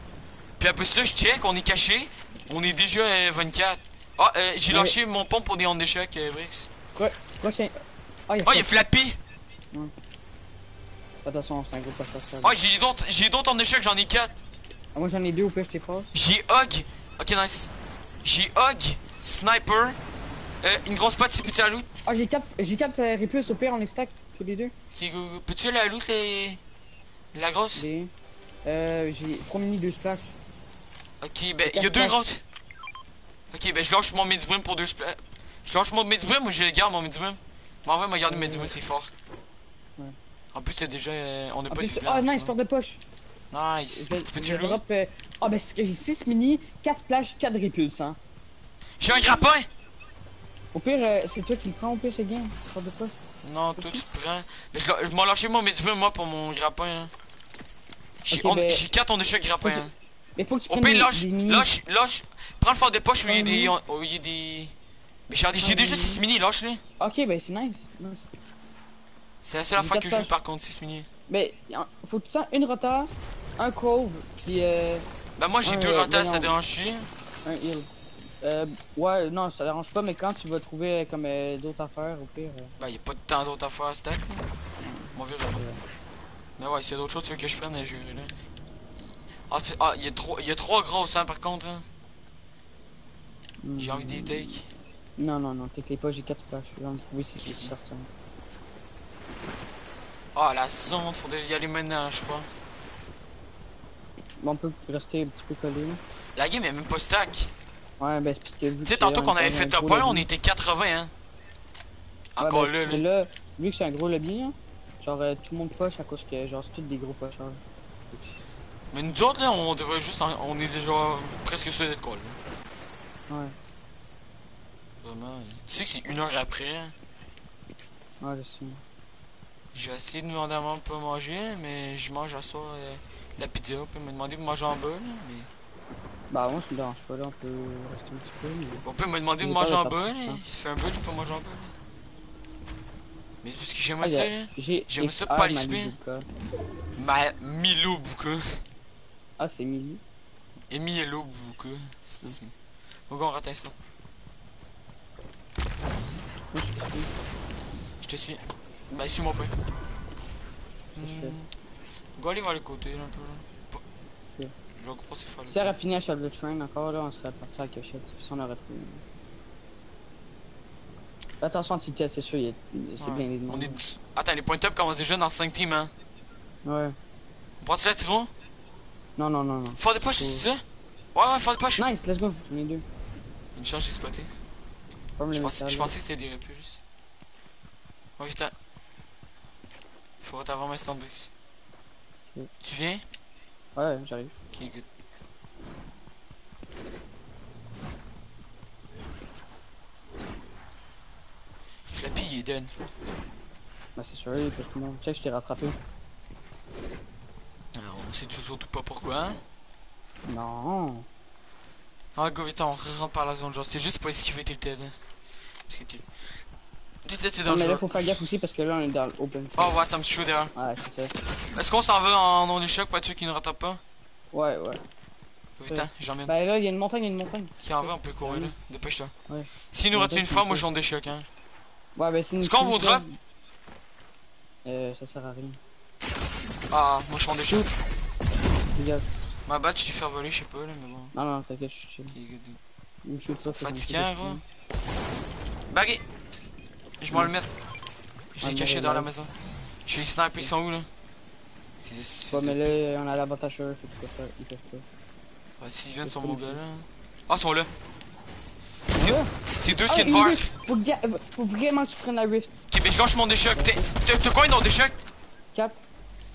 Puis après ça, je check, on est caché. On est déjà euh, 24. Ah, euh, j'ai Ouais. lâché mon pompe pour des ondes d'échec, euh, Brix. Prochain. Oh, il y a Oh, il a flappé. Attention, c'est un gros pas ça. Oh, j'ai d'autres, j'ai d'autres ondes d'échec, j'en ai 4. Ah, moi j'en ai deux au pire, je t'ai. J'ai Hog. Ok, nice. J'ai Hog, Sniper. Euh, une grosse patte, c'est plutôt la loot. Ah, j'ai 4 j'ai quatre euh, au pire, on les stack tous les deux. Peux-tu la loot, les... la grosse? Euh, j'ai 3 mini, 2 splash. Ok, ben, il y a deux grosses. Ok, ben je lâche mon midi-brim pour deux splash. Je lâche mon midi-brim ou je le garde mon midi-brim? Mais en vrai, me garder Euh, midi-brim, c'est fort. ouais. En plus, t'as déjà. euh, on a En pas plus, de ah nice, porte de poche. Nice. Je, Tu peux je tu le drop. euh, Ah, ben j'ai 6 mini, 4 splash, 4 répulses, hein. J'ai un grappin! Au pire, euh, c'est toi qui le prends, au pire, c'est game. Porte de poche. Non, toi tu prends. Mais je, je m'en lâché mon midi-brim, moi, pour mon grappin. Là. J'ai Ok, on- ben- j'ai 4 on échec grappin. Hein. Mais faut que tu Au pire, lâche, lâche, lâche. Prends le fort de poche où il y a des. mini. Où il y a des. Mais j'ai déjà mini. 6 mini, lâche-les. Ok, ben c'est nice. nice. C'est la seule fois que je joue par contre 6 mini. Mais y en- faut tout le temps une rota, un cove, puis euh, Bah, moi j'ai deux euh, rotas, ben ça dérange-tu? un heal. Euh, ouais, non, ça dérange pas, mais quand tu vas trouver comme euh, d'autres affaires, au pire. euh, Bah, y'a pas de temps d'autres affaires à stack. là. On verra. Mais ouais, s'il y a d'autres choses tu veux que je prenne, je là. Ah, ah, y'a trois, y a trois grosses, hein, par contre. Hein. J'ai hmm. envie d'y take. Non, non, non, t'inquiète pas, j'ai 4 pages. J'ai envie de trouver si c'est certain. Ah, la zone, faudrait y aller maintenant, je crois. Bon, on peut rester un petit peu collé. La game est même pas stack. Ouais, ben c'est parce que Tu sais, tantôt on qu'on avait fait top gros 1, on était 80, hein. Ouais, Encore ben, là, là. vu que c'est un gros lobby, hein, genre euh, tout le monde poche à cause que genre c'est tous des gros pocheurs. Mais nous autres, là, on devrait juste. en- On est déjà presque sûr d'être cool. Ouais, Vraiment. Tu sais que c'est une heure après. hein. ouais, je sais. J'ai essayé de demander à maman de pas manger, mais je mange à soir euh, la pizza. Peut me demander de manger en bas, là, mais. Bah, moi, ça me dérange pas, là, on peut rester un petit peu. Mais... On peut me demander de manger pas là. hein. Ça fait un bout, je peux manger bas, là. Mais parce que j'aime Ah, ça, J'aime ça XR participer. Malibuka. Ma Milo Buka. Ah, c'est Milly. Et Buka. C'est. Ok, on rate un instant. Moi, je te suis. Bah, suis-moi pas. Go aller vers le côté, là, un peu. Là. Pas- Ok. Je vais passer faire le. Si elle a fini à Charlotte Train encore, là, on serait parti à la cachette. Si on aurait trouvé. Fais Attention, c'est sûr, il c'est Ouais. blindé de On est. Attends, les points top commencent déjà dans 5 teams, hein. Ouais. On prend-tu la tiro? Non, non, non, non. Fort de poche, c'est ça? Ouais, ouais, fort de poche. Nice, let's go. On est deux. Une chance, j'ai spoté. Je je pensais que c'était des répus juste. Oh putain. Faut t'avoir standbox. Ok. Tu viens? Ouais, j'arrive. Good. Je l'ai pillé, done. Bah, c'est sûr, il tout le monde. Check, je t'ai rattrapé. Alors, on sait tout surtout pas pourquoi. hein. Non. Ah, go vite, on rentre par la zone, genre, c'est juste pour esquiver Tilted. Parce que Tilted. C'est Non, mais là, dangereux. faut faire gaffe aussi parce que là, on est dans l'open. Oh, what, ça me shoot derrière. Ouais, c'est ça. Est-ce qu'on s'en va en on choc pour être sûr qu'il ne rattrape pas? Ouais, ouais. Putain, j'emmène. Bah, là, il y a une montagne, il y a une montagne. Va, on peut courir là. Dépêche-toi. Ouais. S'il nous retient une fois, moi je fois. suis en déchoc, hein. Ouais, bah, c'est. Est-ce qu'on voudra? Euh, ça sert à rien. Ah, moi je suis en déchoc. Regarde. Ma batte, je suis fait voler, je sais pas là, mais bon. Non, non, t'inquiète, je suis chill. Il me shoot pas, je gros. Bagué! Je m'en le mettre. Je l'ai caché dans la maison. Je suis les snipers, ils sont où là? C'est- c'est- Ouais, mais c'est- là, on a l'avantage sur eux, fait qu'ils peuvent pas. Ils peuvent pas. Ouais, S'ils viennent, c'est pas mon gars là. Ah, ils sont là. C'est Ah, c'est deux Ah, skins verts. Faut, faut vraiment que tu prennes la rift. Ok, ben je lâche mon déchoc. T'es- T'as combien dans déchoc? 4.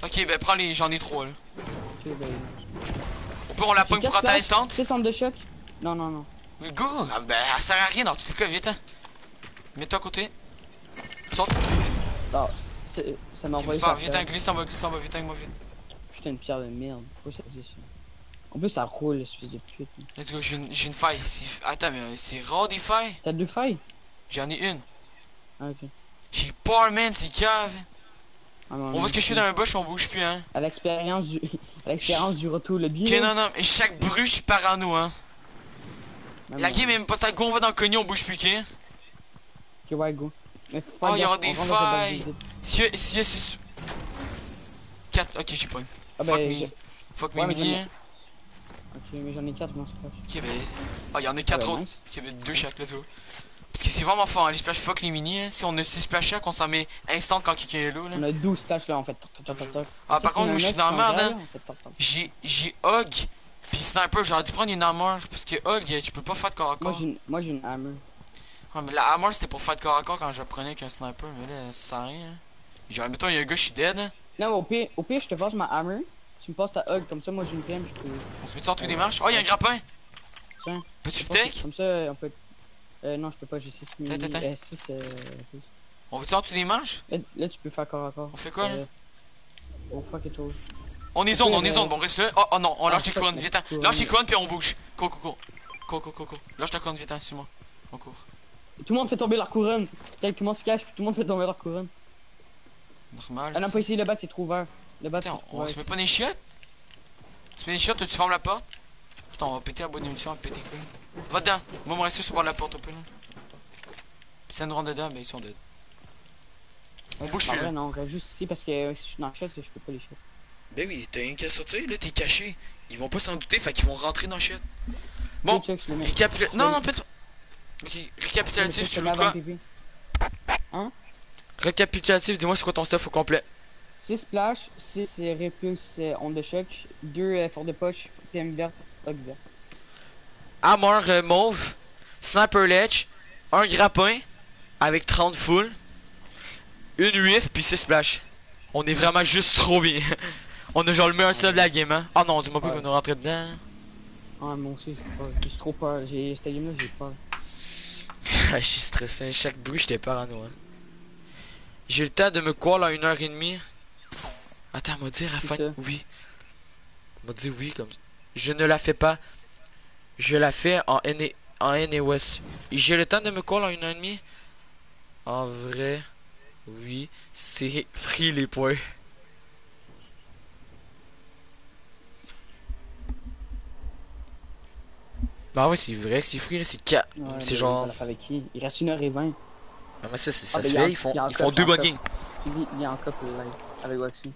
Ok, ben prends les. J'en ai trois là. Ok, ben. Au pire, on la pogne pour attaque instant. 6 centres de choc. Non, non, non. Go! Ah, ben, elle sert à rien dans tous les cas, vite, hein. Mets-toi à côté. Saute. Non, c'est- ça m'a Ok, envoyé glisse en bas, glisse en bas, vite, hein, moi, vite. Putain, une pierre de merde. Pourquoi ça? En plus, ça roule, espèce de pute. Let's go, j'ai une, une faille. Attends, mais c'est rare des failles? T'as deux failles? J'en ai une. Ah, ok. J'ai peur, man, c'est cave. Ah, non, On va se cacher non. dans un bush, on bouge plus, hein. À l'expérience du. À l'expérience du retour le Ok, billet. non, non, mais chaque bruit, je suis parano, hein. La game est même pas ça, go, on va dans le cognon, on bouge plus, ok? Ok, ouais, go. Mais Oh, il y aura des failles. Si si six- 4, ok, j'ai pas une. Ah, Fuck ben, me. Fuck Ouais, me, mini. Ok, mais j'en ai 4, mon splash. Ok, ben. Ah, il y en a 4 Ouais, autres. nice. Ok, ben, deux chaque, let's go. Parce que c'est vraiment fort, hein, les splash fuck les mini, hein. Si on a 6 splash chaque, on s'en met instant quand quelqu'un est là, là. On a 12 splash là en fait. Toc, toc, toc, toc, toc. Ah, par c'est contre, moi, je suis dans la merde, hein. J'ai, j'ai hog Puis sniper, j'aurais dû prendre une armor. Parce que Hug, tu peux pas faire de corps à Moi corps. j'ai une, moi j'ai une hammer. Ouais, mais la armor c'était pour faire de corps à corps quand je prenais avec un sniper. Mais là, ça sert à rien. hein. Genre, mettons, il y a un gars, je suis dead. hein. Non, mais au pire, au pire, je te passe ma hammer. Tu me passes ta hug, comme ça, moi j'ai une PM, je peux. On se met en dessous des marches. Oh, il y a un grappin. Tiens. Peux-tu le take? Comme ça, on peut. Euh, non, je peux pas, j'ai 6 mini. Attends, attends. Euh, 6 euh. On en dessous des marches? Là, là, tu peux faire corps à corps. On fait quoi là? Oh fuck it all. On est zone, on est zone. Bon, reste là. Oh, oh non, on lâche les couronnes. Ouais. lâche les couronnes puis on bouge. Go, go, go. Go, go, go, go. Lâche ta couronne, vite, hein, suis-moi. On court. Tout le monde fait tomber leur couronne. Tout le monde se cache, puis tout le monde fait tomber leur couronne. Normal. Ah non, pas le bat, c'est trop ouvert. C'est trop on se met pas des chiottes? Tu mets des chiottes, toi, tu fermes la porte? Attends, on va péter la bonne émission, on va péter quoi? Va dedans, moi, me rester sur le bord de la porte au là. Puis ça nous rentre dedans, ben ils sont dead. On bouge plus vrai, là. non, on reste juste ici parce que euh, si je suis dans le je peux pas les shots. Ben oui, t'as rien qu'à sortir, là, t'es caché. Ils vont pas s'en douter, fait qu'ils vont rentrer dans le shit. Bon, Check, je le mets. récapitula... Non, non, peut-être. Ok, récapitulatif, tu veux quoi? Récapitulatif, dis-moi c'est quoi ton stuff au complet? 6 splash, 6 répulse euh, onde de choc, 2 fort de poche, PM verte, hog verte. Armor euh, mauve, sniper ledge, un grappin avec 30 full, une whiff puis 6 splash. On est vraiment juste trop bien. On a genre le meilleur sub de la game hein? Ah non, dis-moi pas qu'on nous rentrer dedans. Ah, moi aussi, j'ai trop peur. J'ai cette game-là, j'ai peur. Je suis stressé, chaque bruit j'étais parano. Hein. J'ai le temps de me coller à une heure et demie. Attends, m'a dire à fin. ça. Oui. M'a dit oui comme ça. Je ne la fais pas. Je la fais en N en NOS. J'ai le temps de me coller à une heure et demie? En vrai, oui, c'est free les points. Bah oui, c'est vrai que c'est free, c'est 4. Ouais, c'est genre. avec qui? Il reste 1h20. Ah, mais ça, c'est- ça Ah, se fait, ils font, ils font deux il y a en couple live avec Waxy.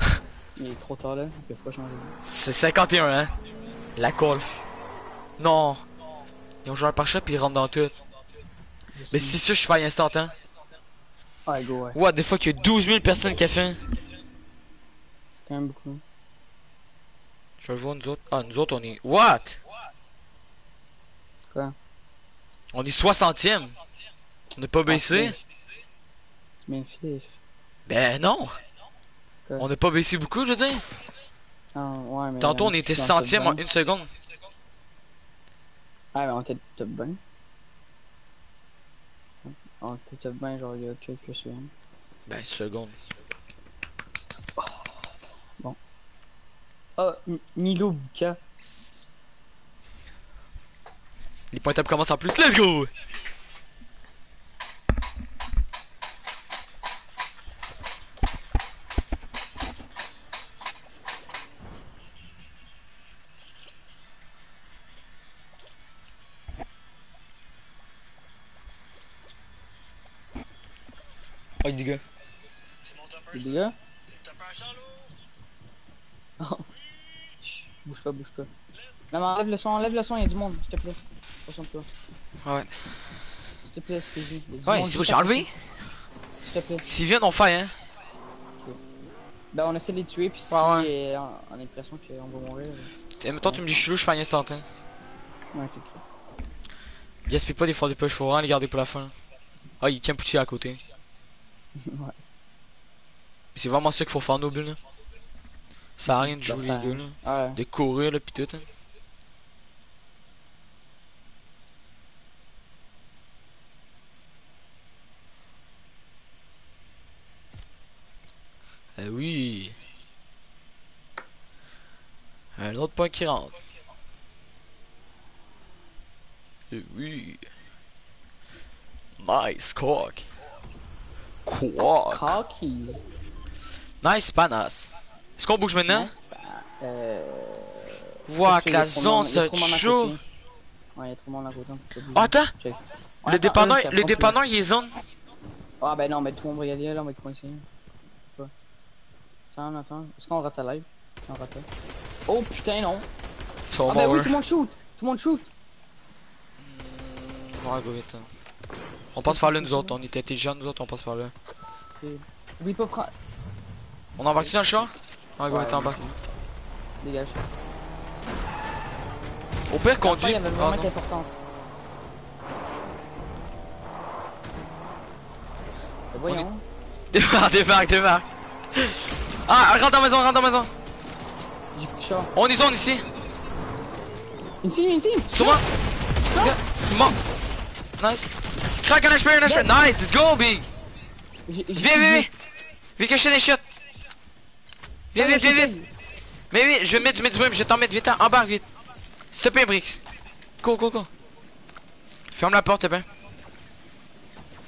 Il est trop tard là, il faut pas changer. C'est 51, hein. La colle. Non. Ils ont joué un par shot puis ils rentrent dans tout. Mais si ça, je fais instantan. Ouais, go, ouais. Ouais, des fois qu'il y a 12 000 personnes qui a fait. C'est quand même beaucoup. Je le vois, nous autres. Ah, nous autres, on est. What? Quoi? On est 60ème. On n'est pas baissé? Fiche. Ben non. On n'a pas baissé beaucoup, je veux dire. Ah, ouais, mais. Tantôt, on était centième en top 20. une seconde. Ah, mais on était top 20. On était top 20, genre il y a quelques secondes. Ben, seconde. Ah, M- Milo Buka. Les points tables commencent en plus. Let's go! Oh, les gars. Les dégâts Oh. Bouge pas, bouge pas. Non, mais enlève le son, enlève le son, il y a du monde, s'il te plaît. Concentre-toi. Ouais. S'il te plaît, Ouais, c'est bon, j'ai enlevé? S'il te plaît. S'ils viennent, on fait, hein. Ben, on essaie de les tuer, puis si Ouais, ouais. euh, on a l'impression qu'on va mourir. euh, Eh, Mettons, tu me dis chelou, je fais un instantané. Ouais, t'es clair. Gaspille pas des fois des poches, faut vraiment les garder pour la fin. Ah, il tient Poutier à côté. ouais. C'est vraiment ça qu'il faut faire nos bulles. Ça a rien de jouer, les. Ouais. De courir, là, pis tout, hein. Eh oui. Un autre point qui rentre. Eh oui. Nice cock. Quack. Cockies. Nice panas. Est-ce qu'on bouge maintenant? Euh. Ouah, que y a la zone se chaud. Ouais, il y a trop de monde à côté. Ah, attends, Check. le dépanneur, le dépanneur il est zone. Ah, ben non, mais tout le monde va y aller, là, on va être coincé. Attends, attends. Est-ce qu'on rate la live? On rate. Oh putain, non. Ah, ben oui, là. tout le monde shoot. Tout le monde shoot. Ouais, go vite. hein. On passe par là, nous autres. On était intelligents, nous autres, on passe par là. Oublie pas prendre. On embarque-tu dans le char? Ouais, go Ouais, vite, embarque. Dégage. Au pire, avait Ah, vraiment non. qui est importante. Voyons. Ah, rentre dans la maison, rentre dans la maison. J'ai. On est zone ici. Ici, ici. Sur moi. Mort. Nice. Crack un HP, un HP. Nice, let's go, big. Viens, viens, viens. Viens cacher les shots. Viens, Ah, viens, pas- vite. Mais oui, je vais mettre, mettre du bruit, je vais t'en mettre vite, hein, embarque vite. S'il te plaît, Brix. Go, go, go. Ferme la porte, ben.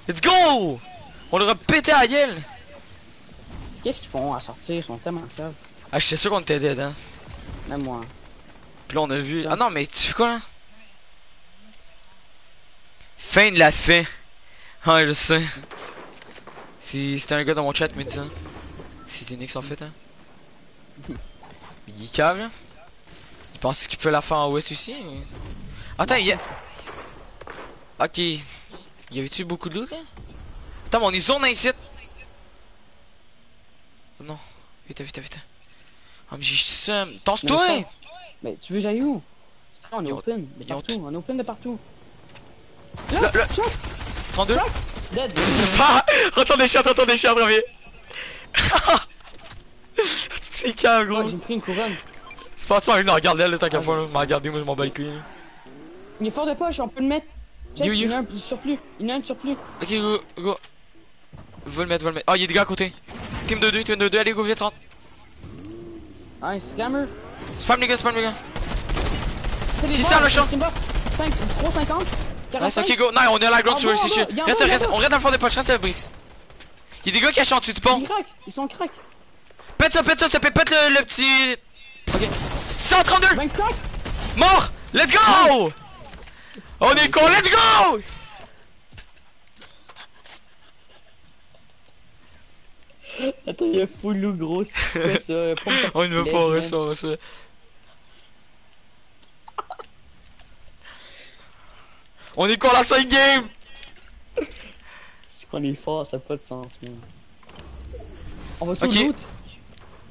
Let's go! On leur a pété à la gueule. Qu'est-ce qu'ils font à sortir? Ils sont tellement caves. Ah, j'étais sûr qu'on était dead, hein. Même moi. Puis là, on a vu. Ah non, mais tu fais quoi là? Fin de la fin. Ah, je sais. Si c'était un gars dans mon chat, mais disant. Si c'est Nix en fait, hein. Il est cave, là. Il pense qu'il peut la faire en ouest aussi? ou- Attends, il y a. Ok. Y avait-tu beaucoup de loot là? Attends, mais on est zone ici. Oh non. Vite, vite, vite. Ah, mais j'ai seum. Tance-toi! Mais Mais tu veux j'aille où? Pas, on est open. De partout. On est open de partout. Le- Là, le- shot, 32? dead. Ah Retourne les chiens, retourne les chiens, reviens C'est Oh, gros j'ai pris une couronne. C'est pas non, regarde-le, là, tant qu'à fois, là. Mais regardez, moi, je m'en bats couilles. là. Il est fort de poche, on peut le mettre. Check, You, il y a un surplus. Il y en a un surplus. Ok, go, go. Va le mettre, va le mettre. Ah, il y a des gars à côté. Team 2-2, team 2-2, allez, go, vite, rentre. Nice, scammer. Spam les gars, spam les gars. Si ça, le champ. c'est une balle. 5, 350. Nice, 45. ok, go. Non, on est à la ground En sur le shit. Reste, on reste dans le fond des poches, reste avec Brix. Il y a des gars qui achètent en dessous du pont. Ils craquent, ils sont crack. Pète ça, pète ça, s'il te plaît, pète le, le petit. Ok. 132 20 crack. Mort Let's go On est con, let's go Attends, il y a full loup gros. Ça? On ne veut pas, on man. reste, on est quoi la 5 game C'est qu'on est fort, ça n'a pas de sens, man. On va sur Ok. le.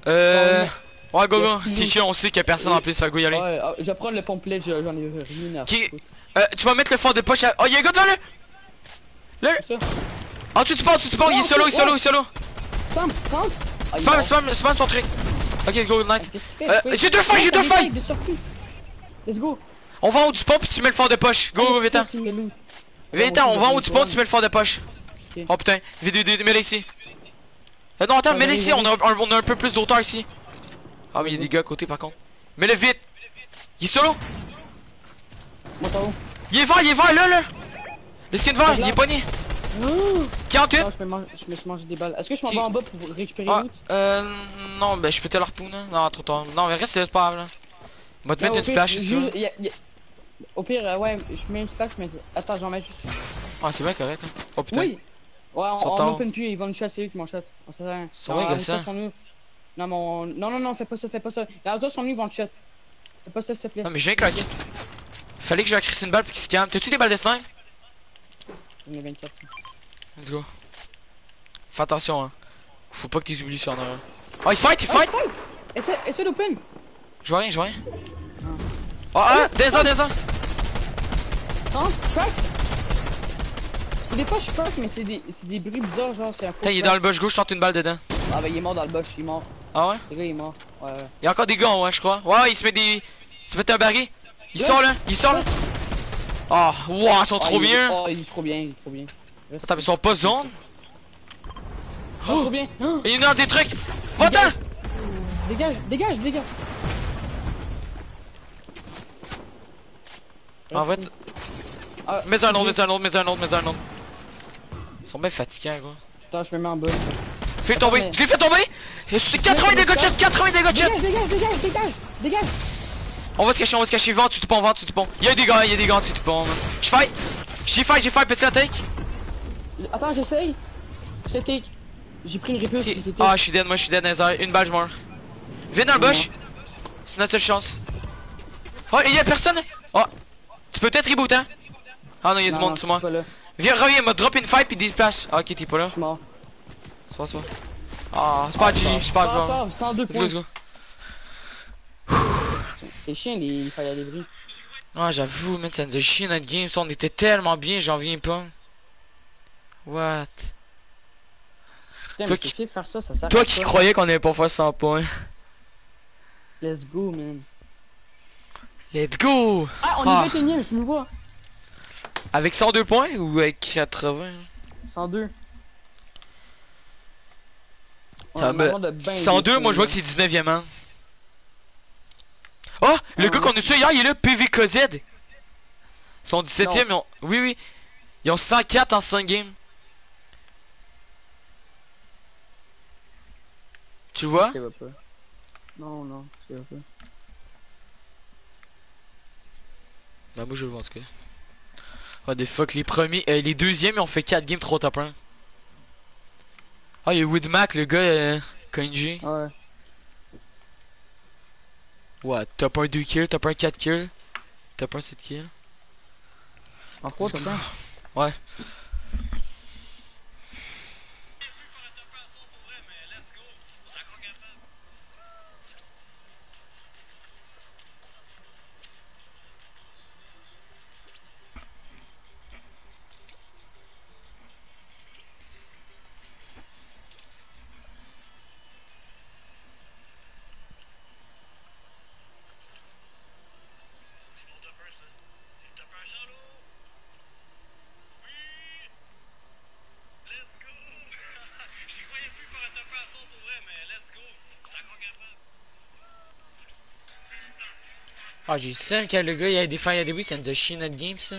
Euh. Ouais, go, go. C'est chiant, on sait qu'il y a personne en plus, ça go y aller. Ouais, ah, prendre le pompelet, je- j'en ai rien à Qui-. Euh, tu vas mettre le fort de poche à. Oh, y'a un gars devant C'est ça. En dessous du pont, en dessous du pont, il est Ouais, solo, il est solo, il est solo. Spam, 30. Ah, il Spam, spam, spam son truc. Ok, go, nice. Euh, j'ai deux failles, j'ai deux failles. Let's go. On va en haut du pont, puis tu mets le fort de poche. Go. Vite, hein, on va en haut du pont, tu mets le fort de poche. Oh putain, mets-le ici. Euh, non, attends, mets-le ici, on a, un- on a un peu plus d'auteur ici. Ah, mais il y a des gars à côté par contre. Mets-le vite. Il est solo. Il est vert, il est vert, là, là. Le skin vert, il est pogné. Oh, 48. je, me mange- je me suis mangé des balles. Est-ce que je m'en vais en bas pour récupérer Ah, euh, non, ben je peux te le harpoon, hein. Non, trop tard. Non, mais reste c'est pas grave, là. On va te Non, mettre une pire, splash ici. juste- là. y a- y a- Au pire, euh, ouais, je mets une splash, mais attends, j'en mets juste. Ah, c'est bien correct, hein. Oh putain. Oui! Ouais, on, open plus, ils vont nous shot, c'est eux qui m'ont shot. On sait rien. Sont sont nous. Non, mais on... non, non, non, fais pas ça, fais pas ça. Les autres sont nous, ils vont te shot. Fais pas ça, s'il te plaît. Non, mais j'ai un. Fallait que je crisse une balle pour qu'il se calme. T'as-tu des balles de snipe? J'en ai 24. Let's go. Fais attention, hein. Faut pas que t'es oublié sur en arrière. Oh, il fight, il Oh, fight! fight! Essaie, essaie d'open! Je vois rien, je vois rien. Oh, ah, descends, descends! 30, crack! Parce que des fois, je suis crack, mais c'est des, des bruits bizarres, genre, c'est un Putain, il est dans le bush gauche, je tente une balle dedans. Ah, bah, il est mort dans le bush, il est mort. Ah ouais? Le gars, il est mort. Ouais, ouais. Il y a encore des gars, ouais, je crois. Ouais, il se met des. Il se met un baril. Il sort là, il sort là. Ah, wow, ils sont Ah, trop il est- bien. Oh, il est trop bien, il est trop bien. Reste- Attends, mais ils sont pas zone. Oh, trop bien! Oh, Il y en a des trucs. Va-t'en! Dégage, dégage, dégage! En fait, Ah, mets un autre, mets un autre, mets un autre, mets un autre. Ils sont bien fatigants, gros. Attends, je me mets en bas. Fais tomber, mais- je l'ai fait tomber! Et C'est 80 dégâts de shot, 80 dégâts de dégage, dégage, dégage, dégage! On va se cacher, on va se cacher, vent, tu te pont, vent, tu te pont. Il y a des gars, il y a des gars, tu te pont. Je fight! J'ai fight, j'ai fight, petit attaque. Attends, j'essaye! Je take. J'ai pris une t'ai Ah, je suis dead, moi je suis dead airs. Une balle, je meurs. Viens dans le bush. C'est notre seule chance. Oh, il y a personne. Oh, tu peux peut-être reboot, hein? Ah non, il y a du monde je moi. Viens, reviens, m'a drop une fight puis 10 places. Ah, ok, t'es pas là. Je mort. C'est pas ça. Ah, c'est pas GG, c'est pas grave. encore, 102 Let's go, let's go. C'est chiant les failles à débris. Ah, j'avoue, man, ça nous a chié notre game. Ça, on était tellement bien, j'en viens pas. What? Putain, Toi mais qui- faire ça, ça sert Toi à qui croyais qu'on allait pas faire 100 points. Let's go, man. Let's go! Ah, on Ah. est 21 e je nous vois. Avec 102 points ou avec 80? 102. On Ah, a ben, besoin de ben 102, des moi je vois que c'est 19ème an. Oh! Le Ah, gars ouais. qu'on a tué hier, il est là, PVKZ! Ils sont 17ème, ils ont... Oui, oui. Ils ont 104 en 5 games. Tu vois? Je pas. Non, non, je pas. Bah moi je le vois en tout cas. What the fuck, les premiers, euh, les deuxièmes ils ont fait 4 games 3 top 1. Ah il y a Woodmac le gars euh, Kenji. Ouais. What, top 1 2 kills, top 1 4 kills, top 1 7 kills. En 3, t'as pas? Ouais. Ah j'ai seul que le gars il a des failles à début, ça nous a chié notre game ça.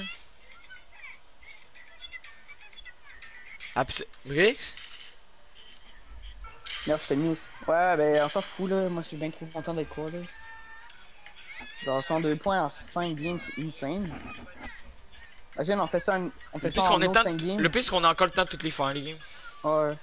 Abs... Brix? Merci, c'est news. Ouais, ben, on s'en fout, là. Moi, je suis bien trop content d'être quoi, là. Genre, 102 points en 5 games, c'est insane. Imagine, on fait ça, en- on fait Le ça en qu'on est autre temps... 5 games. Le pire c'est qu'on a encore le temps de toutes les faire les games. Ouais.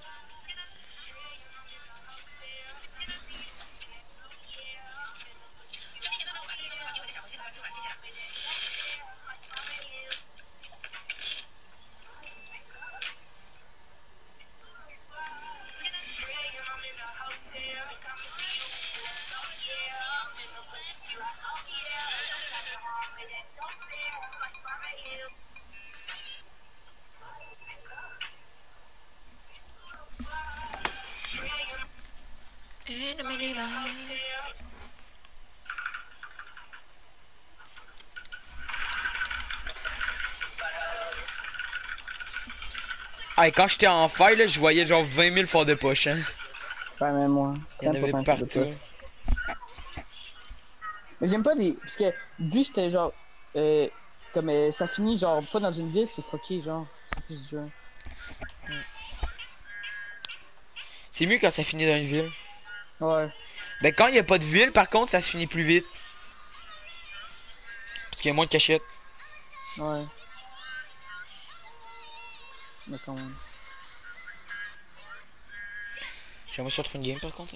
Et quand j'étais en faille là, je voyais genre 20 000 fois de poche hein. Ouais, même moi. Il y en avait partout. Mais j'aime pas des. Parce que, vu c'était genre. Euh, comme euh, ça finit genre pas dans une ville, c'est fucké, genre. C'est plus dur. C'est mieux quand ça finit dans une ville. Ouais. Ben quand il y a pas de ville par contre, ça se finit plus vite. Parce qu'il y a moins de cachettes. Ouais. Mais quand. J'aimerais sur une game par contre.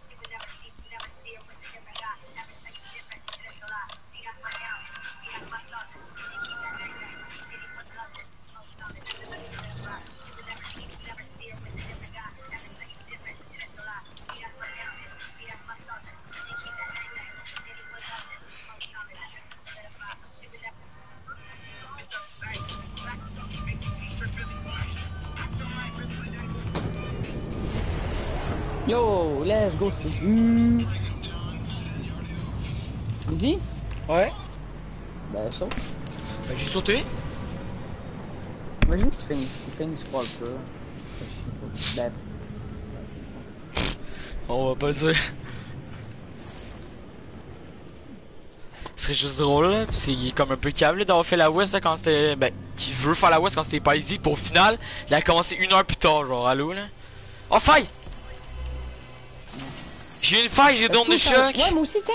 Yo, let's go, c'est Mmh. Easy? Ouais. Ben, ça. Ben j'ai sauté. Imagine tu fais une, tu fais une scroll. Ben, On va pas le dire. Ce serait juste drôle, là, parce qu'il est comme un peu câblé d'avoir fait la West là, quand c'était. Ben, qui veut faire la West quand c'était pas easy, pour au final, il a commencé une heure plus tard, genre, allô, là. Oh, faille! J'ai une faille, j'ai donné choc! Ouais, moi aussi, tiens.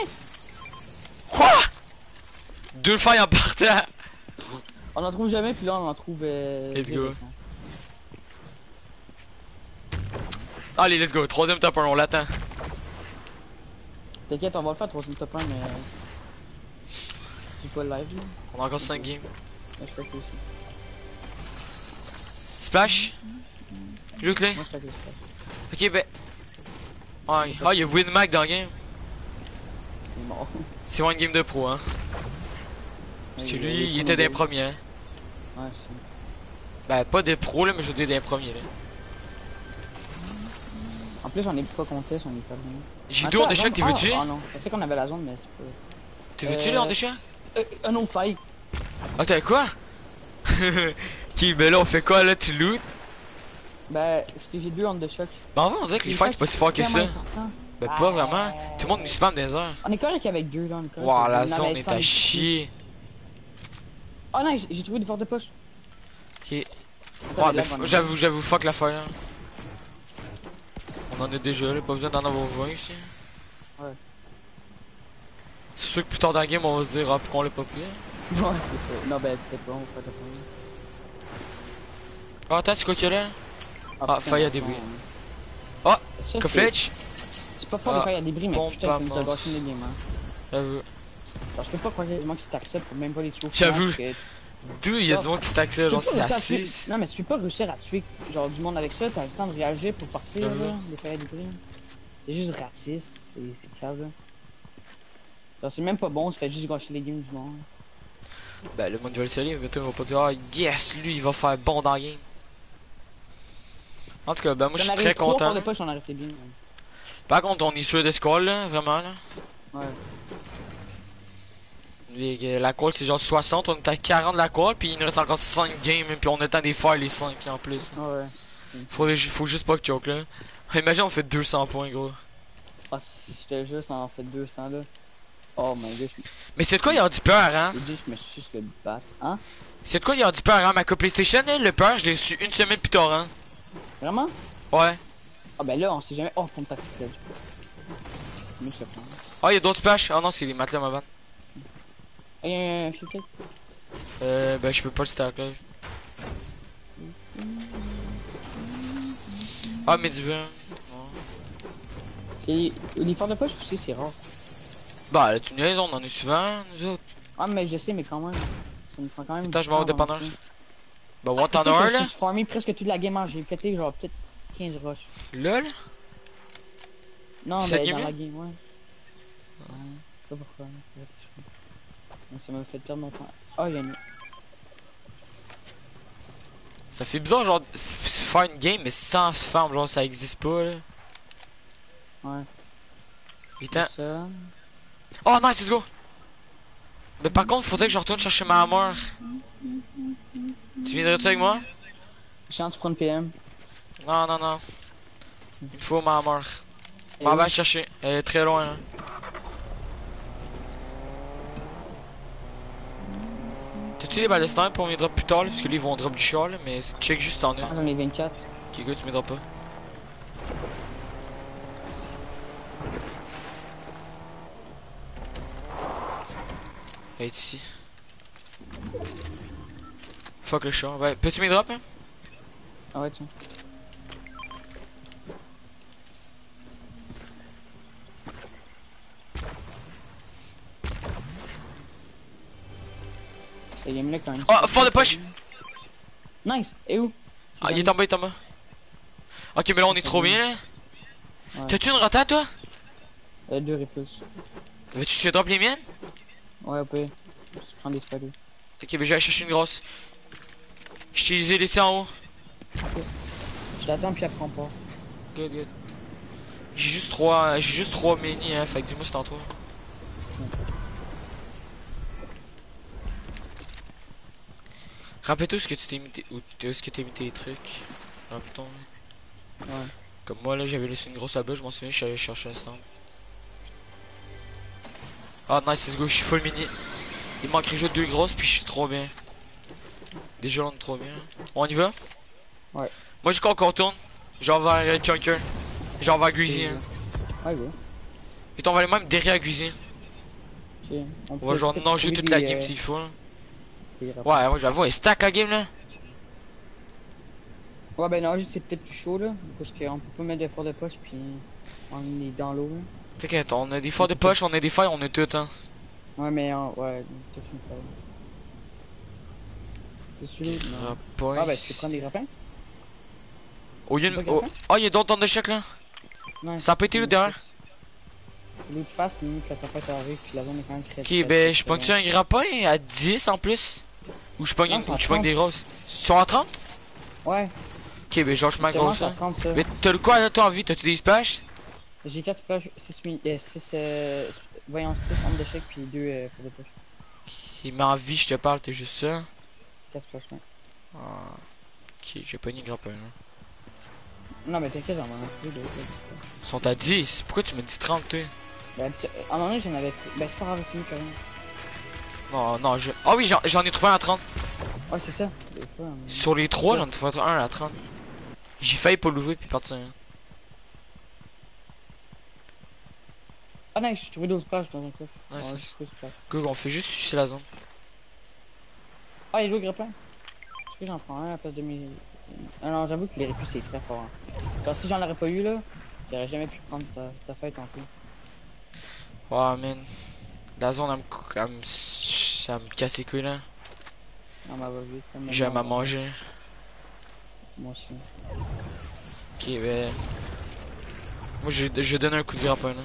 Quoi? Deux failles en partant! On en trouve jamais, puis là, on en trouve. Euh, Let's go. Allez, let's go, troisième top 1, on l'attend. T'inquiète, on va le faire, troisième top 1, mais. J'ai pas le live, là? On a encore 5 games. Mais je aussi. Splash? Là? Fais que ça. Ok, ben. Ouais. Ah, il y a Winmac dans le game. Il est mort. C'est one game de pro, hein. Parce que lui, il était des premiers, hein. Ouais, je sais. Ben, pas des pros, là, mais je dis des premiers, là. En plus, on est pas contest, on est pas bien. J'ai Ah, deux en déchet, t'es vu-tu? Ah non, je sais qu'on avait la zone, mais c'est pas. T'es vu-tu, là, en Euh, déchet? Euh, un autre fight. Ah, t'as quoi? ok, ben là, on fait quoi, là, tu loot? Ben, est-ce que j'ai deux ondes de choc? Ben, en vrai, on dirait que les fights, c'est pas si fort que ça. Important. Ben, pas vraiment. Tout le monde nous spam des heures. On est correct avec deux, là, on est On la zone est à chier. Oh non, j'ai trouvé des fortes de poche. Ok. Mais est- j'avoue, j'avoue, fuck la fire, là. On en a déjà, là, pas besoin d'en avoir 20 ici. Ouais. C'est sûr que plus tard dans la game, on va se dire, ah, pourquoi on l'a pas pris? Ouais, c'est ça. Non, ben, peut-être pas, on va pas. Ah, attends, c'est quoi qu'il y a là? Ah, faille à débris. Ah, Ça, c'est- pas fort Ah, de faille à débris, mais putain, ça nous a gâché une game, hein. J'avoue. Je peux pas croire qu'il y a des gens qui stack ça pour même pas les tuer J'avoue. D'où il y a du monde qui stack ça, genre c'est la Suisse. Non, mais tu peux pas réussir à tuer genre du monde avec ça, t'as le temps de réagir pour partir, là, des failles à débris. C'est juste raciste, c'est grave, là. Genre, c'est même pas bon, ça fait juste gâcher les games du monde. Ben, le monde va le saluer, mais toi, il va pas dire, ah, yes, lui, il va faire bon dans la game. En tout cas, ben, moi, je suis très content. on. Par contre, on est sur des scores, là, vraiment, là. Ouais. Euh, la call, c'est genre 60, on est à 40 de la call, puis il nous reste encore 5 games, puis on attend des faire les 5 en plus. Ouais. Faut, faut juste pas que choke, là. Imagine, on fait 200 points, gros. Ah, si je te jure, ça en fait 200 là. Oh god, je Mais c'est de quoi il y a du peur, hein? je me suis juste le bat. Hein? C'est de quoi il y a du peur, hein? Ma copie PlayStation, le peur, je l'ai su une semaine plus tard, hein? Vraiment? Ouais. Ah, ben là, on sait jamais. Oh, compte tactique là. Mais je te prends. Ah, il y a d'autres splash? Ah non, c'est les matelas, ma vanne. Shit Euh, ben, je peux pas le stack, là. Ah, mais du bien. C'est l'uniforme de poche aussi, c'est rare? Bah, là, tu niaises, on en est souvent, nous autres. Ah, mais je sais, mais quand même. Ça me prend quand même. Je m'en vais au dépanneur. Bah, Ah, as que un, là? suis farmé presque toute la game, j'ai pété genre peut-être 15 rushs. Lol? Non, Cette ben dans la game, ouais. Ouais, je sais pas pourquoi. Mais ça m'a fait perdre mon temps. Ah, il y a une. Ça fait bizarre, genre, faire une game, mais sans farm, genre, ça existe pas, là. Ouais. Putain. Ça. Oh, nice, let's go! Mais par contre, faudrait que je retourne chercher ma hammer. Tu viendrais-tu avec moi? Chance, tu prends une PM. Non, non, non. Il me faut ma M'en où? va chercher. Elle est très loin, là. T'as-tu des ballestins pour me drop plus tard, là? Parce que là, ils vont drop du char, là. Mais check juste en Ah, un. j'en ai 24. Ok, gars, tu me drop pas. Elle est ici. Fuck le char. Ouais, peux-tu me drop, hein? Ah ouais, tiens. Ça là quand même. Oh, fort de poche! Nice! Et où? Ah, il est en bas, il est en bas. Ok, mais là, on est trop bien, là. Ouais. T'as-tu une rotate, toi? Euh, deux repulses. Veux-tu que je te drop les miennes? Ouais, ok. Je prends des spaghettis. Ok, mais j'allais chercher une grosse. Je les ai laissés en haut. Je t'attends puis après on part. Good, good. J'ai juste trois, j'ai juste trois mini, hein, fait que dis-moi si c'est en toi. Rappelle-toi ce que tu t'es mis, tes- où est-ce que t'as mis tes trucs. Dans le bouton. Ouais. Comme moi, là, j'avais laissé une grosse abat, je m'en souviens, je suis allé chercher un stand. Ah, nice, let's go, je suis full mini. Il manquerait juste deux grosses, puis je suis trop bien. Déjà, on est trop bien. On y va? Ouais. Moi, je crois qu'on retourne. Genre vers Chunker. Genre vers Greasy. Hein. Ouais. Et on va aller même derrière Greasy. Ok. On peut va genre nager toute la game euh, s'il faut. là. des rapports. Ouais, moi j'avoue, elle stack la game là. Ouais, ben non, c'est peut-être plus chaud là. Parce qu'on peut pas mettre d'effort de poche puis on est dans l'eau. là. T'inquiète, on a des fois de poche, on a des failles, on a tout hein. Ouais, mais euh, ouais, peut-être une fois. C'est? Non. Ah, ben tu prendre des grappins? Oh, y'a Oh, grappin? ah, y'a d'autres dans le chèque là. Ouais. Ça a pété là derrière. L'autre face, limite que la tempête arrive puis la zone est quand même très Ok, ben je pogne-tu un grappin à 10 en plus? Ou je pogne Non, une- c'est à je pogne 30. des grosses Ils sont à 30 Ouais, Ok, ben genre je c'est grosse à hein. 30 ça. Mais t'as le quoi là toi en vie? T'as-tu des splashes J'ai 4 splash, 6 mi- euh, 6 euh, voyons 6 armes d'échec puis 2 euh, pour de poche. Il met en vie, je te parle, t'es juste ça. 4 splash, ouais. Ah, ok, j'ai pogné le grappin là. Non, mais t'inquiète, j'en ai plus de. Ils sont à 10. Pourquoi tu me dis 30 toi? Petit- à un moment donné, j'en avais plus. Ben, c'est pas grave, c'est mieux que rien. Non, non, je. Ah oui, j'en j'en ai trouvé un à 30. Ouais, c'est ça. On- Sur les 3, j'en ai trouvé un à 30. J'ai failli pas l'ouvrir puis partir. hein. Ah non, j'ai trouvé 12 pages dans un coffre. Ouais, c'est j'ai trouvé 12 pages. Go, on fait juste sucer la zone. Ah, il où le grappin Est-ce que j'en prends un à la place de mes. Ah non, j'avoue que les répus c'est très fort. hein. Genre, si j'en aurais pas eu là, j'aurais jamais pu prendre ta, ta fête en plus. Ouais, man. La zone, elle me, elle me, ça me casse les couilles là. J'aime à manger. Moi aussi. Ok, ben. Moi, je, je donne un coup de grappin là.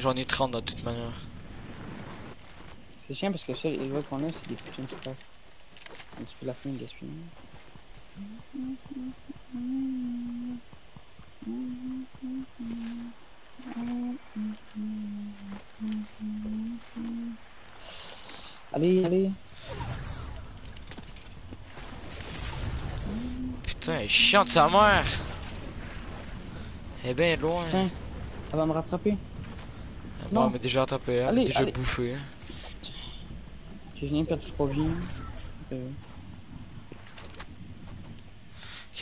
J'en ai 30 de toute manière. C'est chiant parce que les voix qu'on a, c'est des putains de pages. Un petit peu la fin de gaspiller. Allez, allez. Putain, elle est chiante sa mère. Est bien loin. Tiens. Elle va me rattraper. Non. elle m'a déjà attrapé, elle m'a déjà allez. bouffé. J'ai rien perdu trop vie. Euh,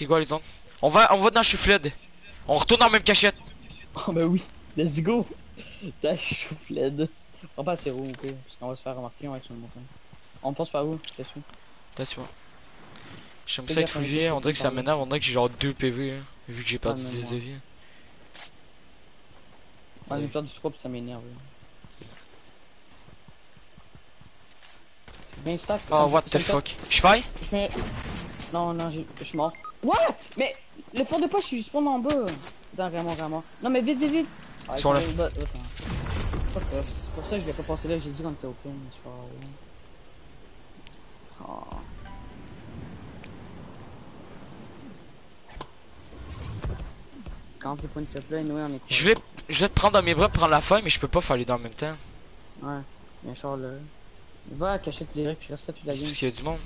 Ok, les autres. On va, on va dans Chufled. On retourne dans la même cachette. Oh bah oui, let's go T'as choufled. On passe par où pire, parce qu'on va se faire remarquer, on va être sur le montagne. On passe par où, je te suis. Attention. J'aime ça être fouillé, on dirait que ça m'énerve, on dirait que j'ai genre 2 PV, hein, vu que j'ai perdu même 10 moi. de vie. Ouais. j'ai perdu trop, puis ça m'énerve. là. Oh, what the fuck. Je faille? Me- Non, non, je suis mort. What? Mais le fond de poche, je suis spawn en bas. Attends, vraiment, vraiment. Non, mais vite, vite, vite. Ah. Fuck off. C'est pour ça que je l'ai pas passé là, j'ai dit qu'on était open, mais c'est pas grave. Oh. Quand t'es pas une là, nous on est? Je vais, je vais te prendre dans mes bras pour prendre la faille, mais je peux pas faire les deux en même temps. Ouais, bien sûr là. Va à cachette direct, puis reste là toute la game. Parce qu'il y a du monde.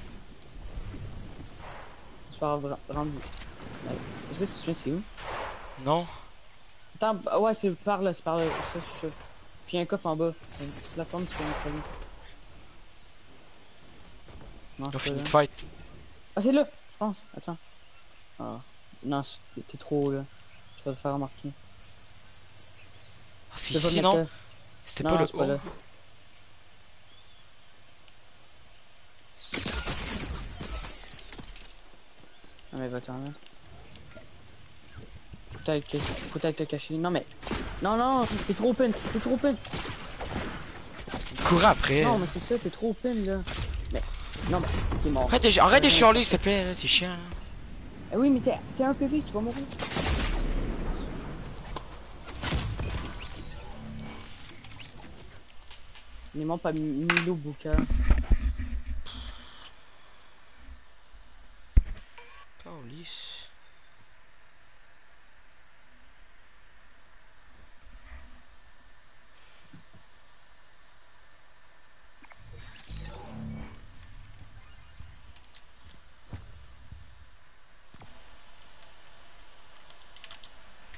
C'est pas grave. Ouais. Est-ce que tu souviens c'est où? Non Attends, bah, ouais, c'est par là, c'est par là. Ça, je suis sûr. Puis un coffre en bas. C'est une petite plateforme, tu peux mettre là. Non, On finit de fight. Ah, c'est là, je pense. Attends. Ah. Non, t'es trop haut là. Je vais te faire remarquer. Ah, c'est ici, non. C'était pas le haut. Non, mais va-t'en là. Faut avec faut avec cacher. Non, mais. Non, non, t'es trop open, t'es trop open. Cours après. Non, mais c'est ça, t'es trop open là. Mais. Non, mais t'es mort. Arrête de, arrête de chialer, s'il te plaît, c'est chiant. Là. Eh oui, mais t'es t'es un PV, tu vas mourir. N'aimant pas Mi- Milo Buka. riche.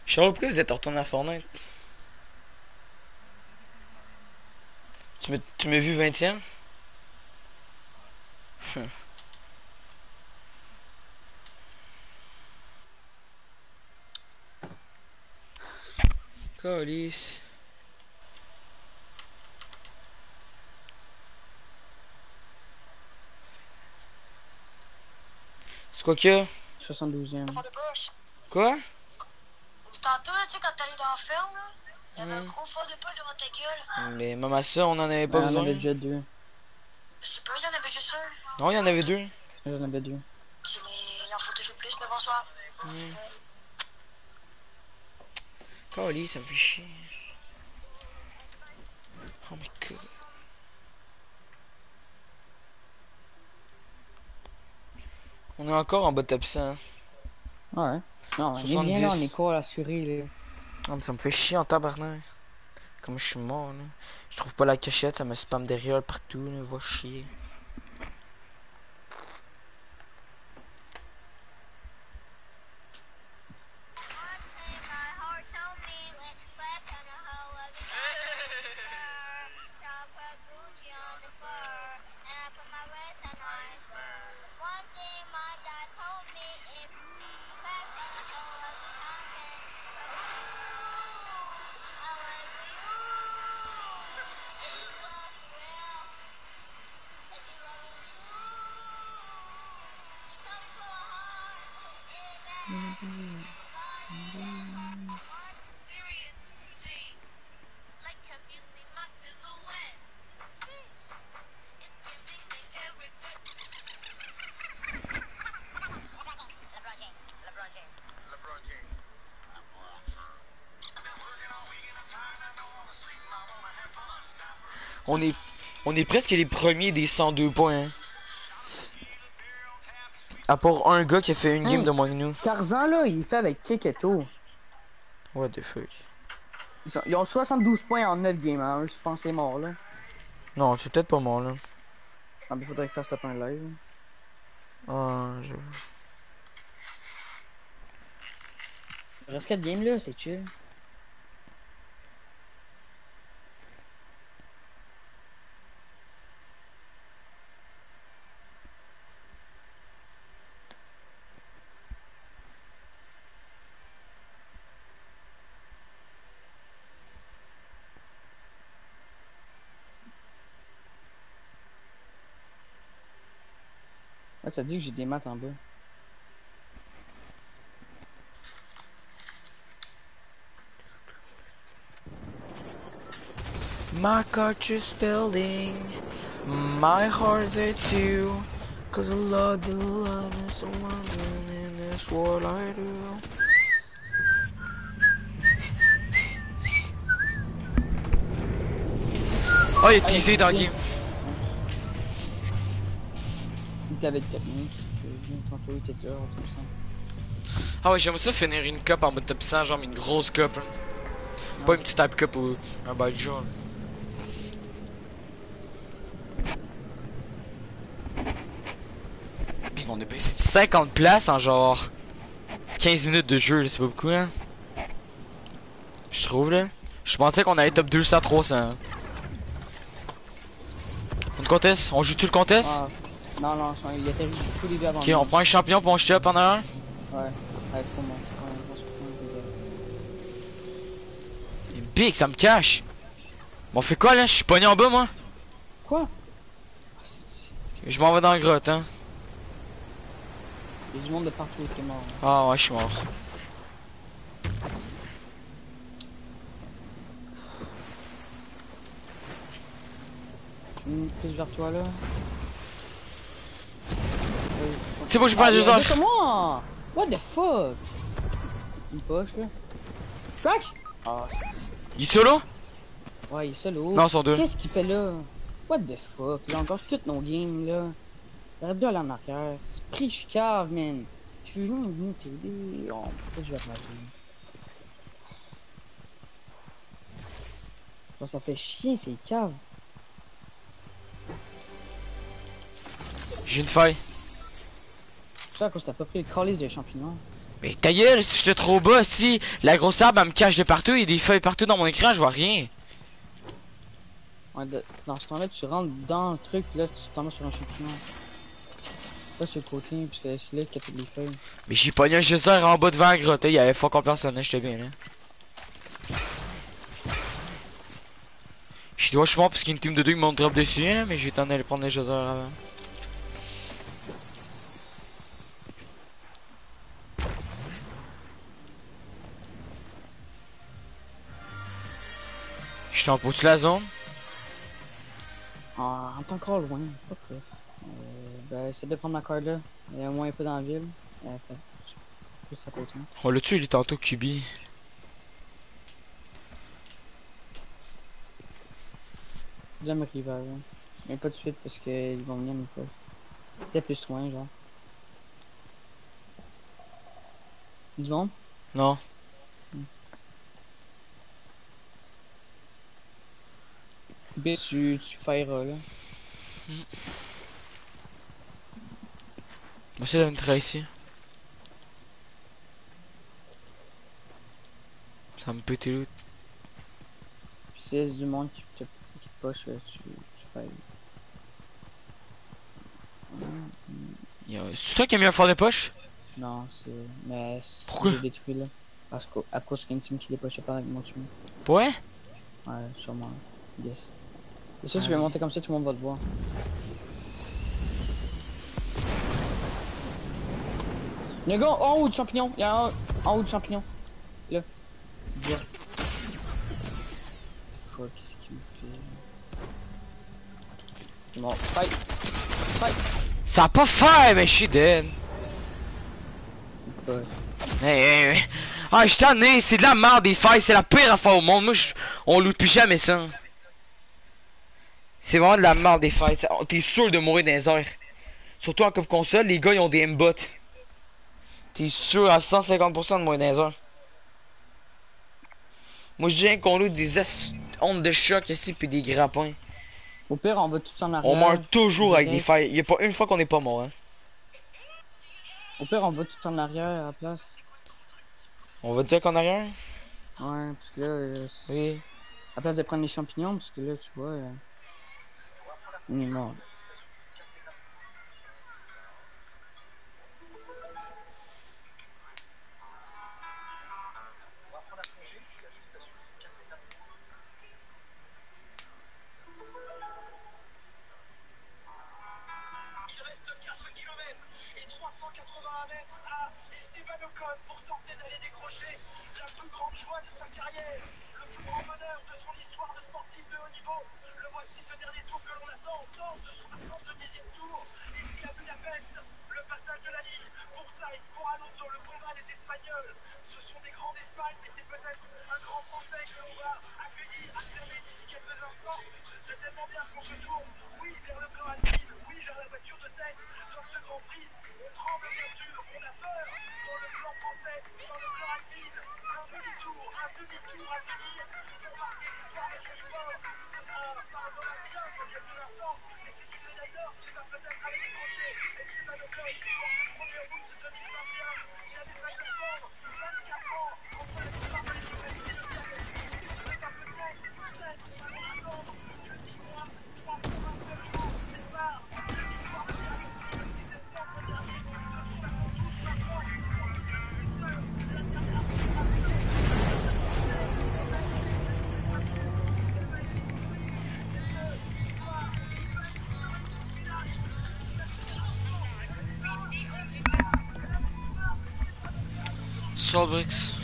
Charles, pourquoi vous êtes retourné à Fortnite Tu m'as vu 20ème Calice. C'est quoi y a? 72e. Quoi? Tantôt, tu sais, quand t'allais dans la ferme, là, il y avait un Hmm. gros fort de poche devant ta gueule. Mais maman ça, on en avait pas Ah, J'en besoin. avais déjà deux. Je sais pas, il y en avait juste un. Non, il y en avait deux. J'en avais deux. Ok, mais il en faut toujours plus, mais bonsoir. Calice, ça me fait chier. Oh my god. On est encore en bas top 100. Ouais. Non, mais 70. bien là, on est quoi l'assuré, là. Ah, mais ça me fait chier en tabarnak. Comme je suis mort, là. Je trouve pas la cachette, ça me spam derrière partout, là. Va chier. On est presque les premiers des 102 points. hein. À part un gars qui a fait une game de moins que nous. Tarzan, là, il fait avec Keketo. What the fuck? Ils, sont- ils ont 72 points en 9 games, hein. Je pense que c'est mort, là. Non, c'est peut-être pas mort là. Ah, mais faudrait qu'il fasse top un live. Ah, je... Il reste 4 games, là, c'est chill. Ah, ça dit que j'ai des maths en bas. My couch is building, my heart's at too. Cause I love the love is the one in this what I do. Oh, il est teasé dans le game. Tantôt, tout ça. Ah ouais, j'aimerais ça finir une cup en mode top 100, genre une grosse cup. hein. Pas une petite type cup ou un de jour. Puis on a baissé de 50 places en genre 15 minutes de jeu, c'est pas beaucoup hein. Je trouve là. Je pensais qu'on allait top 200 300. hein. Une contest, on joue tout le contest? Ah, non, non, il était tous les deux avant. Ok, on prend un champion pour on up en un? Ouais, ouais, trop bon. Se deux. Big, ça me cache. Bon, on fait quoi là? Je suis pogné en bas moi Quoi? Je m'en vais dans la grotte, hein. Il y a du monde de partout qui est mort. Ah ouais, je suis mort. Une plus vers toi là. C'est bon, j'ai pas Ah, deux What the fuck Une poche là. Crack Ah, Il est solo ouais, il est solo. Non, sont deux. Qu'est-ce qu'il fait là What the fuck Il a encore toutes nos games là. Aurait dû aller en arrière. C'est pris, je suis cave, man. Je suis venu venu t'aider. Oh, pourquoi je vais rater Ça, ça fait chier, c'est cave. J'ai une faille. À cause t'as pas pris le calice des champignons. Mais ta gueule, si j'étais trop bas, si la grosse arbre elle me cache de partout, il y a des feuilles partout dans mon écran, je vois rien. Ouais, de- dans ce temps-là, tu rentres dans le truc, là, tu tombes sur un champignon. Pas sur le côté, parce que c'est là qu'il y a les feuilles. Mais j'ai pogné un geyser en bas devant la grotte, il y avait fuck all personne, j'étais bien là. Je dois je parce qu'il y a une team de deux qui m'ont drop dessus là, mais j'ai le temps d'aller prendre les geysers avant. J'étais en pot de la zone? Ah, on est encore loin, pas. Euh, ben, essaie de prendre ma carte là. Il y a au moins un peu dans la ville. Euh, ça, plus à côté. On l'a tué, il est tantôt Kubi. J'aime me river, là. Mais pas de suite parce qu'ils vont venir faire. Tu sais, plus loin, genre. Du monde? Non. B, tu, tu feras là. On va essayer d'entrer ici. Ça me pète loot. Puis a du monde qui te, qui te push, là, tu, tu C'est toi qui as mis un fort de poche Non, c'est. Mais. c'est- Pourquoi? détruit là. Parce qu'à cause qu'il y a une team qui les pushait par avec mon team. Ouais? Ouais, sûrement. Yes. Et ça, tu vais monter comme ça, tout le monde va te voir. Un gars en haut du champignon. Il y a un en haut du champignon. Là. Là. Quoi, qu'est-ce qu'il me fait Bon, fight. Fight. Ça a pas fait, mais je suis dead. Ouais. Hey, hey, hey. Ah, je t'en ai, c'est de la merde des failles, c'est la pire affaire au monde. Moi, je- on loot plus jamais ça. C'est vraiment de la merde des failles. ça- T'es sûr de mourir dans les airs. Surtout en coupe console, les gars ils ont des M-bots. T'es sûr à 150% de mourir dans les airs. Moi je dirais qu'on loot des ondes de choc ici puis des grappins. Au pire, on va tout en arrière. On meurt toujours avec des failles. Y a pas une fois qu'on est pas mort. Hein. Au pire, on va tout en arrière à la place. On va dire qu'en arrière? Ouais, parce que là, euh, Oui. à la place de prendre les champignons, parce que là, tu vois, euh, on est mort. Il reste 4 km et 380 mètres à Esteban Ocon pour tenter d'aller décrocher la plus grande joie de sa carrière, grand de son histoire de sportif de haut niveau. Le voici ce dernier tour que l'on attend, de son 70e tour, ici à Budapest. Le passage de la ligne pour Sainz, pour Alonso, le combat des Espagnols. Ce sont des grands d'Espagne, mais c'est peut-être un grand français que l'on va accueillir, acclamer d'ici quelques instants. Ce serait tellement bien qu'on se tourne, oui, vers le plan alpine, oui, vers la voiture de tête dans ce Grand Prix. On tremble bien sûr, on a peur dans le plan français, dans le plan alpine. Un demi-tour, un demi-tour à tenir pour marquer l'histoire ce sport. Ce sera par Donald Trump dans quelques instants, mais c'est une médaille d'or qui va peut-être aller décrocher Esteban Ocon pour ce 1er août 2021. Il a déjà dû attendre 24 ans Solbrix.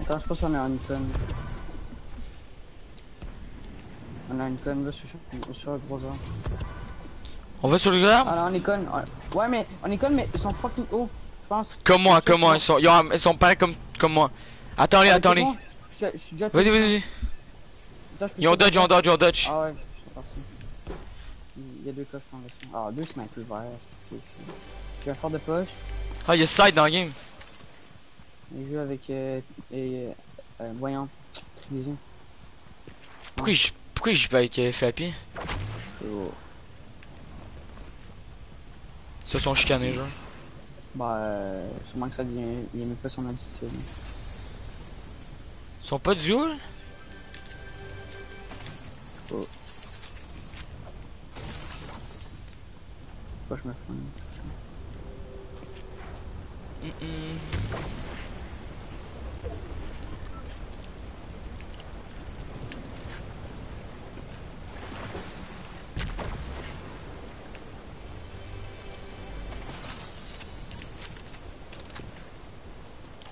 Attends, je pense qu'on est en icône. On a une On va sur le grab Ah non, on- Ouais, mais en icône, mais ils sont fucking hauts, je pense. Comme moi, comme moi, ils sont, ils, ont- ils sont pareils comme, comme moi. Attends-les, Ah, attends-les. Vas-y, vas-y, vas-y. Ils ont dodge, faire- dodge, ont dodge. Ah ouais, c'est parti. Il y a deux coffres en version. Ah, deux snipers verts, c'est fou. J'ai un fort de poche. Ah, il y a side dans le game. Il joue avec. Euh, et, euh, voyons. Trivision. Pourquoi je, pourquoi je vais avec euh, Flappy? Oh. Se sont chicanés, genre. Bah, euh, sûrement que ça devient. Il aimait pas son attitude. Ils sont pas duo, là? Pas je me fous.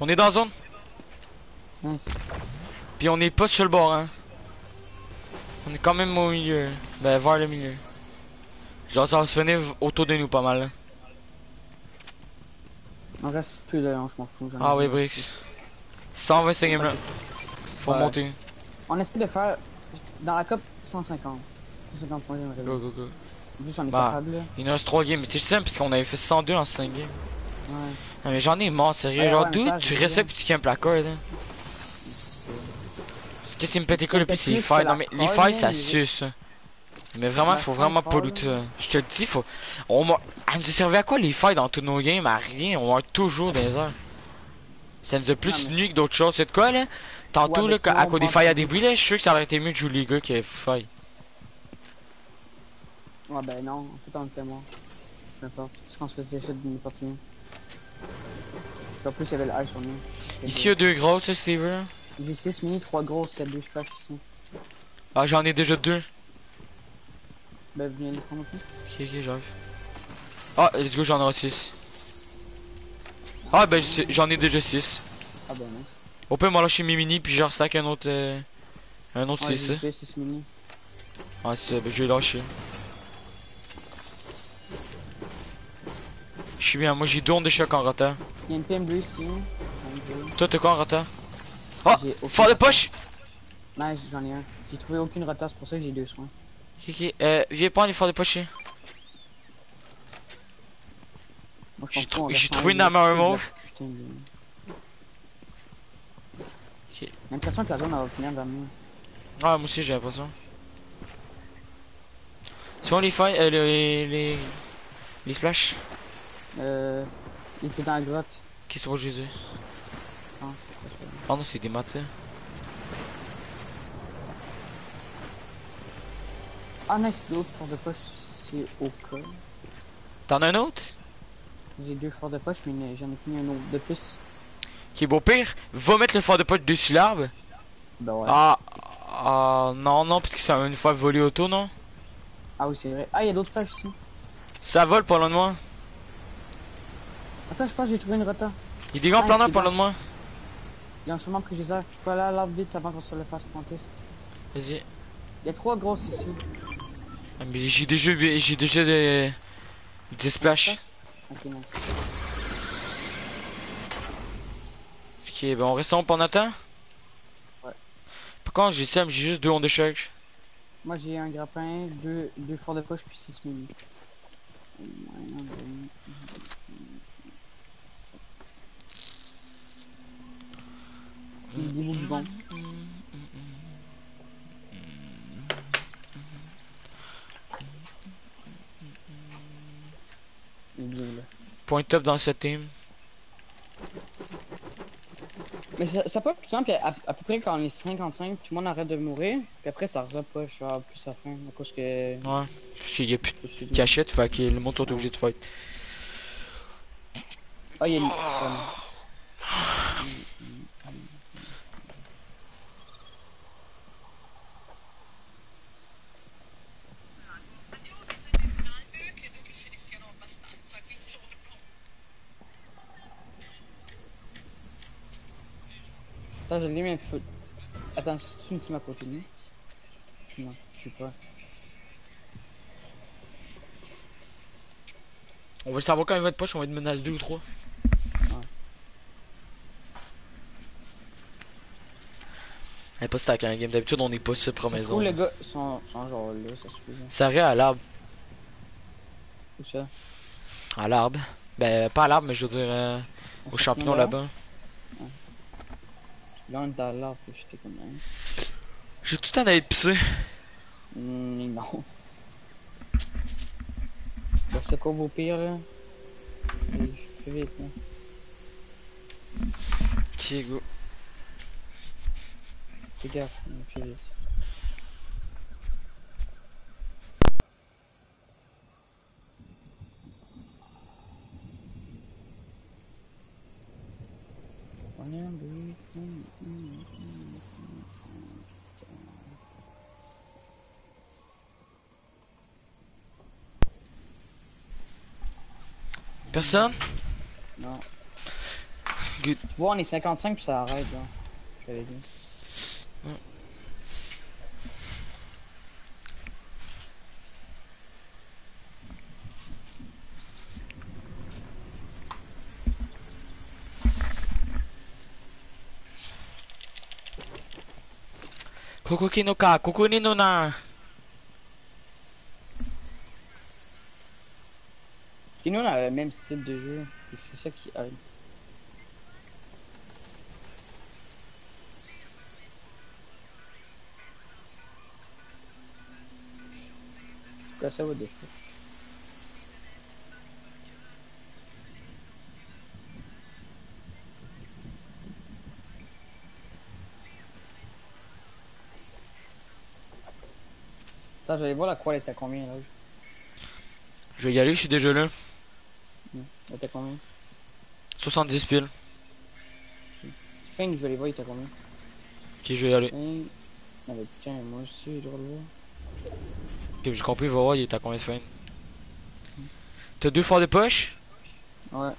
On est dans la zone, Nice. puis on est pas sur le bord, hein. On est quand même au milieu. Ben, vers le milieu. Genre, ça va se finir autour de nous pas mal, hein. On reste plus là, je m'en fous. Ah oui. Brix. 120 ce game là. Faut Ouais. monter. On essaie de faire. Dans la COP 150. 150 points, Go, go, go. En plus, on est Bah. capable là. Il nous reste 3 games. Mais c'est simple, parce qu'on avait fait 102 en 5 games. Ouais. Non, mais j'en ai marre, sérieux. Ouais, Genre, ouais, d'où tu restes là pis tu camps la corde, hein. Qu'est-ce qui me pète les couilles le plus, c'est les failles. c'est Non, mais les failles, là, ça suce. Mais vraiment, faut vraiment pas ça. Je te le dis, faut. On m'a. Elle nous servait à quoi les failles dans tous nos games? À rien, on meurt toujours des heures. Ça nous a plus Non, mais- nuit que d'autres choses. C'est de quoi, là? Tantôt, Ouais, là, à cause des failles à débris, là, je suis sûr que ça aurait été mieux de jouer les gars qui avaient failles. Ouais, ben non, en fait, on était mort. Peu importe. Parce qu'on se faisait shit de n'importe où. En plus, il y avait le high sur nous. Ici, il y a deux grosses, Steve. là. J'ai 6 mini, 3 grosses, 7 2 splash ici. Ah, j'en ai déjà deux. Ben, venez les prendre plus. Ok, ok, j'arrive. Ah, let's go, j'en aurai 6. Ah, ben j'ai- j'en ai déjà 6. Ah ben nice. On peut m'en lâcher mes mini, puis je restack un autre. euh, un autre Ouais, 6. j'ai fait 6 mini. Ah, c'est ben je vais lâcher. Je suis bien, moi j'ai deux ondes de choc en rata. Il y a une PM bleue ici. Toi, t'as quoi en rata? Ah, aucun Fort de poche Nice, j'en ai un. J'ai trouvé aucune rota, c'est pour ça que j'ai deux soins. Ok, euh, viens prendre les forts de poche. J'ai trou- trouvé une arme à. J'ai l'impression que la zone va finir vers nous. Ah, moi aussi j'ai l'impression. Sont les failles, euh, les, les. Les splash Euh. Il était dans la grotte. Qui sont Jésus? Ah, Oh non, c'est des là. Ah nice, l'autre fort de poche, c'est au cas. T'en as un autre? J'ai deux forts de poche, mais j'en ai pris un autre de plus. Qui est beau pire, va mettre le fort de poche dessus l'arbre. Ben ouais. Ah, ah, non, non, parce que ça va une fois volé auto, non? Ah oui, c'est vrai. Ah, il y a d'autres flashs ici. Ça vole pas loin de moi. Attends, je pense que j'ai trouvé une rota. Il y a des grands Ah, bon. loin de moi. Il y a sûrement pris airs. Je peux aller à l'arbre vite avant qu'on se le fasse planter. Vas-y. Il y a trois grosses ici. Ah, mais j'ai déjà, j'ai déjà des, des splash. Ok. Ok, ben on reste en temps. Ouais. Par contre, j'ai ça, mais j'ai juste deux ondes de choc. Moi j'ai un grappin, deux, deux forts de poche puis six mini. Des est. Point top dans cette team. Mais ça, ça peut être plus simple, à, à peu près quand on est 55, tout le monde arrête de mourir, puis après ça repush genre plus à fin, à cause que... Ouais. Parce qu'il y a plus de cachette, fait que le monde sont obligé de fight. Ah, il y a une... Attends, je l'ai mis un peu... Attends, c'est une team à côté de nous Non, je suis pas. On va le savoir quand il va être poche, on va être menace 2 ou 3. Elle est pas stack un game, d'habitude on est pas Je maison. trouve les gars sont, sont genre là, ça suffit. Ça arrive à l'arbre. Où ça? À l'arbre. Ben, pas à l'arbre, mais je veux dire euh, au champignon là-bas. Là, on était à l'arbre, puis j'étais comme... Hein? J'ai tout le temps d'aller pisser. Hmm, non. Bah, je te couvre au pire, là? Je fais vite, là. Ok, go. Fais gaffe, on fait vite. Personne? Non. Good. Tu vois, on est 55 puis ça arrête, là. Je l'avais dit. Kukuki no ka, kukuni no na. Parce que nous, on a le même style de jeu. C'est ça qui aide. Quoi ça va des fois? Attends, j'allais voir la quoi elle était à combien là? Je vais y aller, je suis déjà là. Elle était à combien? 70 piles. Fin, je vais aller voir, il était à combien? Ok, je vais y aller. Ah bah putain, moi aussi, je dois le voir. Ok, j'ai compris, va voir, il est à combien de fin. T'as deux fois de poche? Ouais.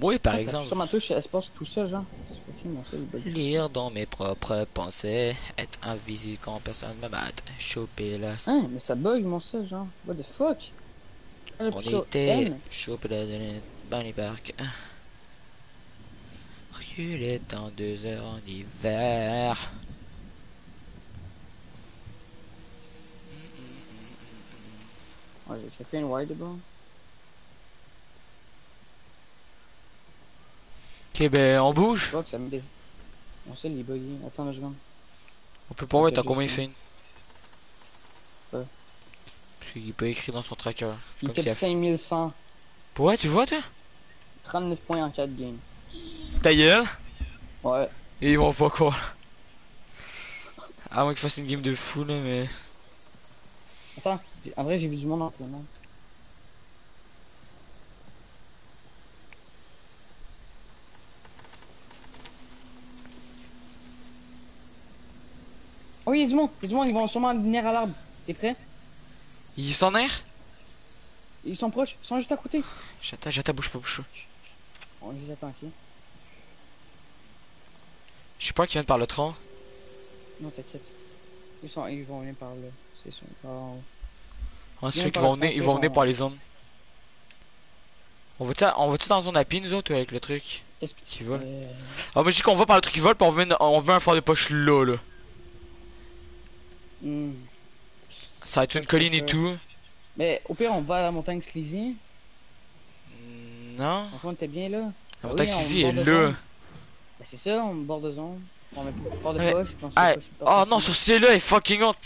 Moi, par Ah, ça- exemple. Ma touche, elle se passe tout seul, genre. Lire dans mes propres pensées, être invisible quand personne me batte, choper là. Hein, mais ça bug mon seul, genre. What the fuck? Quand On était N, choper là dans les parcs. Reculer dans deux heures en hiver. Ouais, j'ai fait une wide bon. Ok, ben on bouge. ça des. Mon seul il est bugué. Attends deux secondes. On peut pas voir je combien sais. fin. Ouais. Parce qu'il pas écrit dans son tracker. Il fait si elle- 5100. Ouais, tu vois toi? 39 points en 4 games. Ta gueule? Ouais. Et ils vont pas quoi. À moins qu'ils fassent une game de fou là, mais. Attends, en vrai, j'ai vu du monde en plein monde. Oh oui, il y a du monde, il y a du monde, ils vont sûrement venir à l'arbre. T'es prêt? Ils s'en air? Ils sont proches, ils sont juste à côté. J'attends, j'attends, bouge pas, bouge pas. On les attend, ok Je sais pas qui vient par le tronc. Non, t'inquiète. Ils, sont, ils vont venir par là, c'est sûr. par en haut. Ensuite, ils vont le venir, ils vont on- venir par les zones. On va-tu on va dans zone API nous autres avec le truc qui vole? Euh, Ah, moi je dis qu'on va par le truc qui vole, puis on veut, on veut un fort de poche là, là. Hmm. Ça va être une colline et tout. Mais au pire, on va à la montagne Sleazy. Mm, Non En fait, on était bien là. La Ah montagne oui, ici est là. Ben, c'est ça, on bord de zone. On met fort de Ouais. poche, puis on se Ah, oh non, sur celle-là est fucking honte.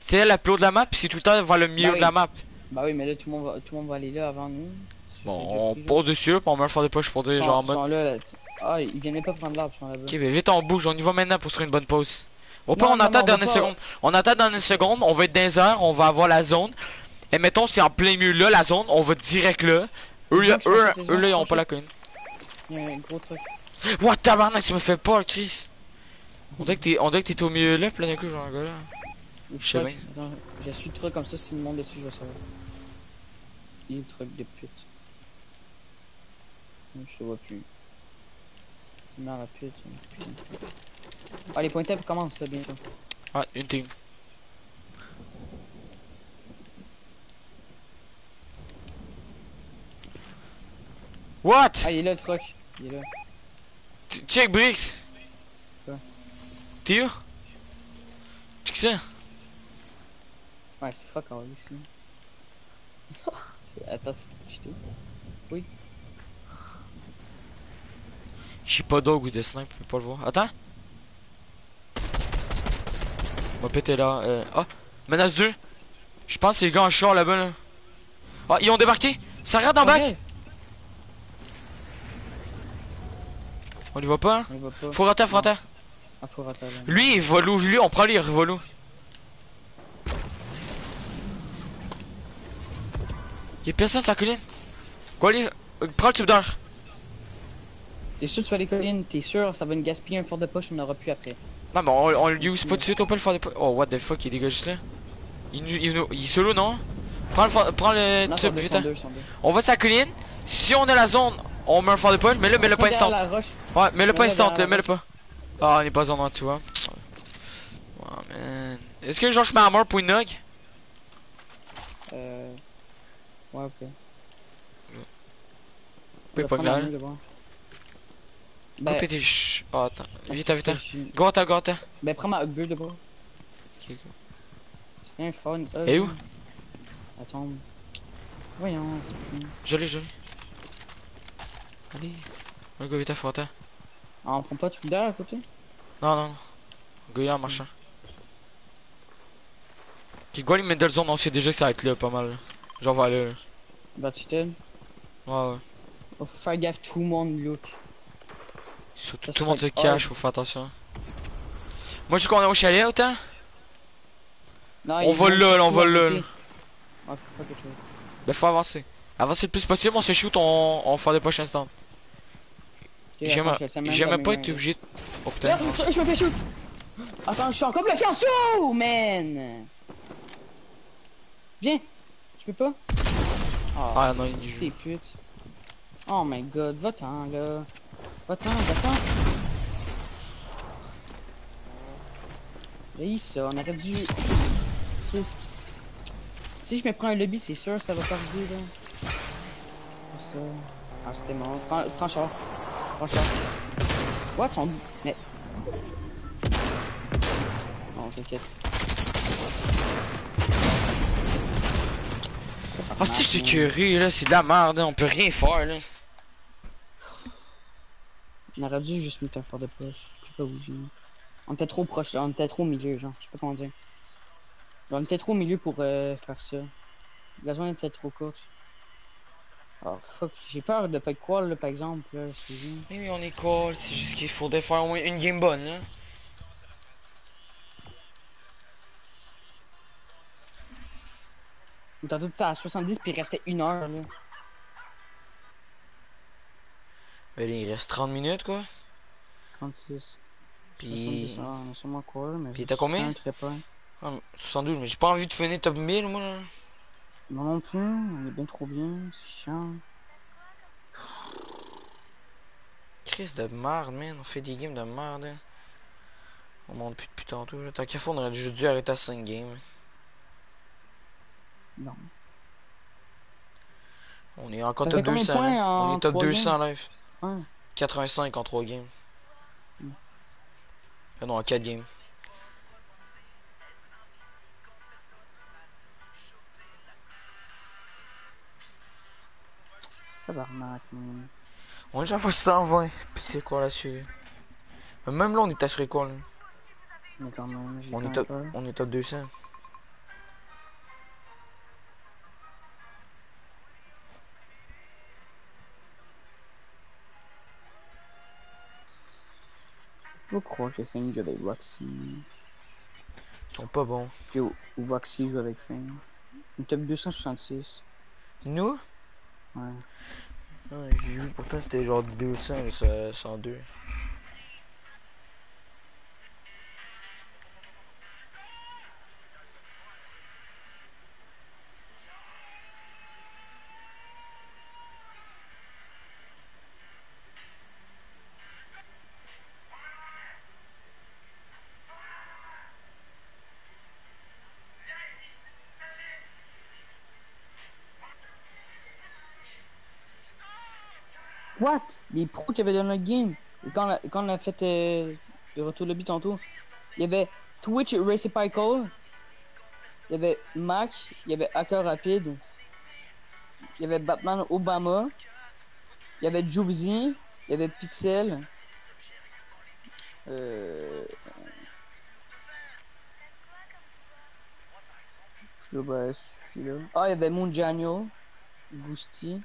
C'est elle la plus haut de la map, c'est tout le temps vers le milieu Bah de la map. Bah oui, mais là, tout le monde va, tout le monde va aller là avant nous. Bon, on pose dessus, puis on met un fort de poche pour sont- genre en mode. là, là, Ah, ils viennent même pas prendre l'arbre, ils sont là-bas. Ok, ben vite on bouge, on y va maintenant pour se faire une bonne pause. Au pire, on attend pas. seconde. On attend une seconde, on va être dans les airs, on va avoir la zone. Et mettons, c'est en plein milieu là, la zone, on va direct là. Eux, là, eux, eux, là, ils ont pas la colline. Il y a un gros truc. What tabarnak, tu me fais peur, Chris. On dirait que t'es, on dirait que t'es au milieu là, là d'un coup, genre un gars là. Je sais truc, attends, J'ai su le truc comme ça, si le monde dessus, je vais savoir. Il truc de pute. Je te vois plus. C'est merde la pute. Les points-up commencent là bientôt. Ah, une team. What? Ah, il est là le truc. Il est là. T- Check. Quoi? T'es où? Check ça. Ouais, c'est fuck all ici. Attends, c'est cheaté. Je sais pas dog ou de snipe, je peux pas le voir. Attends. On va péter là. Euh... Ah, menace 2. Je pense que c'est les gars en char là-bas là. Ah, ils ont débarqué. Ça regarde en. Ouais, On les voit pas. hein? On va pas. Faut rater, faut rater. Ah, faut rater là. Lui, il vole Lui, on prend lui, il revole où Y'a personne sur la colline. Quoi, lui euh, Prends le tube d'or. T'es sûr que tu vas les collines? T'es sûr? Ça va nous gaspiller un fort de poche, on n'aura plus après. Non, mais on, on le use pas tout de suite, on peut le faire des. po- Oh, what the fuck, il dégage juste là. Il, il, il solo, non? Prends le, prends le Non, tube, putain. On va la colline. Si on a la zone, on met un fort de poche, mais là, mets-le pas instant. Ouais, mets-le pas instant, la mets-le pas. Ah, on est pas zone, tu vois. Oh, man. Est-ce que genre je mets à mort pour une nog Euh... Ouais, ok. Peut pas péter. chut. Oh, attends. Vite, vite. Go, attends, go, attends. Ben, prends ma Hugger d'abord. Ok, go. C'est un fun. Euh, Et où? Attends. Voyons, c'est plus. Je l'ai. Allez. On go vite, faut attends. Ah, on prend pas tout derrière à côté? Non, non, non. Go, en marchant. Ok, go, les middle zone, on sait déjà que ça va être là, pas mal. là. Genre, va là. là. Battle. Ouais, ouais. Faut faire gaffe, tout le monde look. Surtout, tout le monde se cache, faut faire attention. Moi, je suis qu'on est au chalet, autant. On vole là, on vole là. Ouais, faut avancer. Avancer le plus possible, on se shoot, on, on fait des poches instant. Ok, J'aime pas être obligé de... Oh putain. Ah, je me fais shoot! Attends, je suis encore bloqué en dessous, man! Viens! Je peux pas? Ah, Ah non, il c'est joue. pute. Oh my god, va-t'en là. Va-t'en, va-t'en. J'ai ça, on aurait dû. Si je me prends un lobby, c'est sûr ça va pas arriver là. Ah. Ah, c'était mort. Prends, prends char. Prends char. What? Son... Mais. Non, t'inquiète. Ah, si je suis curieux, là, c'est de la merde, hein, on peut rien faire, là. On aurait dû juste mettre un fort de poche. Je sais pas où j'ai. On était trop proche, on était trop au milieu, genre. Je sais pas comment dire. On était trop au milieu pour euh, faire ça. La zone était trop courte. Oh fuck, j'ai peur de pas être quoi là par exemple là, Mais oui, on est cool, c'est juste qu'il faudrait faire au moins une game bonne, là. On était tout à 70 puis il restait une heure là. Ben, il reste 30 minutes, quoi. 36. Puis... 70, ah, on a sûrement quoi mais. Puis t'as combien? Ah, 72, mais j'ai pas envie de finir top 1000, moi, là. Moi non plus, on est bien trop bien, c'est chiant. Chris de merde, man. On fait des games de merde, hein. On monte plus depuis tantôt. Tant qu'à faire, on aurait juste dû arrêter à 5 games. Non. On est encore top fait combien de 200. points là. en On est top trois 200 live. Ouais. 85 en 3 games. Ah non, en 4 games. Tabarnak, man. On est déjà fait 120. Puis c'est quoi là-dessus? Même là, on est assuré quoi, là? Mais quand même, On est, top, on est top 200. Je crois que Fang joue avec Roxy. Ils sont pas bons. Roxy joue avec Fang. Une top 266. Nous? Ouais. Ouais, j'ai vu, pourtant c'était genre 200 et ça 102. Les pros qui avaient dans notre game. Quand, on a- quand on a fait euh, le retour lobby tantôt, il y avait Twitch Race Pickle, Il y avait Mac, il y avait Hacker Rapide, il y avait Batman Obama, il y avait Juvzy, il y avait Pixel. Euh... Je dois. Ah, il y avait Monjano, Gusti.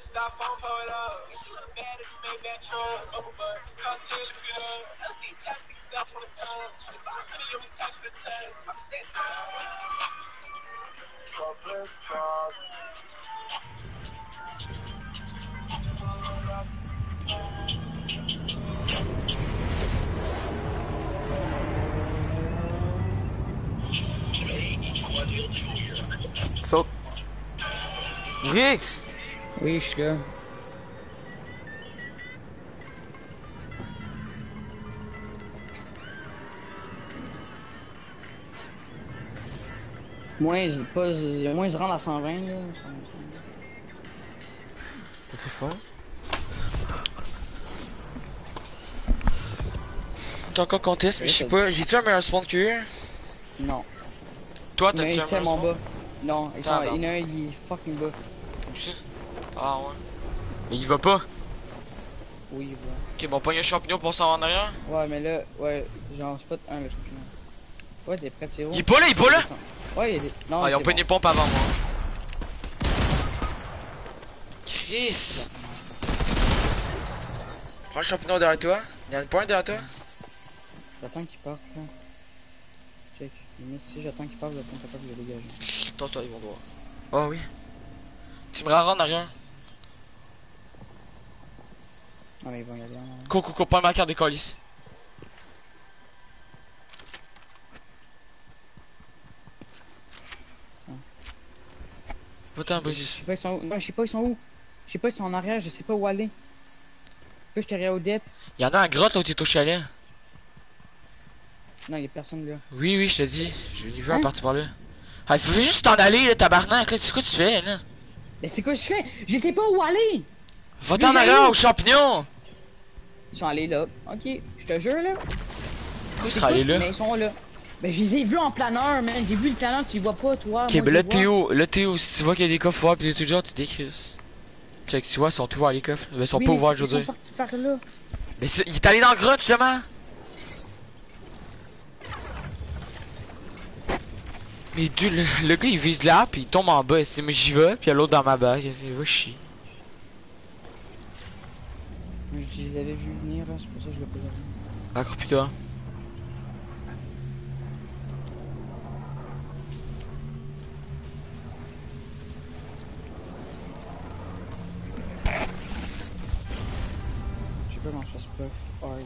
Stop phone, pull up. She look bad if you made that troll. Over, cocktail if you. Let's be testing stuff on the tongue. 25 million touch the test. I'm sitting. Public Rix! Oui, je suis là. Moins, pas, moins je rentre à 120 là. ça serait fun. T'es encore contest, mais je sais pas. J'ai-tu un meilleur spawn que eux? Non. Toi, Il a t'as-tu un meilleur bas. Non, il y en a un il est fucking bas. Sais? Ah ouais. Mais il va pas. Oui, il va. Ok, bon, pogne un champignon pour s'en en arrière. Ouais, mais là, ouais, j'en spot un le champion. Ouais, t'es prêt tirer Il est pas là, il est pas là! Ouais, il des. Non, Ah, ils ont pas bon. une pompe avant moi. Chris! Prends le champignon derrière toi. Il y en a pas un derrière toi? J'attends qu'il parte là. Check. Limite, si j'attends qu'il parte, je vais être capable de le dégager. Toi, toi, ils vont droit. Oh oui. Tu me rends en arrière. Ah, mais ils vont y aller en arrière. Coco, pas ma carte des colis. Va-t'en, Je sais pas, ils sont où. Non, je sais pas, ils sont où. Je sais pas, ils sont en arrière, je sais pas où aller. Là, je t'ai au dep. Il y en a un grotte là où t'es au chalet. Non, il y a personne là. Oui, oui, je te dis. Je vu Hein? en partie par là. Ah, il faut juste t'en aller, là, tabarnak. Là, tu sais quoi tu fais, là? Mais c'est quoi je fais? Je sais pas où aller Va-t'en en Mais arrière j'arrive. aux champignons! Ils sont allés là. Ok, je te jure là. Pourquoi tu serais allé là? Mais ils sont là. Mais je les ai vus en planeur, man. J'ai vu le planeur, tu les vois pas, toi. Ok, ben là. Théo, là, Théo, si tu vois qu'il y a des coffres ouverts pis des trucs genre, tu décris. Check, tu vois, ils sont ouverts les coffres. Ben, ils sont pas mais ouverts, ils je veux sont dire. partis par là. Mais il est allé dans la grotte, justement! Mais du, le, le gars il vise là, puis il tombe en bas, c'est mais j'y vais, puis il y a l'autre dans ma bague, il va chier. Je les avais vus venir, là, c'est pour ça que je l'ai pas vu. Accroupis-toi. Je sais pas comment je fasse puff hard.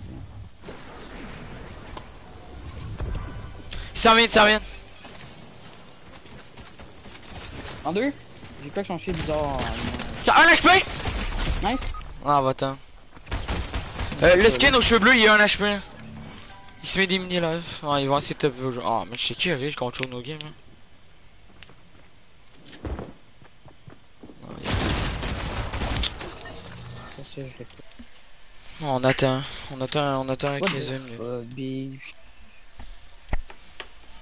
Il s'en vient, il s'en vient. En deux J'ai pas changé bizarre. Un HP! Nice. Ah, va-t'en. Euh, le skin aux cheveux bleus, il y a un HP. Il se met des mini là. Ah, ils vont essayer de te. Ah, mais je sais qui arrive contre nos games. hein. Ah, a-. On attend, on attend, on attend What 15 the minutes. fuck, bitch.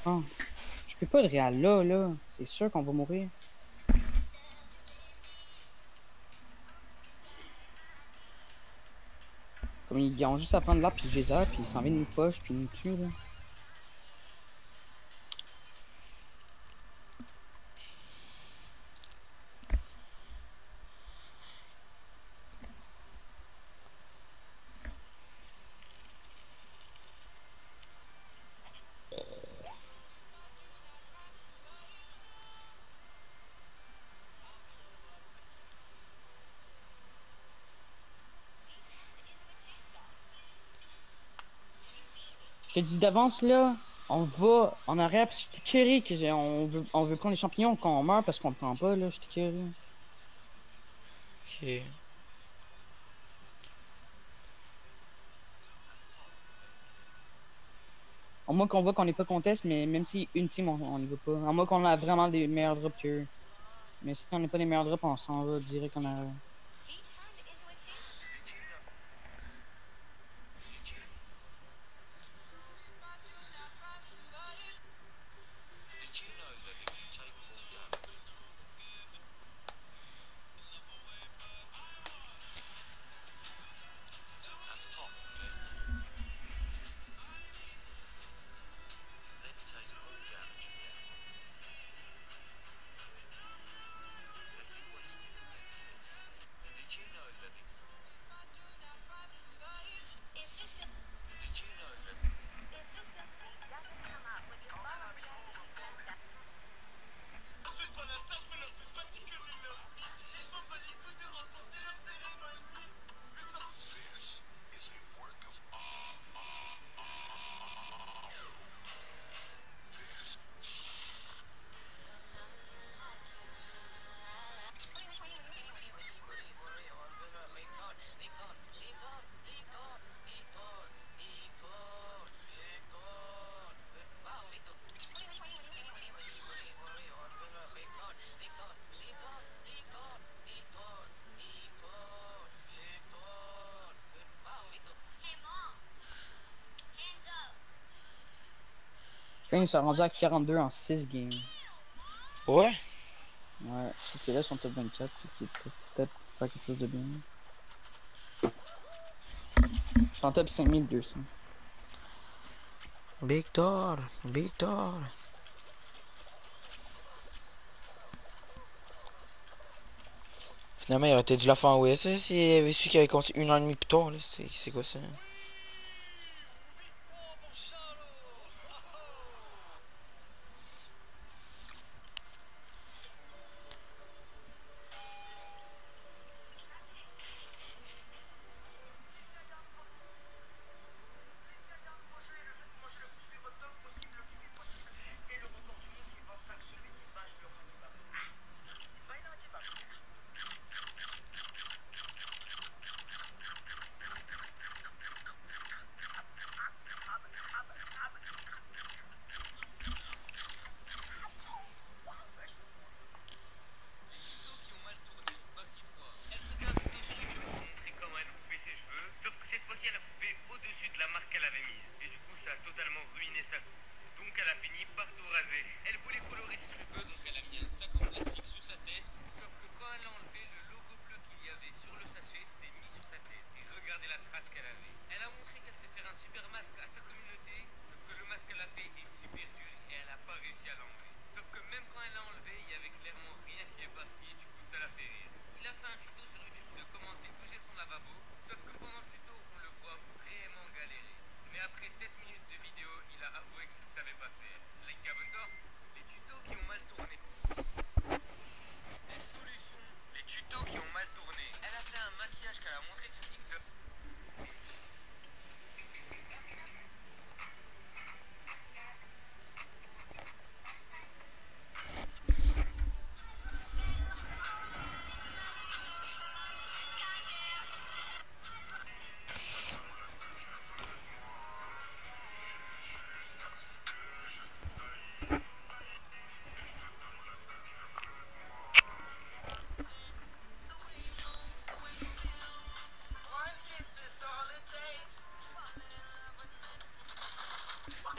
Ah. Je peux pas le réal là, là. C'est sûr qu'on va mourir. Comme ils ont juste à prendre là, puis je les puis ils s'en viennent nous poche, puis ils nous tuent, là. Te dis d'avance là, on va en arrière, pis je t'ai curé que j'ai- on veut, on veut prendre les champignons quand on meurt parce qu'on le prend pas là, je t'ai curé. Ok. À moins qu'on voit qu'on n'est pas contest, mais même si une team, on, on y va pas. À moins qu'on a vraiment des meilleurs drops qu'eux. Mais si on n'est pas des meilleurs drops, on s'en va direct qu'on a. Pense qu'ils sont rendus à 42 en 6 games. Ouais. Ouais, je sais que là, sont top 24, qui peut peut-être faire quelque chose de bien. Je suis en top 5200. Victor, Victor. Finalement, il aurait peut-être dû la faire en OS, ça, s'il avait su qu'il avait commencé une heure et demie plus tard, c'est quoi ça?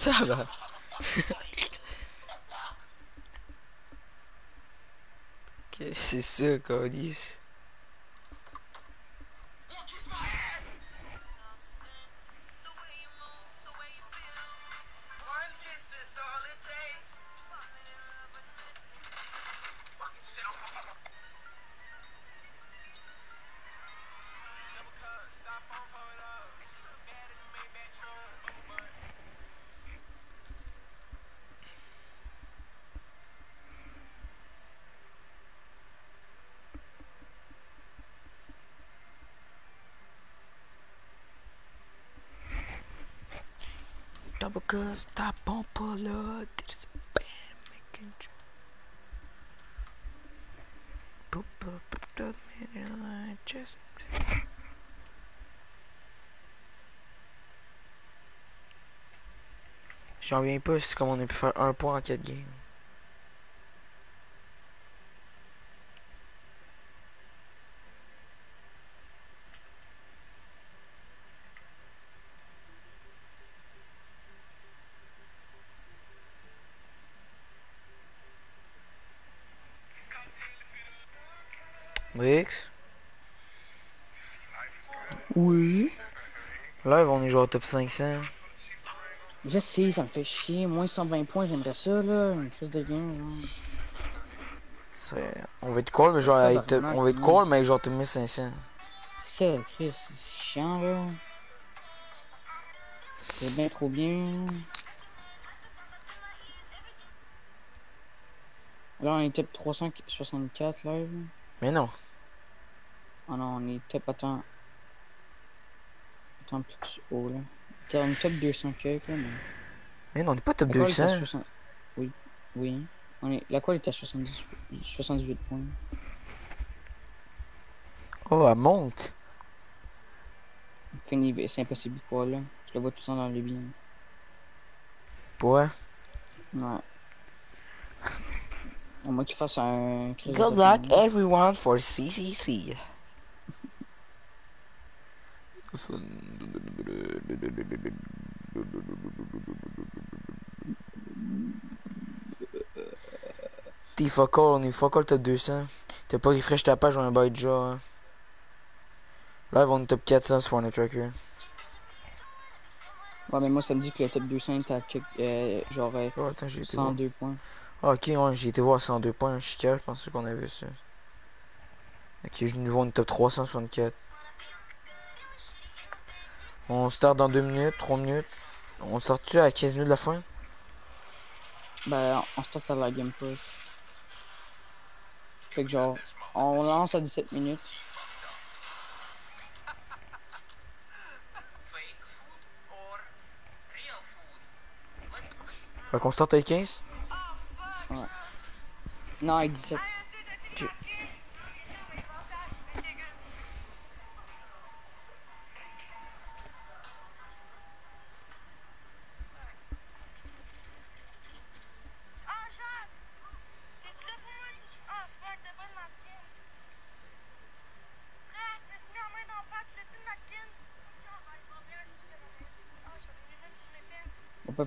Ça va. Ok, c'est ça, Codis. Poop, man, I just- J'en reviens pas, c'est comme on a pu faire un point en 4 games. Top 500. Je sais, ça me fait chier. Moins 120 points, j'aimerais ça, là. Une crise de game, On va être cool, mais genre on va être cool, mais genre top 1500. C'est ça, Chris. C'est chiant, là. C'est bien trop bien. Là, on est top 364, là. Mais non. Ah non, on est top, attends. Attends, plus haut, là. T'es- est top 200 quelques, là, mais... Mais non, on est pas top La colle est à 200. 60 Oui, oui. On est... La colle est à 70... 78 points. Oh, elle monte. Fini, c'est impossible quoi là. Je le vois tout le temps dans le bien. Ouais. Ouais. À moins qu'il fasse un. de Good luck everyone for CCC. T'es fuck all, on est fuck all top 200. T'as pas refresh ta page, on a bail déjà. hein. Là, ils vont top 400 sur Fortnite Tracker. Ouais, mais moi ça me dit que le top 200 est à euh, genre euh, Oh, attends, j'ai été voir. 102 points. Ah, ok, ouais, j'ai été voir 102 points. Je suis je pensais qu'on avait ça. Ok, je nous vois une top 364. On start dans 2 minutes, 3 minutes. On sort-tu à 15 minutes de la fin? Ben, on start à la game push. Fait que genre, on lance à 17 minutes. Fait qu'on start à 15? Non, avec 17.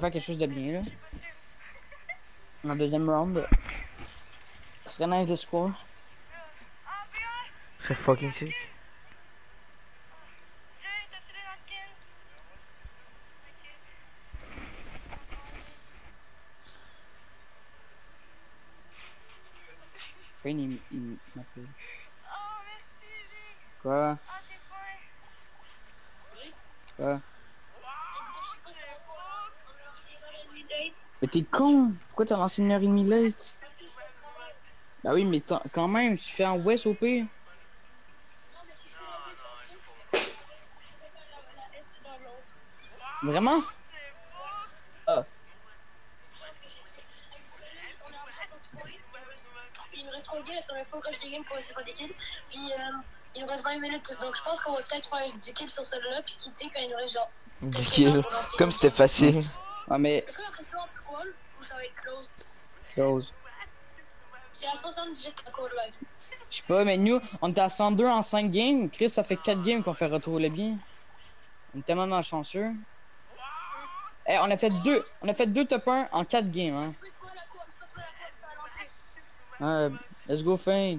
Faire quelque chose de bien là. Deuxième round. Ce serait nice de score. C'est fucking sick. Fane il, m'appelle. Oh, merci. Quoi? Quoi? Mais t'es con! Pourquoi t'as lancé une heure et demie late? Bah oui, mais quand même, tu fais en West au pire. Vraiment? Ah, Il nous reste 3 games, parce qu'on a fait encore des games pour essayer de faire des kills. Puis euh, il nous reste 20 minutes, donc je pense qu'on va peut-être faire 10 kills sur celle-là, puis quitter quand il nous reste genre. 10 kills. Comme c'était facile. Ouais, mais. Est-ce qu'on a fait plus call ou ça va être close? C'est à 78 encore live. Je sais pas, mais nous, on était à 102 en 5 games. Chris, ça fait 4 games qu'on fait retour le bien. On est tellement malchanceux. Eh, on a fait deux, on a fait deux top 1 en 4 games, hein. Quoi la courbe? C'est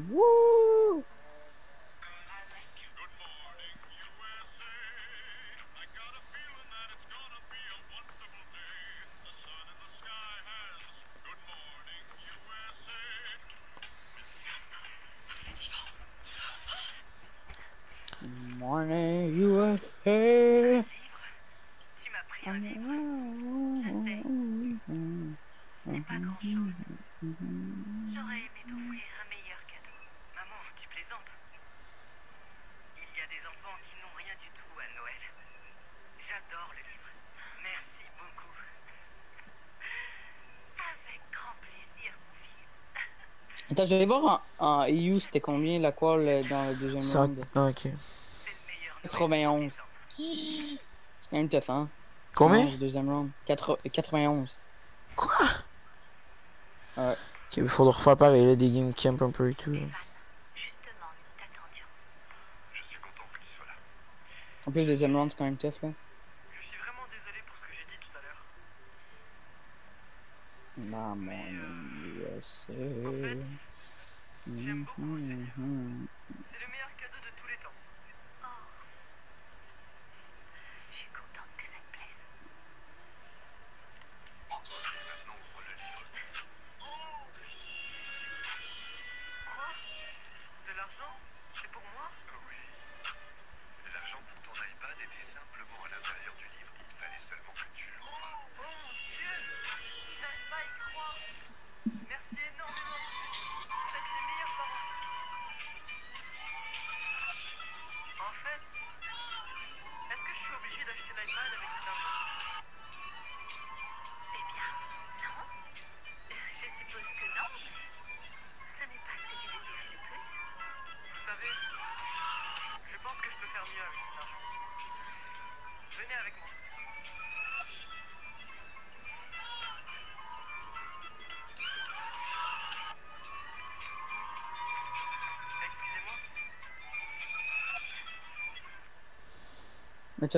Attends, je vais voir en, en EU c'était combien la qual dans le deuxième Ça- round? ah, ok. C'est le meilleur. 91. C'est quand même tough, hein? Combien? 91, deuxième round. Quatre- 91. Quoi? Ouais. Ok, il faudra refaire pareil, là, des game camp un peu et tout. là. En plus, deuxième round, c'est quand même tough, là. Je suis vraiment désolé pour ce que j'ai dit tout à l'heure. Maman, yes. En fait, j'aime beaucoup ces livres. Mhm. C'est le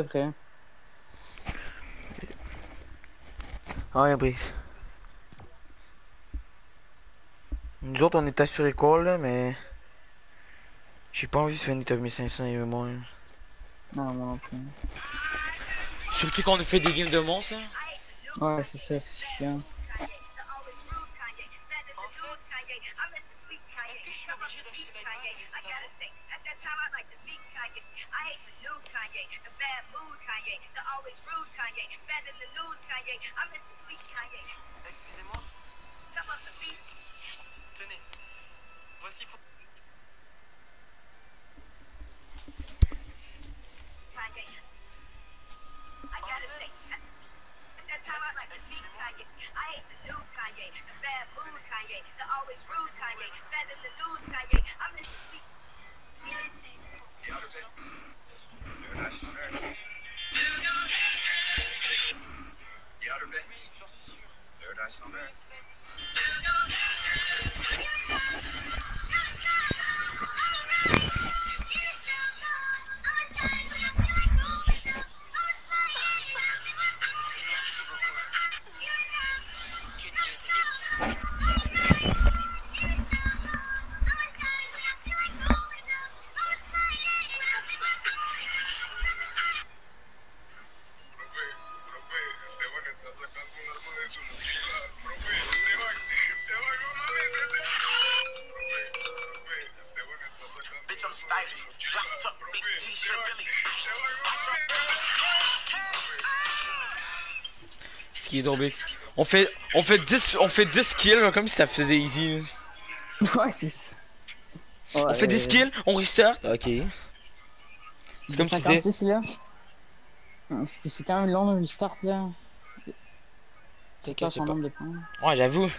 Prêt? Ah, ouais, Brice. Nous autres, on est assurés quoi, là, mais. J'ai pas envie de finir top 1500 et moi. Non, moi non plus. Surtout quand on fait des games de monstres. hein. Ouais, c'est ça, c'est chiant. Qui est. On fait, on fait 10, on fait 10 kills comme si ça faisait easy. ouais, c'est ça. On fait 10 kills, on restart. Ok. C'est comme si c'était. 56 là. C'est quand même long le restart là. Son pas. nombre de points. Ouais, j'avoue.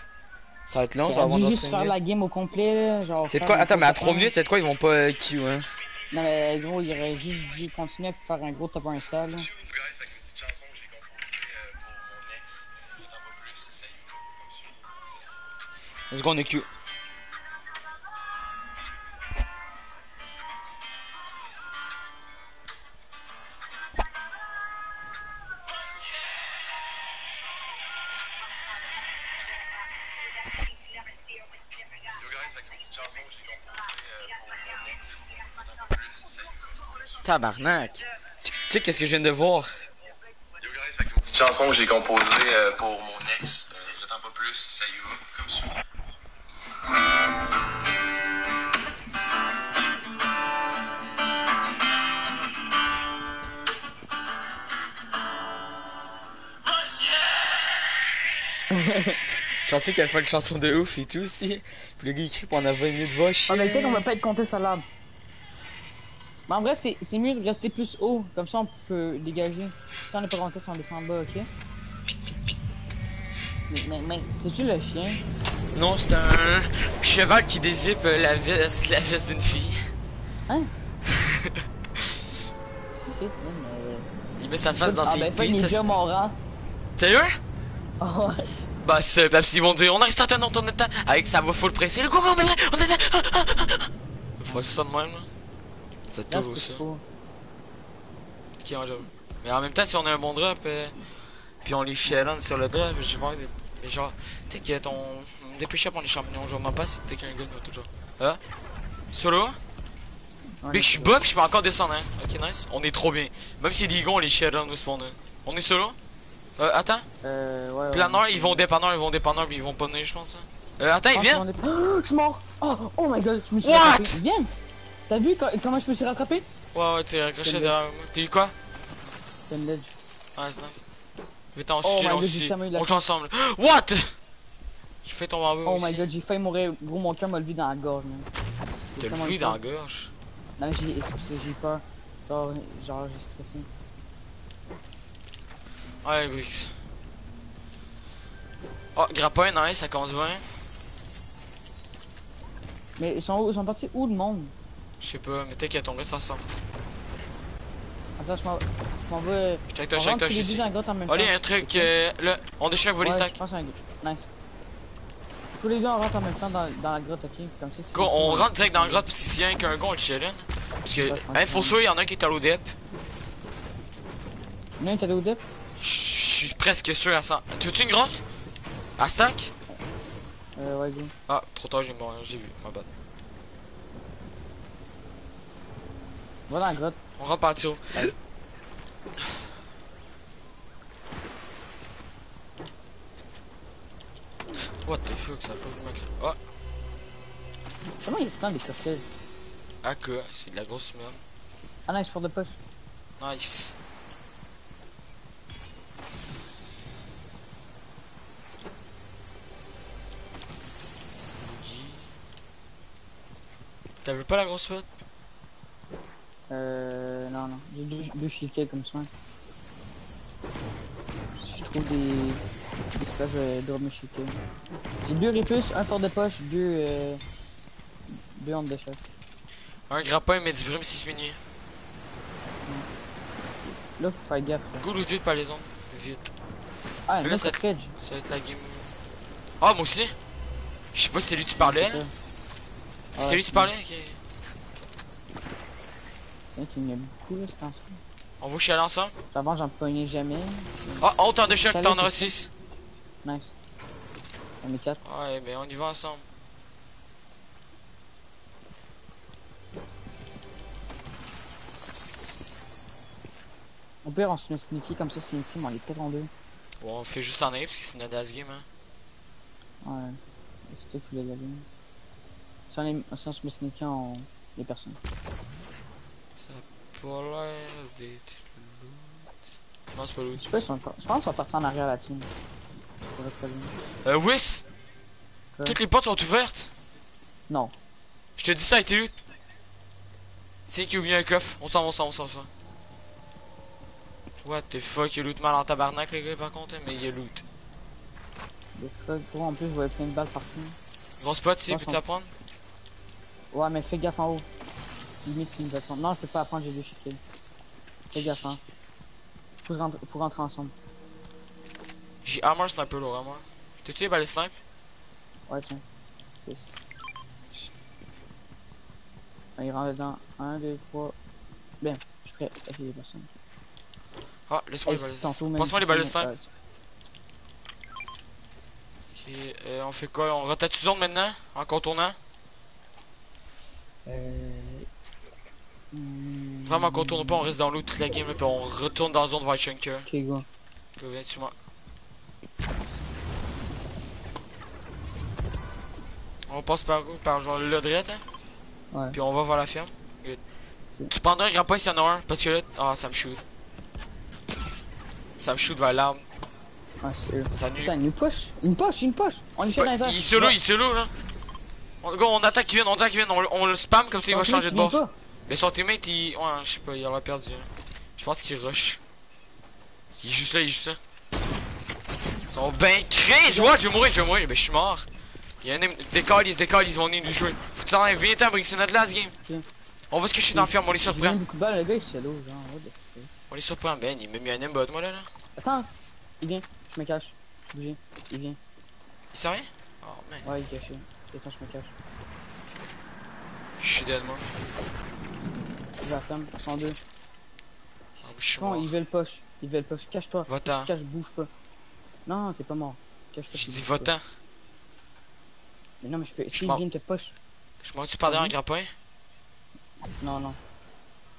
Ça va être long, ça va avoir juste 5 faire minutes. la game au complet là, genre. C'est quoi Attends, mais à top 3 un. minutes, c'est de quoi ils vont pas euh, queue, hein Non mais gros, il aurait juste dû continuer à faire un gros top 1 sale. Est, comme suit. Tabarnak. Tu sais qu'est-ce que je viens de voir? Yo guys, avec une petite chanson que j'ai composée euh, pour mon ex. Euh, je t'en pas plus, ça y va, comme suit. Pensais qu'elle fait une chanson de ouf et tout aussi. Puis le gars il crie pendant 20 minutes, chier. Ah mais peut-être qu'on va pas être compté sur l'arbre. Mais en vrai, c'est mieux de rester plus haut, comme ça on peut dégager. Si on est pas compté, on descend en bas, ok? Mais, mais, mais, c'est-tu le chien? Non, c'est un cheval qui dézippe euh, la veste, la veste d'une fille. Hein? Mais... Il met sa face dans ah, ses ben, fait, est déjà mourant. Sérieux? Oh, ouais. Bah, c'est Pepsi, ils vont dire, on reste à dans ton état. Avec sa voix full pressée, le go, go, on est là. Ah, ah. Faut ça de même, Là, toujours ça. Qui en joue. Mais en même temps, si on a un bon drop, euh, puis on les challenge sur le drop, j'ai pas envie d'être. Mais genre, t'es que ton. Dépêche pour les champignons, je m'en pas si t'es qu'un nous, toujours. Hein? Solo? Ouais, Big, je suis puis je peux encore descendre, hein. Ok, nice. On est trop bien. Même si gars, on les challenge au spawn. hein. On est solo? Euh, attends. Euh, ouais, Puis ouais. ils vont dépanneur, ils vont dépanneur, puis ils vont pas venir, je pense. hein. Euh, attends, ils Ah, viennent? Oh, je suis mort! Oh, oh my god, je me suis What? rattrapé. Viens! T'as vu co- comment je me suis rattrapé? Ouais, ouais, t'es accroché derrière moi. T'as eu quoi? C'est une ledge. Ouais, c'est nice. Oh my on la On joue ensemble. What? J'ai fait tomber en bas Oh aussi. my god, j'ai failli mourir. Gros, mon cœur m'a levé dans la gorge, man. T'as le eu dans la gorge? Non, mais j'ai peur. Genre, genre j'ai stressé. Ouais, Brix. Oh, grappin, nice, ça commence bien. Mais ils sont où? Ils sont partis où le monde? Je sais pas, mais t'inquiète, on reste ensemble. Attends, je m'en je m'en vais. Je avec toi, je toi, suis même Allez, un truc, euh, là, on déchire voler Ouais, stack. je pense à un Nice. Tous les deux on rentre en même temps dans, dans la grotte, ok? Comme ça, c'est Go, on rentre direct dans la grotte, pis s'il y a qu'un gars, on le challenge. Parce que, hein, faut sûr, il y en a un qui est à l'ODEP. Il y en a un qui est allé au dep? Je suis presque sûr à 100. Tu veux-tu une grosse? À stack? Euh, ouais, go. Ah, trop tard, j'ai bon, j'ai vu, ma bad. Va dans la grotte. On rentre par dessus. What the fuck, ça a pas vraiment créé. Ah, Comment il y a tant des cocktails? AK, c'est de la grosse merde. Ah, nice, for the push. Nice. T'as vu pas la grosse pote Euh, non, non. J'ai deux, deux comme ça. Je trouve des, des drop mes shikels. J'ai deux répulses, un fort de poche, deux, euh, deux ondes de chef. Un grappin, mais du brume 6 minutes. Là, faut faire gaffe. Là. Go loot vite par les ondes. Vite. Ah, Là, ça- cage. Ça va être la game. Ah, moi aussi Je sais pas si c'est lui que tu parlais. C'est lui que tu parlais Ok. C'est vrai qu'il y a beaucoup, là, je pense. On va chialer ensemble? Avant, j'en pognais jamais. Ah, oh, t'en de choc, t'en auras 6. Nice. On est quatre. Ouais, ben on y va ensemble. Au pire, on se met sneaky comme ça, c'est une team, on les pète en deux. Bon, on fait juste en air parce que c'est une das game, hein. Ouais. C'est toi qui voulais y aller. Si on, est... si on se met sneaky, on... les personnes. Ça d'être loot. Non, c'est pas loot. Je sais pas, ils sont... je pense qu'ils sont partis en arrière bien. Euh, Wiss? Toutes les portes sont ouvertes Non. Je te dis ça été loot. C'est qui a oublié un coffre? On s'en va, on s'en va, on s'en va. What the fuck, il loot mal en tabarnak, les gars, par contre, mais il y a loot. Des fuck, gros, en plus, je voyais plein de balles partout. Grosse spot ici, peux-tu apprendre Ouais, mais fais gaffe en haut. Limite, ils nous attendent. Non, je peux pas apprendre, j'ai deux shikels. Fais gaffe, hein. Faut, rentrer... Faut rentrer ensemble. J'ai armor sniper, là, vraiment. T'as-tu les balles snipe? Ouais, tiens. Six. Ah, il rentre dedans. 1, 2, 3. Bien, je suis prêt. Ok, les personnes. Ah, laisse-moi les balles Passe-moi les balles peux- snipe. euh, Ok, euh, on fait quoi? On rotate zone maintenant? En contournant? Euh... Vraiment, on contourne pas, on reste dans l'eau toute la game, là, puis on retourne dans la zone vers Chunker. Ok, go. Go, viens dessus moi. On passe par Par genre le drette, hein Ouais. Puis on va vers la ferme. Good. Tu prendras un grappin s'il y en a un, parce que là. Ah, ça me shoot. Ça me shoot vers l'arbre. Ah, c'est eux. Ça nuit. Putain, une push. Une push, une push. On fait dans les airs. Il est solo, Ouais. il est solo, là. On, go, on attaque Kevin, on attaque Kevin, on, on le spam comme ça il va changer de bord. pas. Mais son teammate, il. Ouais, je sais pas, il a perdu. hein. Je pense qu'il rush. Il est juste là, il est juste là. sont ben crins, je vois, je vais mourir, je vais mourir, ben je suis mort. Il y a un décolle, ils se décollent, ils vont venir nous jouer. Faut que tu ailles, viens t'en, c'est notre last game. Ok. On va se cacher dans la ferme, on les surprend. beaucoup de balles, le gars il est shallow, genre. On les surprend, ben, il m'a mis un aimbot, moi là, là. Attends, il vient, je me cache. Bougez, il vient. Il sait rien? Oh man, Ouais, il est caché. Attends, je me cache. je suis dead, moi. Je la ferme, ils sont deux. Oh, je suis Bon, mort. ils veulent push, ils veulent push. Cache-toi. Te caches, bouge pas. Non, t'es pas mort. Cache-toi. J'ai dit votant. Mais non, mais je peux. S'ils viennent te push. Je m'en tu par derrière un grappin? Non, non.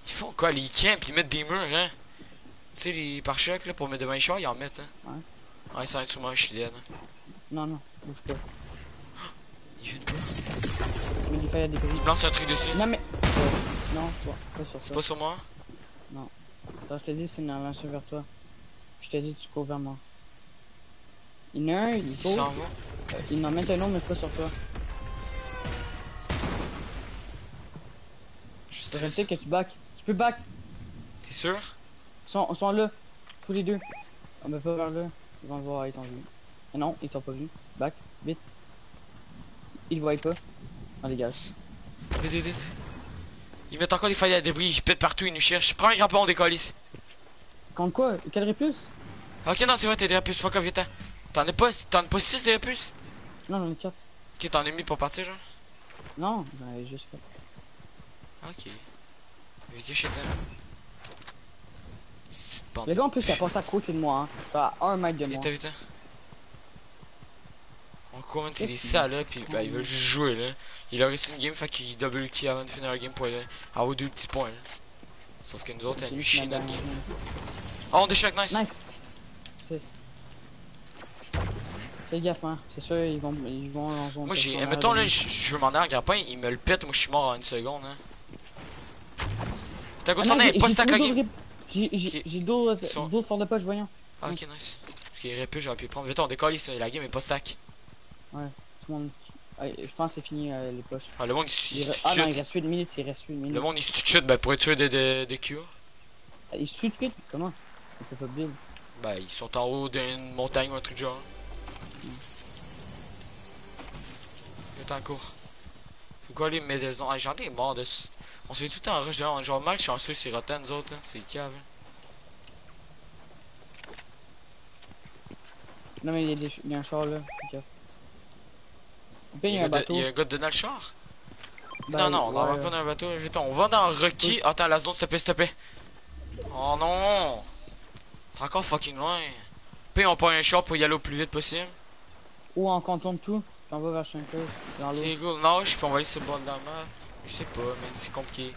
Ils font quoi? Les campent, ils mettent des murs, hein? Tu sais, les pare-chocs, là, pour mettre devant les chars, ils en mettent, hein? Ouais, ça va être je suis dead. hein. Non, non, bouge pas. Ils viennent pas. Mais il des bruits. Ils me lancent un truc dessus. Non, mais. euh, non, toi, pas sur C'est toi. pas sur moi? Attends, je te dis, c'est une lancé vers toi. Je te dis, tu cours vers moi. Il y en a un, il vont. Euh, il en met un autre, mais pas sur toi. Je suis Je sais que tu back. Tu peux back. T'es sûr? Ils sont, sont là. Tous les deux. On va pas vers là. Ils vont le voir, ils t'ont vu. Ah non, ils t'ont pas vu. Back, vite. Ils le voient pas. On dégage. Vite, vite, vite. Ils mettent encore des failles à débris, ils pètent partout, ils nous cherchent. Prends un grappin, on décolle ici. Contre quoi? Quel répulse? Ok, non, c'est vrai, t'as des répuces, fuck off, viens T'en as pas, t'en as pas 6 des répuces? Non, j'en ai 4. Ok, t'en as mis pour partir, genre? Non, j'en ai juste 4. Ok. Vite, chez toi. C'est bande Le gars en plus, il a passé à côté de moi. Hein. À 1 mètre de moi. Vite, vite. On court, man, c'est des salles, là, pis bah, ils veulent juste jouer, là. Il leur reste une game, fait qu'ils double kill avant de finir la game pour aller avoir deux petits points, là. Sauf que nous autres, elle nous chie notre game. Oh, on déchoque, nice! Nice. 6. Fais gaffe, hein. C'est sûr, ils vont, ils vont en zone. Moi, j'ai. Mettons, là, je veux m'en aller en grappin, il me le pète, moi, je suis mort en une seconde, hein. T'as Ah j'ai- n'est pas stack la game? d'autres J'ai d'autres forts de poche, voyons. Ah, ok, nice. Parce qu'il aurait pu, j'aurais pu prendre. Vite, on décolle la game est pas stack. Tout le monde. Je pense que c'est fini euh, les poches. Ah, le monde, il, Il re- Ah non, il reste 8 minutes, il reste 8 minutes. Le monde, il se chute, ben, pour être sûr de, de, de Q. Ah, Il se suite Comment? Il peut pas build. Ben, ils sont en haut d'une montagne ou un truc genre. Il est en cours. Faut quoi les maisons? Ah, j'en ai marre de. On se fait tout rush, genre, genre mal chanceux, c'est rotten, nous autres, là. C'est cave. là. Non, mais il y a, des... il y a un char là. Il y a un gars de- bateau. il y a un gars dedans le char? Ben, non, non, on va pas dans un bateau. Vite, on va dans Rocky. Attends, la zone, s'il te plaît, s'il te plaît. Oh non! C'est encore fucking loin. Puis on prend un char pour y aller au plus vite possible. Ou en contourne tout. On va vers Shanker. Dans l'eau. C'est cool. Nage, puis on va aller sur le bord de la. Je sais pas, mais c'est compliqué.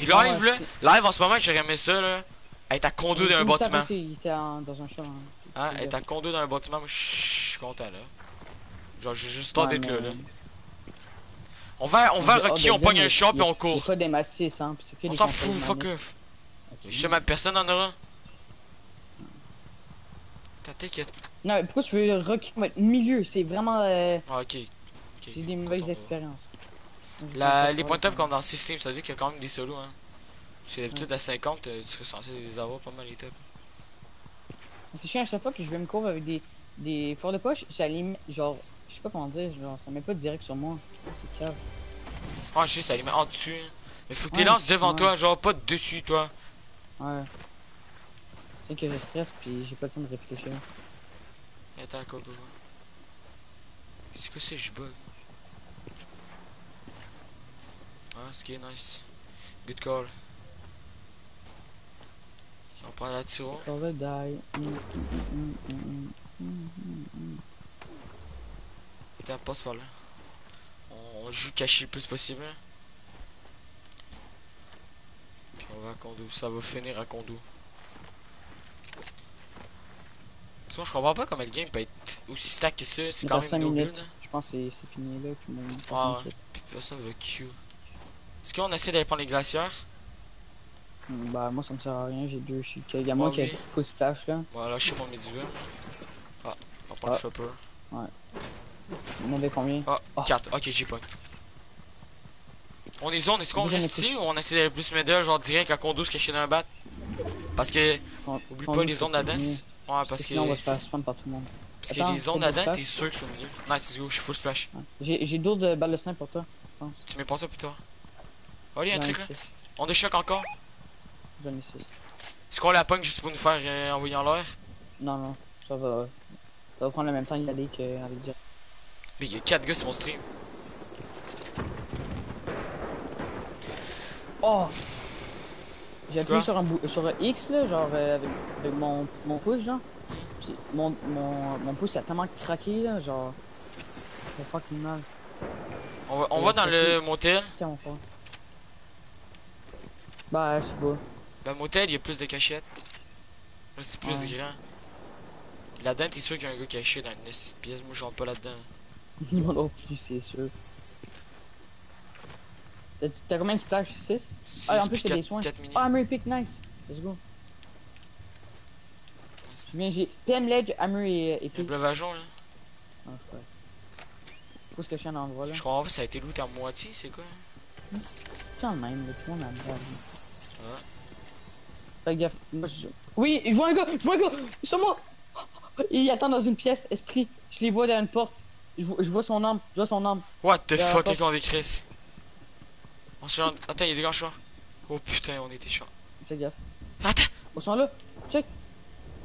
Et Ah, live, ouais, là, live en ce moment, j'aurais aimé ça, là. Être à condo d'un bâtiment. côté, Il était en- dans un char. Hein. Hein, être gaffe. à condo d'un bâtiment, moi, je suis content, là. Genre, j'ai juste Ouais, d'être là, là. On va, on va Rocky, on pogne ben, un puis a- on court. pas des massifs, hein. que On s'en fout, fuck off. Ok. Justement, personne en aura. T'as t'inquiète. Non, mais pourquoi tu veux le Rocky va être milieu? C'est vraiment. Euh... Ah, ok. J'ai des mauvaises expériences. La, les points top comme dans System, ça veut dire qu'il y a quand même des solos, hein. C'est d'habitude Ouais. à 50, euh, tu serais censé les avoir pas mal les tops. C'est chiant à chaque fois que je vais me couvrir avec des, des forts de poche, j'allume, genre, je sais pas comment dire, genre, ça met pas direct sur moi. C'est cave. Ah, je sais, ça les met en dessus. hein. Mais faut que tu Ouais, lances devant ouais. toi, genre pas dessus, toi. Ouais. C'est que je stresse puis j'ai pas le temps de réfléchir. Attends, quoi, quoi. C'est quoi ça, je bug? Ah, c'est ok, nice. Good call. On prend la tiro. Call the die. Mm, mm, mm, mm, mm, mm, mm, mm. Putain, passe par là. On, joue caché le plus possible. Puis on va à condo. Ça va finir à condo. Parce que je comprends pas comment le game peut être aussi stack que ça. C'est quand même no minutes. hein. Je pense que c'est fini là. Puis mon Ah ouais. Personne va Q. Est-ce qu'on essaie d'aller prendre les glacières? Mm, Bah, moi ça me sert à rien, j'ai deux shit. Il y a moi Ouais, qui a full splash là. On va lâcher mon midiville. Ah, on prend Ah. le flopper. On avait combien Ah, Ah. 4. Ok, j'ai pas. On est zone, est-ce qu'on reste ici ou on essaie d'aller plus middle, genre direct à condo se cacher dans un bat? Parce que, oublie pas les zones mieux. dance. Ouais, parce que. On va se faire spam par tout le monde. Parce Attends, des zones que t'es sûr que c'est au milieu. Nice, let's go, je suis full splash. J'ai d'autres balles de snipe pour toi, je pense. Tu mets pas ça plus tard. Oh, il y a un truc là. On déchoque encore. J'en ai six. Est-ce qu'on la pogne juste pour nous faire euh, envoyer en l'air? Non, non, ça va. Ça va prendre le même temps d'y aller qu'avec dire. Mais il y a 4 gars sur mon stream. Oh! J'ai appuyé sur un bout, sur un X là, genre euh, avec, avec mon, mon pouce, genre. Puis mon, mon, mon pouce a tellement craqué là, genre. Ça fait fucking mal. On va, on va dans le motel. Tiens, mon frère. Bah, je sais pas. Le motel, il y a plus de cachettes. C'est plus Ouais. grand. Là-dedans, t'es sûr qu'il y a un gars caché dans une petite pièce. Moi, je rentre pas là-dedans. Moi non plus, c'est sûr. T'as- T'as combien de splash? 6 Ah, en plus, c'est des soins. 4 mini. Ah, Armory Pick, nice. Let's go. Je viens, j'ai PM Ledge, Armory et, et Pick. bleuvageon, là. Ah, je crois. Faut se cacher un endroit là. Je crois pas ça a été loot à moitié, c'est quoi? Mais c'est quand même, là, tout le monde a le droit. Ouais. Fais gaffe. Moi, je- Oui, je vois un gars, je vois un gars, sur moi. Il attend dans une pièce, esprit. Je les vois derrière une porte. Je vois, je vois son âme, je vois son âme. What the fuck, attends. avec on décrit? On se rend- Attends, il y a des gars chauds. Oh putain, on était chaud. Fais gaffe. Attends! Ils sont là. Check.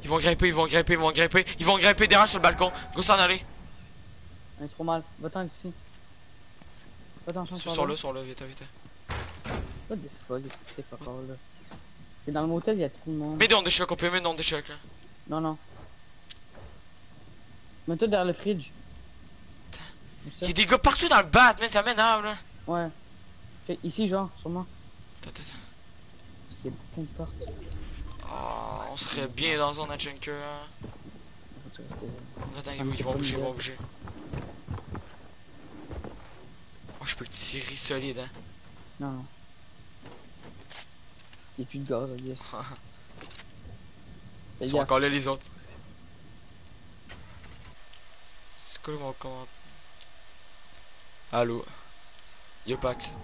Ils vont grimper, ils vont grimper, ils vont grimper. Ils vont grimper derrière sur le balcon. Go s'en aller. On est trop mal. Va-t'en ici. Va-t'en, sont là, ils sont là, vite, vite. What the fuck, qu'est-ce que c'est all là? Parce que dans le motel, il y a trop de monde. Dans des chocs, on peut mettre dans des chocs là. Non, non. Mets-toi derrière le fridge. Il y a des gars partout dans le bat, man, ça m'énerve là. Ouais. Ici, genre, sur moi. Attends, attends. Parce qu'il y a plein de portes. Oh, on serait bien dans zone à Junker. Hein. Là. Attends, les gars, ils vont bouger, ils vont bouger. Oh, je peux tirer solide, hein. Non, non. Il n'y a plus de gaz, I guess. Fais Ils sont encore là, les autres. C'est quoi mon commentaire? Allô? Yo, Pax.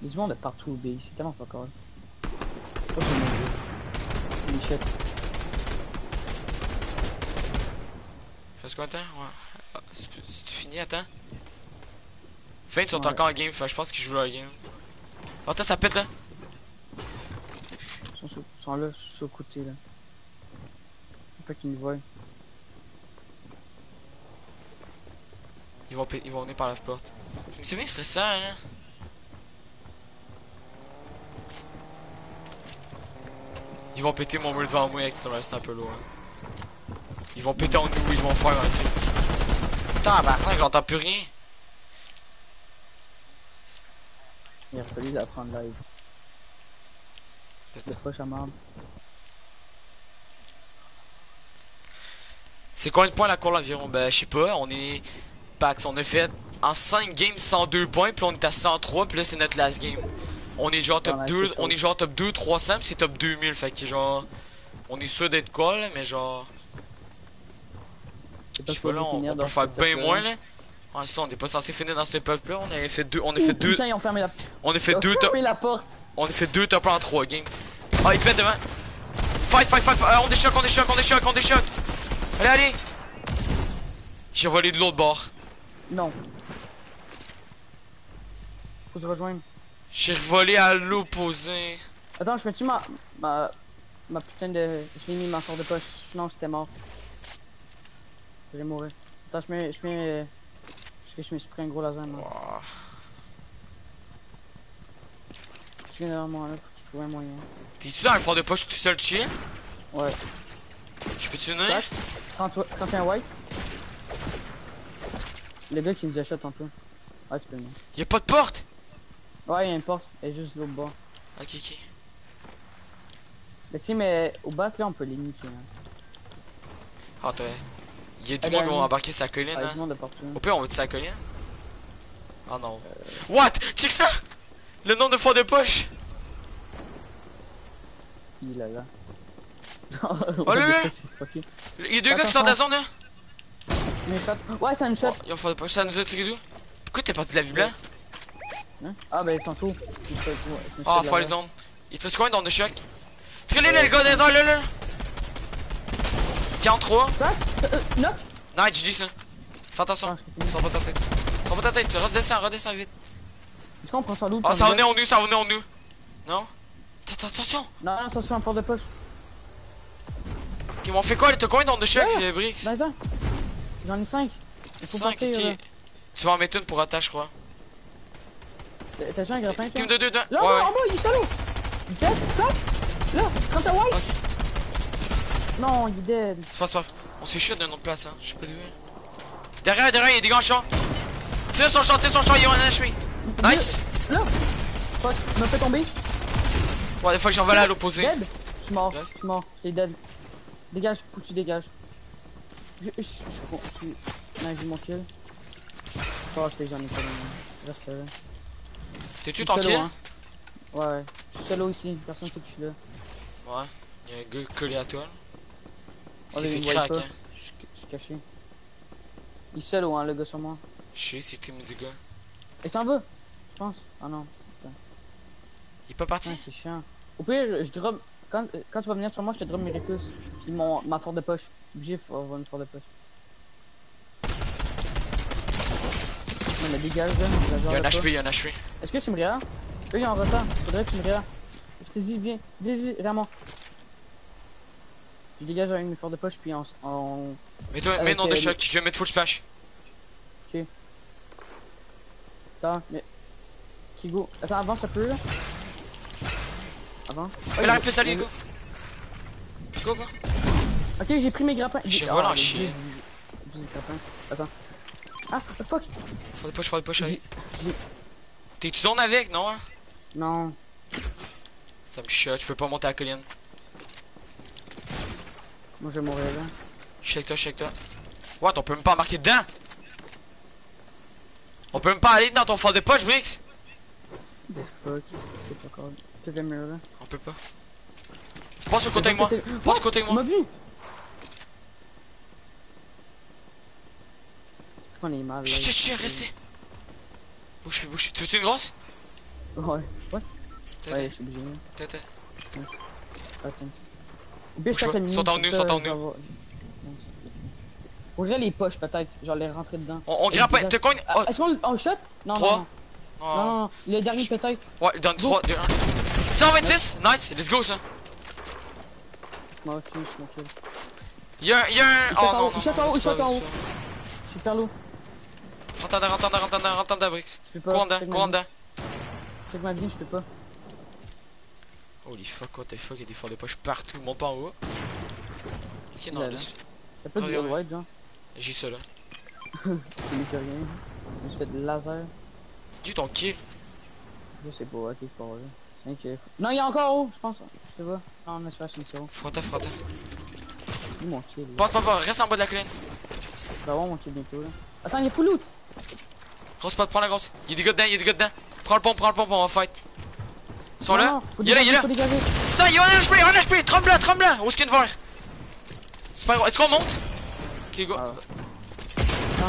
Il y a du monde de partout au B, c'est tellement pas correct. Oh, mon dieu. Michel. De temps? Ouais. Ah, c'est fini, attends. Fin, ils sont Ouais. encore en game, je pense qu'ils jouent leur game. Oh, attends, ça pète là. Ils sont, sur- ils sont là, sur le côté là. Faut pas qu'ils nous voient. Ils vont, ils vont venir par la porte. C'est bien stressant, là. Ils vont péter mon mur devant moi avec le reste un peu loin. Ils vont péter en nous, ils vont faire un truc. Putain, bah, j'entends plus rien. Il a fallu l'apprendre live. C'est pas chamard. C'est combien de points la courbe environ? Ben, je sais pas, on est. Pax, on a fait en 5 games 102 points, puis on est à 103, puis là c'est notre last game. On est genre top a 2, quelque on est genre top 2, 300, puis c'est top 2000, fait que genre. On est sûr d'être quoi là, mais genre. Je sais pas là, on, on peut faire bien moins là. En on est pas censé finir dans ce peuple là, on a fait deux. On a fait deux. Putain, ils ont fermé la On a fait deux top. On a fait deux top en 3 games. Ah, il pète devant. Fight, fight, fight, fight. Ah, on déchoque, on déchoque, on déchoque, on déchoque. Allez, allez. J'ai volé de l'autre bord. Non. Faut se rejoindre. J'ai volé à l'opposé. Attends, je mets-tu ma, ma, ma putain de... Je l'ai mis ma sorte de poche, sinon j'étais mort. Je vais mourir. Attends, je mets... Je mets... que je me suis pris un gros laser, moi. Tu viens derrière moi, là, faut que tu trouves un moyen. T'es-tu dans un fond de poche tout seul chier? Ouais. Je peux-tu venir? Tac. 30 31 white. Le gars qui nous achète un peu. Ouais, tu peux venir. Y'a pas de porte? Ouais, il y a une porte, elle est juste l'autre bord. Ok, ok. Mais tu sais, mais au bas, là, on peut les niquer. Hein. Ah, t'as. Y'a du Ah, monde qui ben, va embarquer sa colline, Ah, il y a hein? du monde de partout. Au pire, on va sa colline? Ah non. What? Check ça! Le nombre de fois de poche! Il est là. Oh là là! Fucké. Y'a deux gars qui sortent de la zone, là? Mais pas- Ouais, c'est une shot. Oh, fond de poche, ça nous a tiré d'où? Pourquoi t'es parti de la vie blanc? Hein? Ah, ben tantôt. Ah, faire de les zones. Il te reste combien dans de choc? Tire-les, là, le gars des airs, là, là! 43. Crack. Euh, knock. Nice, GG ça. Fais attention. Ah, fini. Sors pas ta tête. Sors pas ta tête, redescends, redescends vite. Est-ce qu'on prend ça d'où Oh, ça venait en nous, ça venait en nous. Non attention. Non, non, ça se fait un fort de poche. Ok, mais on fait quoi T'as combien d'ondes de choc, euh, Brix Ben ça. J'en ai 5. Il faut 5, partir. là. ok. Tu vas en mettre une pour attache, je crois. T'as déjà un grappin, Team de 2, 2. Là, Ouais, là, ouais. en bas, il est solo. 17, crack. Là, quand t'as white. Non, il est dead. C'est pas, pas. On s'est shoot d'un autre place, hein. Je sais pas d'où. Derrière, derrière, il y a des gars en champ. Tire son champ, tire son champ, il est en HP. Nice. Là. Fuck, il m'a fait tomber. Ouais, des fois j'en vais aller à l'opposé. Dead? Je suis mort, je suis mort. J'étais dead. Dégage, faut que tu dégages. Je, je, je, je, je mon kill. Oh, j'étais j'en ai pas Reste là. T'es-tu Je tranquille hein. Ouais, ouais. Je suis solo ici, personne sait que je suis là. Ouais. Il y a un gars collé à toi. Il s'est fait crack, hein. Je suis- je caché. Il est solo, hein, le gars sur moi. Je sais, c'est Team du gars. Il s'en va, je pense. Ah non, Il est pas parti c'est chiant. Au pire, je drop. Quand, quand tu vas venir sur moi, je te drop mes récus. Puis mon, ma force de poche. Obligé, faut avoir une force de poche. Non, mais dégage, là. Il y a un HP, il y a un HP. Est-ce que tu me regardes Eux, ils en retard. Faudrait que tu me regardes. Je te dis, viens, viens, viens, vraiment. Je dégage avec mes forces de poche, puis on. on... Mets-toi, mets Avec, nom de euh, choc, je vais mettre full splash. Attends, mais. Ok, go. Attends, avance un peu, là. Avant. Fais la réponse à lui, go. Go, go. Ok, j'ai pris mes grappins. J'ai Ah, dix- dix grappins. Attends. Ah, fuck? Faut des poches, faut des poches, j'ai- T'es-tu zone avec, non hein? Non. Ça me choque, je peux pas monter à la colline. Moi, je vais mourir là. Je suis avec toi, avec toi. What, on peut même pas marquer dedans? On peut même pas aller dans ton fort de poche, Brix? The fuck, c'est pas encore. Peut-être le mur là. On peut pas. Passe au côté avec moi. Passe au côté avec moi. On est mal. Chut, chut, restez. Bouge, bouge. Tu veux une grosse? Ouais. Ouais. Ouais, je suis obligé. t'as, t'as. Attends. Tape pas. Sont en ça, sont en avoir- Faudrait les poches peut-être, genre les rentrer dedans. On, on grappe, t'as combien Ah, oh, Est-ce qu'on on shot? Non, non, non. oh. Non. Le dernier peut-être. Ouais, dans 3, 2, 1. 126, nice, let's go ça. Moi, ok, je kill. Y'a un, y'a un. Il Oh non, il shot en haut, c'est il shot pas- en c'est haut. Je suis pas- Rentre en dedans, rentre en dedans, rentre en dedans, rentre en dedans, Brix. Pas. Cours en dedans, check cours en dedans. Check ma vie, je peux pas. Holy fuck, what the fuck, y'a des forts de poche partout, monte pas en haut. Ok, non, laisse- Y'a pas de ouais. white, genre. j'ai ça là. C'est mieux que rien. Je me suis fait de laser. Dis ton kill. Je sais pas, à quelque part là. Que. Non, il y a encore haut, je pense. Je sais pas. Non, on a fait une zéro. Frotta, frotta. Dis mon kill. là. Porte, porte, porte, reste en bas de la colline. Vais avoir mon kill bientôt là. Attends, il y a full loot. Grosse pote, prends la grosse. Y'a des gars dedans, y'a des gars dedans. Prends le pont, prends le pont, on va fight. Ils sont Non, là non, Il est là, il est là dégager, faut dégager. Ça, y'a un HP, un HP, tremblant, tremblant. Où est-ce qu'il y a vert C'est pas est-ce qu'on monte? Ok, go. Ah.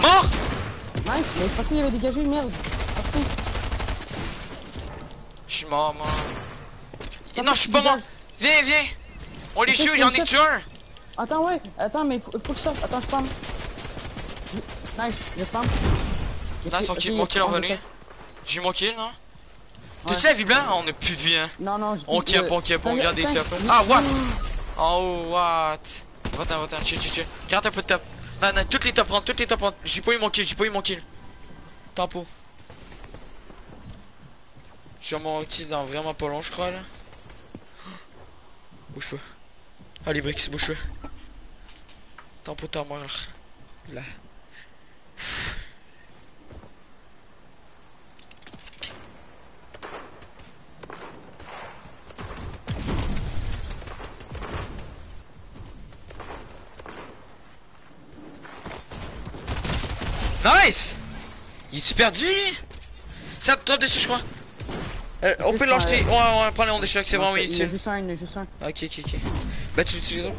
Mort Nice, mais c'est parce qu'il y avait dégagé, merde. Parti. Je suis mort, moi. Attends, Non, je suis pas mort. Viens, viens. On les tue, j'en ai tué un. Attends, ouais. Attends, mais faut, faut que je sorte. Attends, je spam. Je- Nice, je spam. Nice, Ok, mon kill est revenu? J'ai eu mon kill, non? T'as-tu la vie blanc On a plus de vie, hein. Non, non, j'ai On cap, de- on cap, on garde des cinq- top. huit- Ah, what? Oh, what? Va-t'en, va-t'en, chill, chill, chill. Garde un peu de top. Non, non, toutes les top rentrent, toutes les top rentrent. J'ai pas eu mon kill, j'ai pas eu mon kill. Tempo. Mon kill dans vraiment pas long, je crois, là. Bouge pas. Allez, Brix, bouge pas. Tempo ta. Là. Nice Il est-tu perdu lui? Ça te drop dessus je crois euh, On peut l'acheter, ouais ouais prends les choc, c'est vraiment Il y a utile juste un, il y a juste un. Ok ok ok. Bah tu l'utilises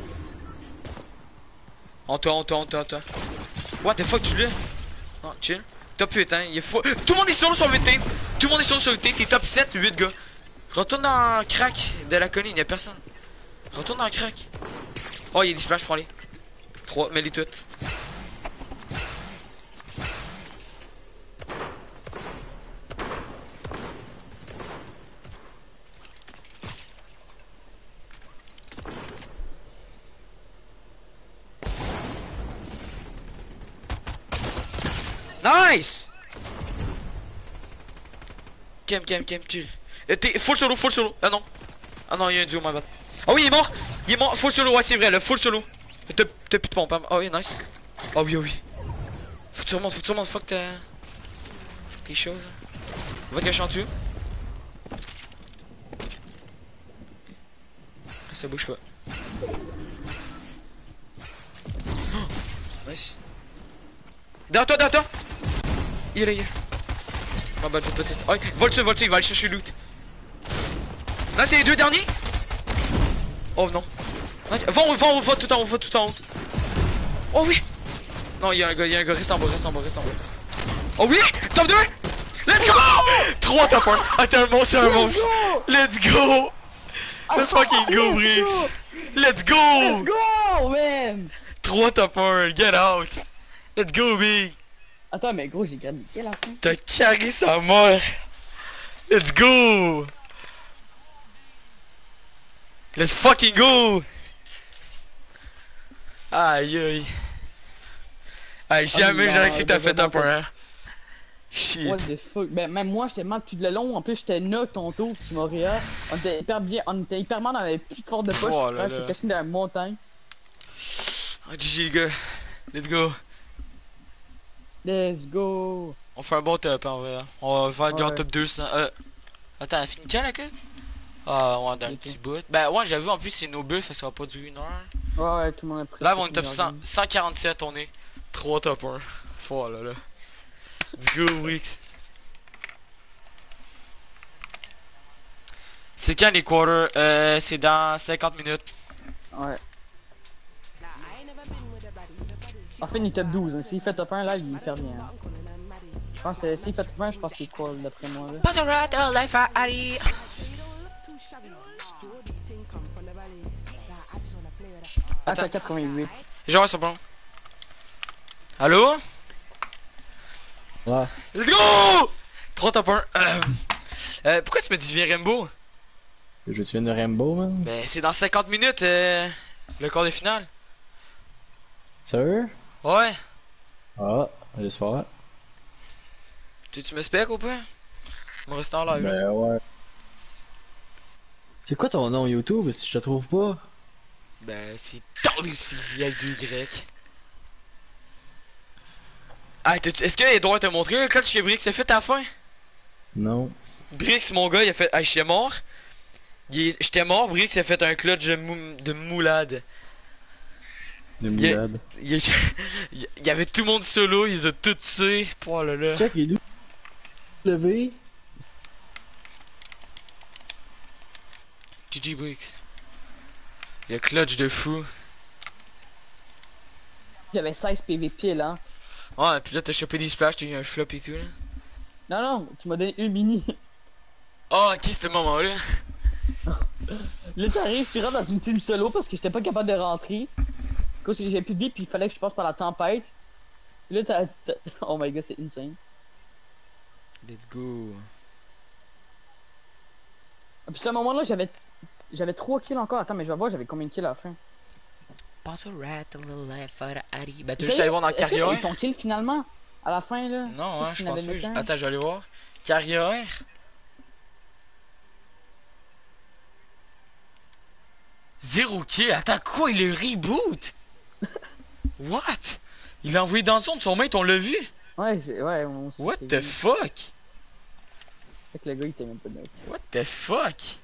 En toi, en toi, en toi, en toi. What the fuck tu l'as? Non, chill. Top 8 hein, il est fou. Tout le monde est solo sur 8 team Tout le monde est solo sur 8 team, t'es top 7, 8 gars. Retourne dans le crack de la colline, y'a personne. Retourne dans le crack. Oh il y a des splash, prends-les. 3, mets-les toutes. Nice! Cam, cam, cam, chill. T'es full solo, full solo. Ah non. Ah non, il y a un duo, ma bad. Ah oui, il est mort! Il est mort, full solo, ouais, c'est vrai, le full solo. T'as t'as plus de pompe. Ah oui, nice. Ah oui, ah oui. Faut que tu remontes, faut que tu remontes, fuck ta. Fuck tes choses. Va te cacher en dessous. Ça bouge pas. Nice. Derrière toi, derrière toi! Il est là, il est là. Ma bad, je te tester. Oh, vole dessus, il va aller chercher le loot. Là, c'est les deux derniers? Oh non. Va, on va, on va tout en haut, va tout en haut. Oh oui! Non, il y a un gars, il y a un gars, reste en bas, reste en bas, reste en bas. Oh oui! Top 2! Let's go! 3 top 1. Ah, t'es un monstre, un monstre. Let's go! Let's fucking go, Brix! Let's go! Let's go, man! 3 top 1, get out! Let's go, big! Attends, mais gros, j'ai gagné quelle la fin? T'as carré sa mort! Let's go! Let's fucking go! Aïe aïe. Aïe, jamais non, j'aurais cru que t'as fait non, top 1. Shit. What the fuck? Ben, même moi, j'étais mal tout le long. En plus, j'étais knock ton tour, tu m'as réa. On était hyper bien, on était hyper mal, on avait plus de force de. Oh là Ouais, là. J'étais caché dans la montagne. Oh, GG les gars. Let's go. Let's go! On fait un bon top en vrai. On va faire Ouais. top 200. Euh... Attends, elle finit quand la queue? Ah ouais, dans un Ok. petit bout. Ben ouais, j'avoue, en plus c'est nos bulles, ça va pas une heure. Ouais, ouais, tout le monde a pris. Là, on est top une 100, heure. 147, on est 3 top 1. Oh là là. Let's go, Wix. C'est quand les quarters? Euh, c'est dans 50 minutes. Ouais. En fait, il est top 12. hein. S'il fait top 1, là, il perd bien. hein. Je pense que s'il fait top 1, je pense qu'il est cool d'après moi. Là. Pas de rat, oh, life à Harry. Ah, Attends. t'as 88. Genre, c'est bon. Allô? Ouais. Let's go! 3 top 1. Euh, euh, pourquoi tu me dis viens Rainbow? Je te viens de Rainbow, man. Ben, c'est dans 50 minutes, euh, le quart de finale. Sérieux? Ouais. Ah, laisse faire. Tu, tu me spec ou pas? Je me reste en live. Ben ouais. C'est quoi ton nom YouTube si je te trouve pas? Ben, c'est WCZ avec deux Y. Ah, t'as- est-ce que t'a montré un clutch que Brix a fait la fin? Non. Brix, mon gars, il a fait. Ah, j'étais mort. J'étais mort, Brix a fait un clutch de, mou- de moulade. Il y, a- il y- il y avait tout le monde solo, ils ont tout tué. Oh là là. Check, il est? Levé? GG Brix. Il y a clutch de fou. J'avais 16 PV pile, hein. Ouais, puis là, t'as chopé des splash, t'as eu un flop et tout là. Non, non, tu m'as donné une mini. Oh, ok, ce moment-là. Là, t'arrives, tu rentres dans une team solo parce que j'étais pas capable de rentrer. Parce que j'ai plus de vie, puis il fallait que je passe par la tempête. Là, t'as. Oh my god, c'est insane. Let's go. Ah, Puis à ce moment-là, j'avais. J'avais 3 kills encore. Attends, mais je vais voir, j'avais combien de kills à la fin? Pass a rat, a little life for Harry. Ben, t'as D'ailleurs, juste allé voir dans la est-ce que t'as eu carrière. ton kill finalement? À la fin, là? Non, hein, je pense n'avais pas. temps? Attends, je vais aller voir. Carrière. Zéro kill. Attends, quoi? Il le reboot? What? Il l'a envoyé dans le zone, son mate, on l'a vu? Ouais, ouais, on What the vu. fuck? Fait que le gars, il était même pas neutre. What the fuck?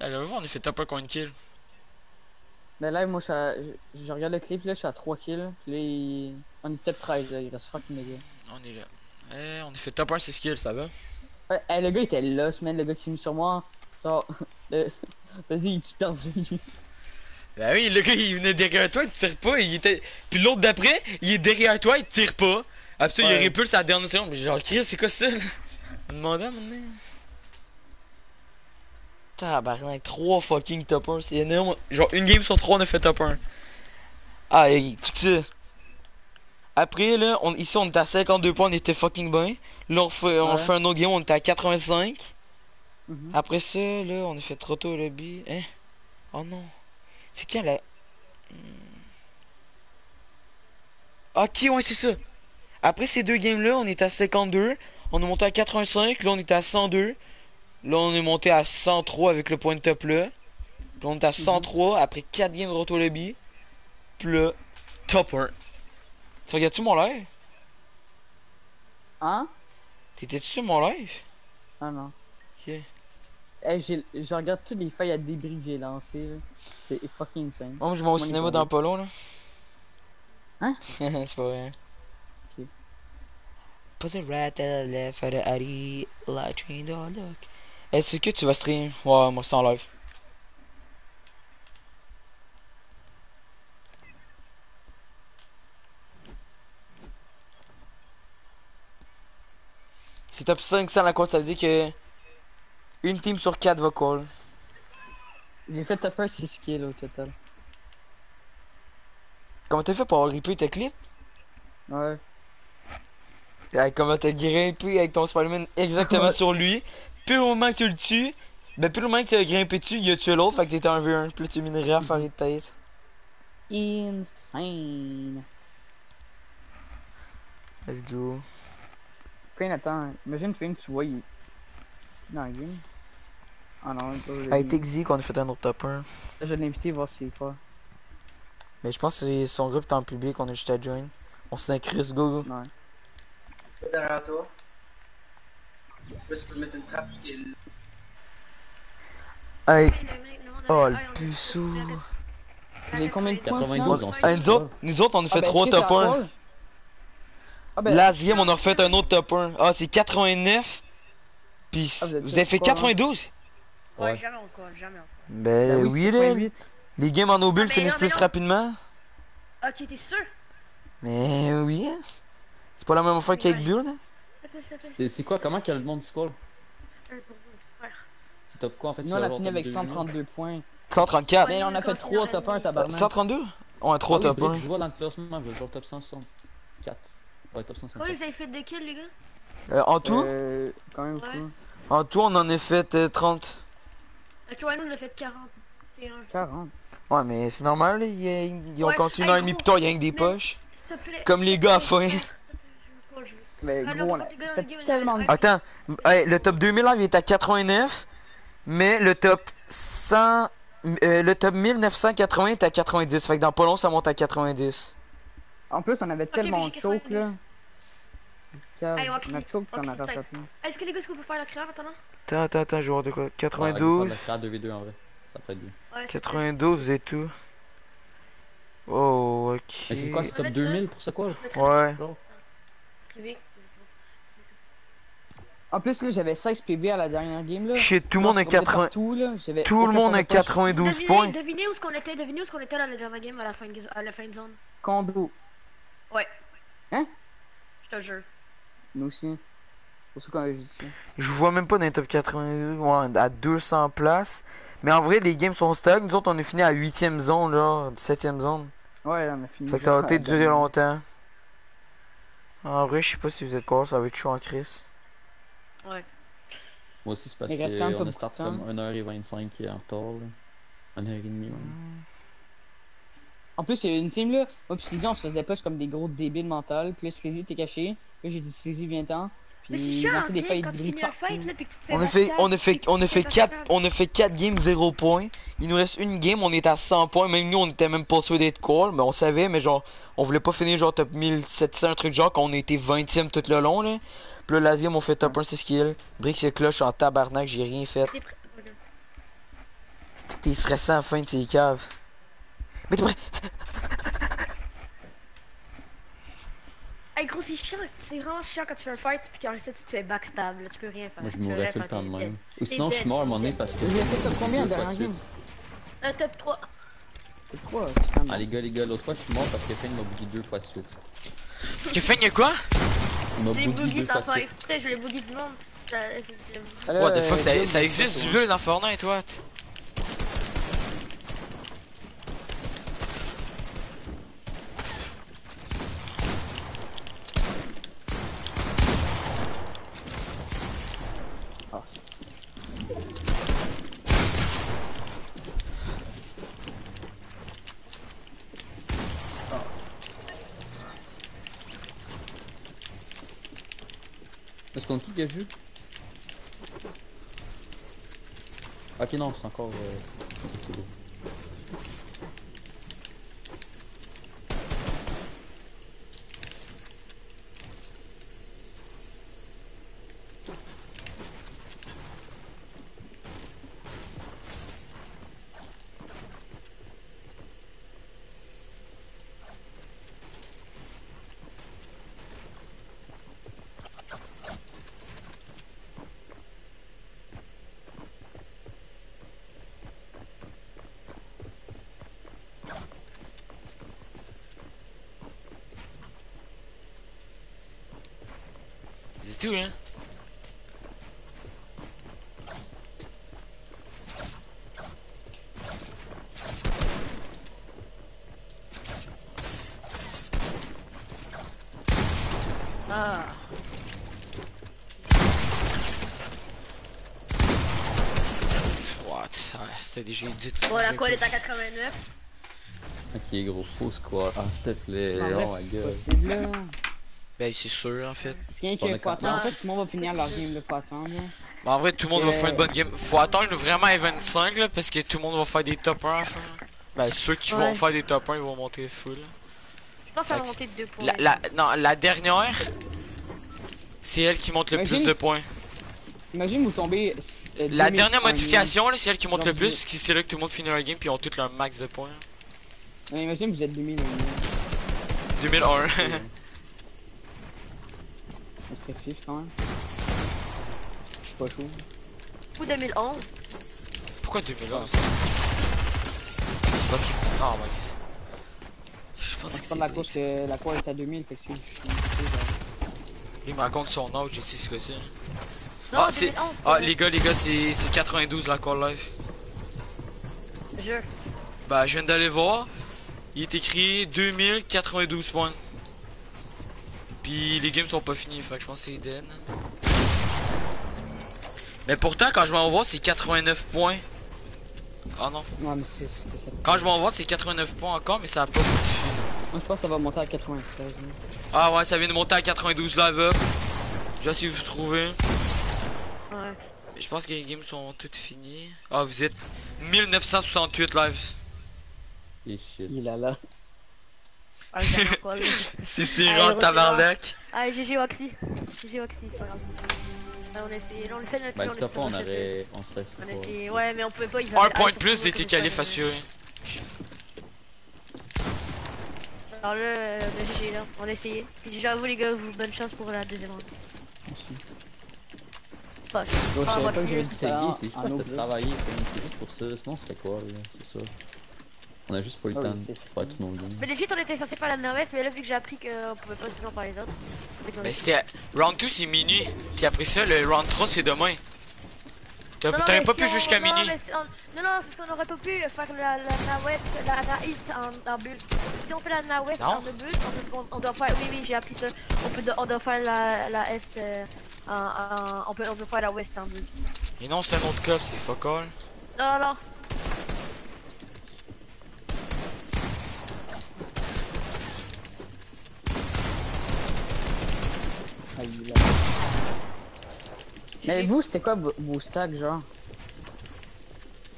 Allez, voir, on a fait top 1 combien de kills? Mais là, moi, je, je, je regarde le clip, là, je suis à 3 kills. Puis là, il- on est peut-être 13, là, il reste fucking méga. On est là. Eh, on a fait top 1 6 kills, ça va? Ouais, hey, le gars, il était là, man, le gars qui est venu sur moi. Genre. vas-y, il est perdu. Ben oui, le gars il venait derrière toi, il tire pas, il était. Puis l'autre d'après, il est derrière toi, il tire pas. Après ça, il répulse à la dernière seconde. Mais genre, Chris, c'est quoi ça? me demandait à donné. Tabarnak, 3 fucking top 1, c'est énorme. Genre, une game sur 3, on a fait top 1. Ah, tu sais. Après, là, on, ici, on était à 52 points, on était fucking bien. Là, on fait, on Ouais. fait un autre game, on était à 85. Mhm. Après ça, là, on a fait trop tôt au lobby. Hein? Oh non. C'est quand la. Hmm. Ok, ouais, c'est ça. Après ces deux games-là, on était à 52. On est monté à 85. Là, on était à 102. Là, on est monté à 103 avec le point de top là. Puis on est à 103 après 4 games de retour au lobby. Puis là, top 1. Tu regardes-tu mon live? Hein? T'étais-tu sur mon live? Ah non. Ok. Hey, je regarde toutes les feuilles à débris que j'ai lancées. C'est fucking insane. Moi, je vais au cinéma dans long, là. Hein? c'est pas vrai. Ok. Pas un rat à la left, for the Harry, la train de look. Est-ce que tu vas stream? Ouais, moi c'est en live. C'est top 500 la quoi ça veut dire que une team sur 4 va call. J'ai fait top 1 6 kills au total. Comment t'as fait pour ripper tes clips? Ouais. Hey, comment t'as grimpé avec ton Spider-Man exactement Ouais. sur lui? Puis au moment que tu le tues, ben puis au moment que tu as grimpé dessus, il a tué l'autre, fait que t'étais un V1. Puis là, tu minerais à faire les têtes. Insane. Let's go. Finn, attends. Imagine Finn, tu vois, il dans le game. Ah non, il est pas Hey, Texi qu'on a fait un autre top 1. Je l'ai invité voir s'il est quoi. Mais je pense que c'est son groupe est en public, on a juste à join. On s'incruste, go go. Ouais. Derrière toi. Tu peux mettre une trappe Hey, Oh, le puceau. J'ai combien de points 92 en Hey, nous autres, nous autres, on a fait Ah, ben, 3 est-ce que top c'est à 1. rôle? Ah ben, Last game, on a refait un autre top 1. Ah, c'est 89. Puis Ah, vous avez fait tous quoi, hein? 92? Ouais, Ouais. jamais on colle, jamais on colle. Ben, ben oui. 0.8. Les games en no-build Ah, finissent non, plus non. rapidement? Ok, t'es sûr? Mais oui. hein. C'est pas la même fois qu'avec fait. C'est quoi, comment que le monde score? C'est top quoi en fait Nous, on a fini avec 2000? 132 points. 134. Mais on a fait 3 top 1, tabarnak. 132? Ouais, 3 Ah oui, top Brick, 1. Je vois dans le classement, je vois top 164. Ouais, top 164. Ouais, vous avez fait des kills, les gars? Euh, en tout, Euh, quand même Ouais. beaucoup. en tout, on en a fait euh, 30. Ok, ouais, nous, on a fait 41. 40. Ouais, mais c'est normal, ils, ont Ouais, continué hey, un demi gros, plus tard, il y a que des mais- poches. Plaît. Comme les gars à fin. Mais Ah, gros, on a tellement Attends, hey, le top 2000 live est à 89, mais le top 100, euh, le top 1980 est à 90. Fait que dans pas long, ça monte à 90. En plus, on avait tellement de choke 90. là. Hey, On a choke puis on a rattrapé. Est-ce que les gars, est-ce qu'on peut faire la créa maintenant? Attends, attends, attends, voir de quoi. Ouais, 92, on va faire 2v2 en vrai. Ça ferait bien. Ouais, c'est 92 et tout. Oh, ok. Mais c'est quoi, c'est top Ouais, 2000 pour ça quoi Ouais. En plus, là, j'avais 16 PV à la dernière game là. Shit, tout le monde a 80. Tout, là. J'avais Tout le monde a point de poche. 92 Devinez, points. devinez où est-ce qu'on était, devinez où qu'on était dans la dernière game à la fin de, à la fin de zone. Condo. Je te jure. Nous aussi. Je vois même pas dans les top 82, ouais, à 200 places. Mais en vrai, les games sont stack. Nous autres, on est fini à 8ème zone, genre, 7ème zone. Ouais, on a fini. Fait que ça va peut-être durer longtemps. En vrai, je sais pas si vous êtes quoi, ça va être chaud en crise. Ouais. Moi aussi, c'est parce qu'on a start comme 1h25 en retard. là. 1h30 même. En plus, il y a une team là. Moi, puis on se faisait push comme des gros débiles mentales. Puis là, Slizzy, t'es caché. Là, j'ai dit Slizzy, viens-t'en. Mais c'est chiant, des hein, feuilles quand de tu gris finis un partout. fight là, puis que tu te fais On a fait, backstab, on a fait, on a fait fais 4, backstab. on a fait 4 games 0 points. Il nous reste une game, on est à 100 points. Même nous, on était même pas sûr d'être call, mais on savait, mais genre, on voulait pas finir genre top 1700, un truc genre, qu'on a été 20ème tout le long, là. Puis là, l'Asium, on fait top 1, c'est skill. Brick, c'est cloche en tabarnak, j'ai rien fait. T'es prêt? Ok. T'es stressant à la fin de ces caves. Mais t'es prêt? Hey gros, c'est chiant, c'est vraiment chiant quand tu fais un fight puis qu'en ça tu te fais backstab, là, tu peux rien faire. Moi, je mourrais tout le temps de même. Ou sinon, je suis mort à un moment donné parce que. Vous avez fait top combien dernière de game. Un top 3. C'est quoi c'est quand même- Ah, les gars, les gars, l'autre fois, je suis mort parce que Fane m'a boogie deux fois de suite. Parce que Feng, y'a quoi? Il m'a boogie deux fois de suite. exprès, je l'ai boogie du monde. What the fuck, euh, ça, existe du bleu dans Fortnite, what? Est-ce qu'on a tout gagé Ok, non, c'est encore. euh, tout, hein? Ah. What? Ah, C'était déjà dit. Bon, la colle est à 89. Ok, gros, faux squad. Ah, s'il te plaît. Oh my c'est god. possible, là. Ben, c'est sûr, en fait. C'est rien qu'il est faut attendre. En fait, tout le monde va finir leur game, là. Faut attendre, là. Mais en vrai, tout le monde va Euh. faire une bonne game. Faut attendre vraiment à 25 là, parce que tout le monde va faire des top 1 à la fin. Ben, ceux qui vont faire des top 1, ils vont monter full. Je pense que ça va monter de 2 points. La, la, non, la dernière, c'est elle qui monte le Imagine- plus de points. Imagine vous tombez. euh, La 2000 dernière modification, là, c'est elle qui monte le plus, parce que c'est là que tout le monde finit leur game, puis ils ont tous leur max de points. Ouais, Imagine vous êtes 2000 en game. 2001. On serait fif quand même. Je suis pas chaud. Ou 2011. Pourquoi 2011 C'est parce que. Oh my god. Je pense C'est que pas de la course, euh, la course est à 2000, fait que c'est. je suis- genre- Il me raconte son âge, je sais ce que c'est. Ah, c'est. 2011. Ah, c'est- les gars, les gars, c'est c'est 92 la call live. Je. Bah, je viens d'aller voir. Il est écrit 2092 points. Puis les games sont pas finis, fait que je pense que c'est dead. Mais pourtant, quand je m'envoie, c'est 89 points. Ah non. Non, mais c'est c'est ça. Quand je m'envoie, c'est 89 points encore, mais ça a pas modifié. Moi, je pense que ça va monter à 93. là. Ah ouais, ça vient de monter à 92 live up. Je essayer de vous trouver. Ouais. Je pense que les games sont toutes finies. Ah, vous êtes 1968 lives. Et shit. Il est là là. Ah. Si rentre refais-le. tabarnak. Ah, GG Waxy. GG Waxy, c'est pas grave. Ah, on a essayé. On le fait notre Bah, on le le top fait, 1, on le aurait. On serait On a essayé. Ouais, mais on pouvait pas. il Un avait- point ah, de plus, était ça- assuré. Alors là, euh, bah, GG là. On a essayé. Puis déjà, vous les gars, vous, bonne chance pour la deuxième ronde. Pas. Gros, je Ah, savais pas que j'avais dit C'est ça en- c'est juste travaillé, comme, c'est juste pour ça. Sinon, c'était quoi, là C'est ça. On a juste pas eu le Ah oui, faire tous nos games. Mais legit, on était censé faire la nord-ouest, mais là, vu que j'ai appris qu'on pouvait pas sinon par les autres. Mais c'était. Round 2 c'est minuit. Puis après ça, le round 3 c'est demain. T'as- Non, non, T'aurais pas si pu on- jusqu'à non, minuit. mais si on- Non, non, parce qu'on aurait pas pu faire la, la, la west, la, la east en, en bulle. Si on fait la, la west Non. en deux bulles, on, on, on doit faire. Oui, oui, j'ai appris ça. On, peut, on doit faire la, la est euh, en, en- on, peut, on peut faire la west en bulle. Et non, c'est un autre club, c'est fuck all. Non, non, non. Ah, là. Mais vous, c'était quoi vos stacks, genre?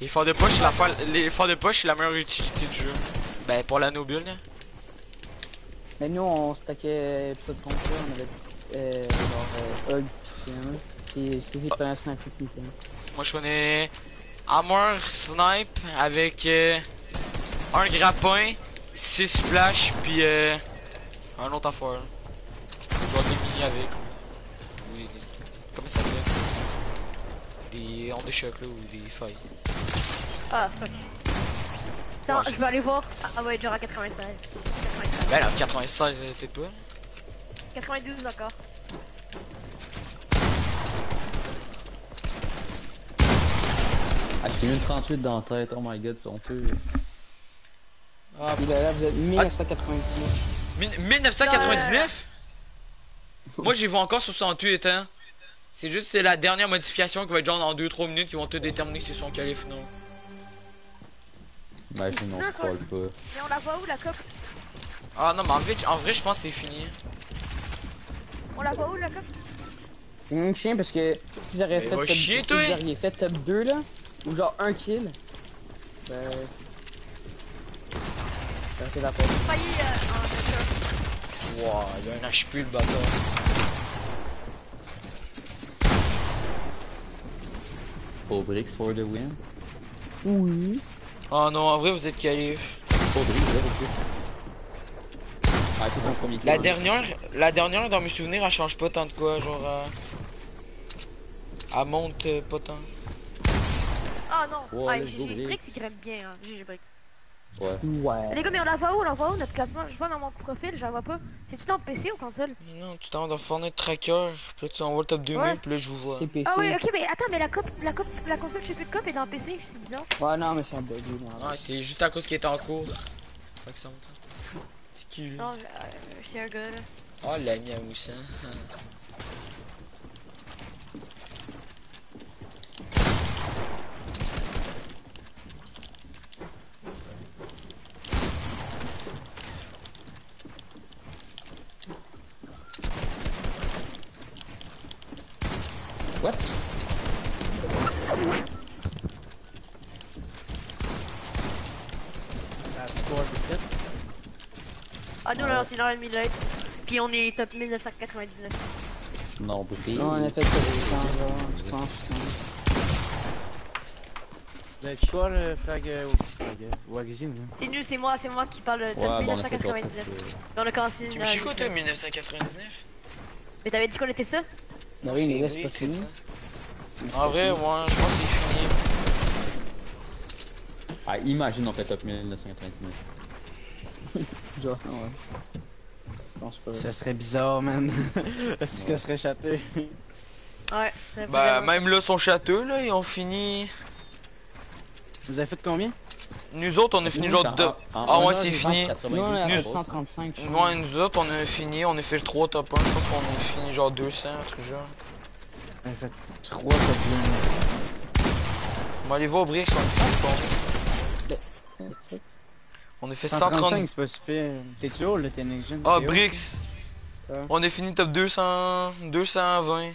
Les forts de poche, c'est la, fa- les forts de poche, c'est la meilleure utilité du jeu. Ben, pour la nobule, là. Mais nous, on stackait pas de jeu, on avait. Euh, genre, euh, fait. Moi, je connais Armor Snipe avec euh, un grappin, 6 flash, puis euh, un autre affaire il y avait des... Comment ça s'appelle? Des endechocs là ou des failles. Ah, fuck. Attends, je vais aller voir. Ah, ah ouais, à 96. 96. Ben là, 96, t'es pas 92 d'accord. Ah, j'ai une 38 dans la tête, oh my god, c'est honteux. Ah, vous avez là, vous êtes 1999. 1999 Moi j'y vois encore 68 hein. C'est juste c'est la dernière modification qui va être genre dans 2-3 minutes qui vont te déterminer si c'est son calife non. Imagine, on scroll pas. Mais on la voit où la coque? Ah non mais en vrai, en vrai je pense que c'est fini. On la voit où la coque? C'est même chien parce que si j'aurais fait va top, chier, si j'aurais fait top 2 là, ou genre un kill, ben. Ça aurait été la porte. Wow, il y a un HP le bâtard. Obrix for the win. Oui. Oh non, en vrai vous êtes. Obrix, kill. Ah, ton premier. La dernière, la dernière dans mes souvenirs elle change pas tant de quoi, genre euh, elle monte euh, pas tant. Ah non, Ouais, ah, GG Brix. Brix il grimpe bien, hein. GG Brix. Ouais. Ouais. Les gars, mais on la voit où On la voit où notre classement? Je vois dans mon profil, je la vois pas. C'est-tu dans PC ou console? Non, tu t'en dans Fortnite Tracker, puis tu envoies le top 2000, Ouais. puis là je vous vois. C'est PC. Ah oui, ok, mais attends, mais la coupe, la coupe, la console, je sais plus de coupe est dans PC, c'est bizarre. Ouais, non, mais c'est un bug. non. Ouais, c'est juste à cause qu'il est en cours. Fait que ça monte. C'est qui lui? Non, je- euh, je suis un gars là. Oh la miaoussa. What? Ça a score ici. Ah, nous, là, c'est dans le. Puis on est top 1999. Non, bouteille. Non, on a fait top 100, genre, 100, 100. Vous avez quoi le frag euh, ou- frag euh, Wagzine hein? C'est nous, c'est moi, c'est moi qui parle de Ouais, top bon, on a fait genre 1999. top, euh, Mais on a commencé. Tu me light. 1999? Mais t'avais dit qu'on était ça? Non, oui, mais là, C'est pas fini. En vrai, ouais, je pense que c'est fini. Ah, imagine on fait top 1999. Genre, ouais. Je pense pas. Ça serait bizarre, man. Est-ce que ça serait châté? Ouais, c'est Bah, même là, son château, là, ils ont fini. Vous avez fait combien? Nous autres, on a fini Nous, genre en- deux. en- Ah en ouais, c'est fini. 90, Nous, on a Nous- fait 135. je Ouais, nous autres, on a fini, on a fait le 3 top 1. Je pense qu'on a fini genre 200, un truc genre. Vous avez fait 3 top 1. On va aller voir au Brix, on a fait combien? On a fait 130. 135, c'est pas super. T'es-tu haut, là, t'es next gen? Ah! Ouais. On a fini top 200, 220,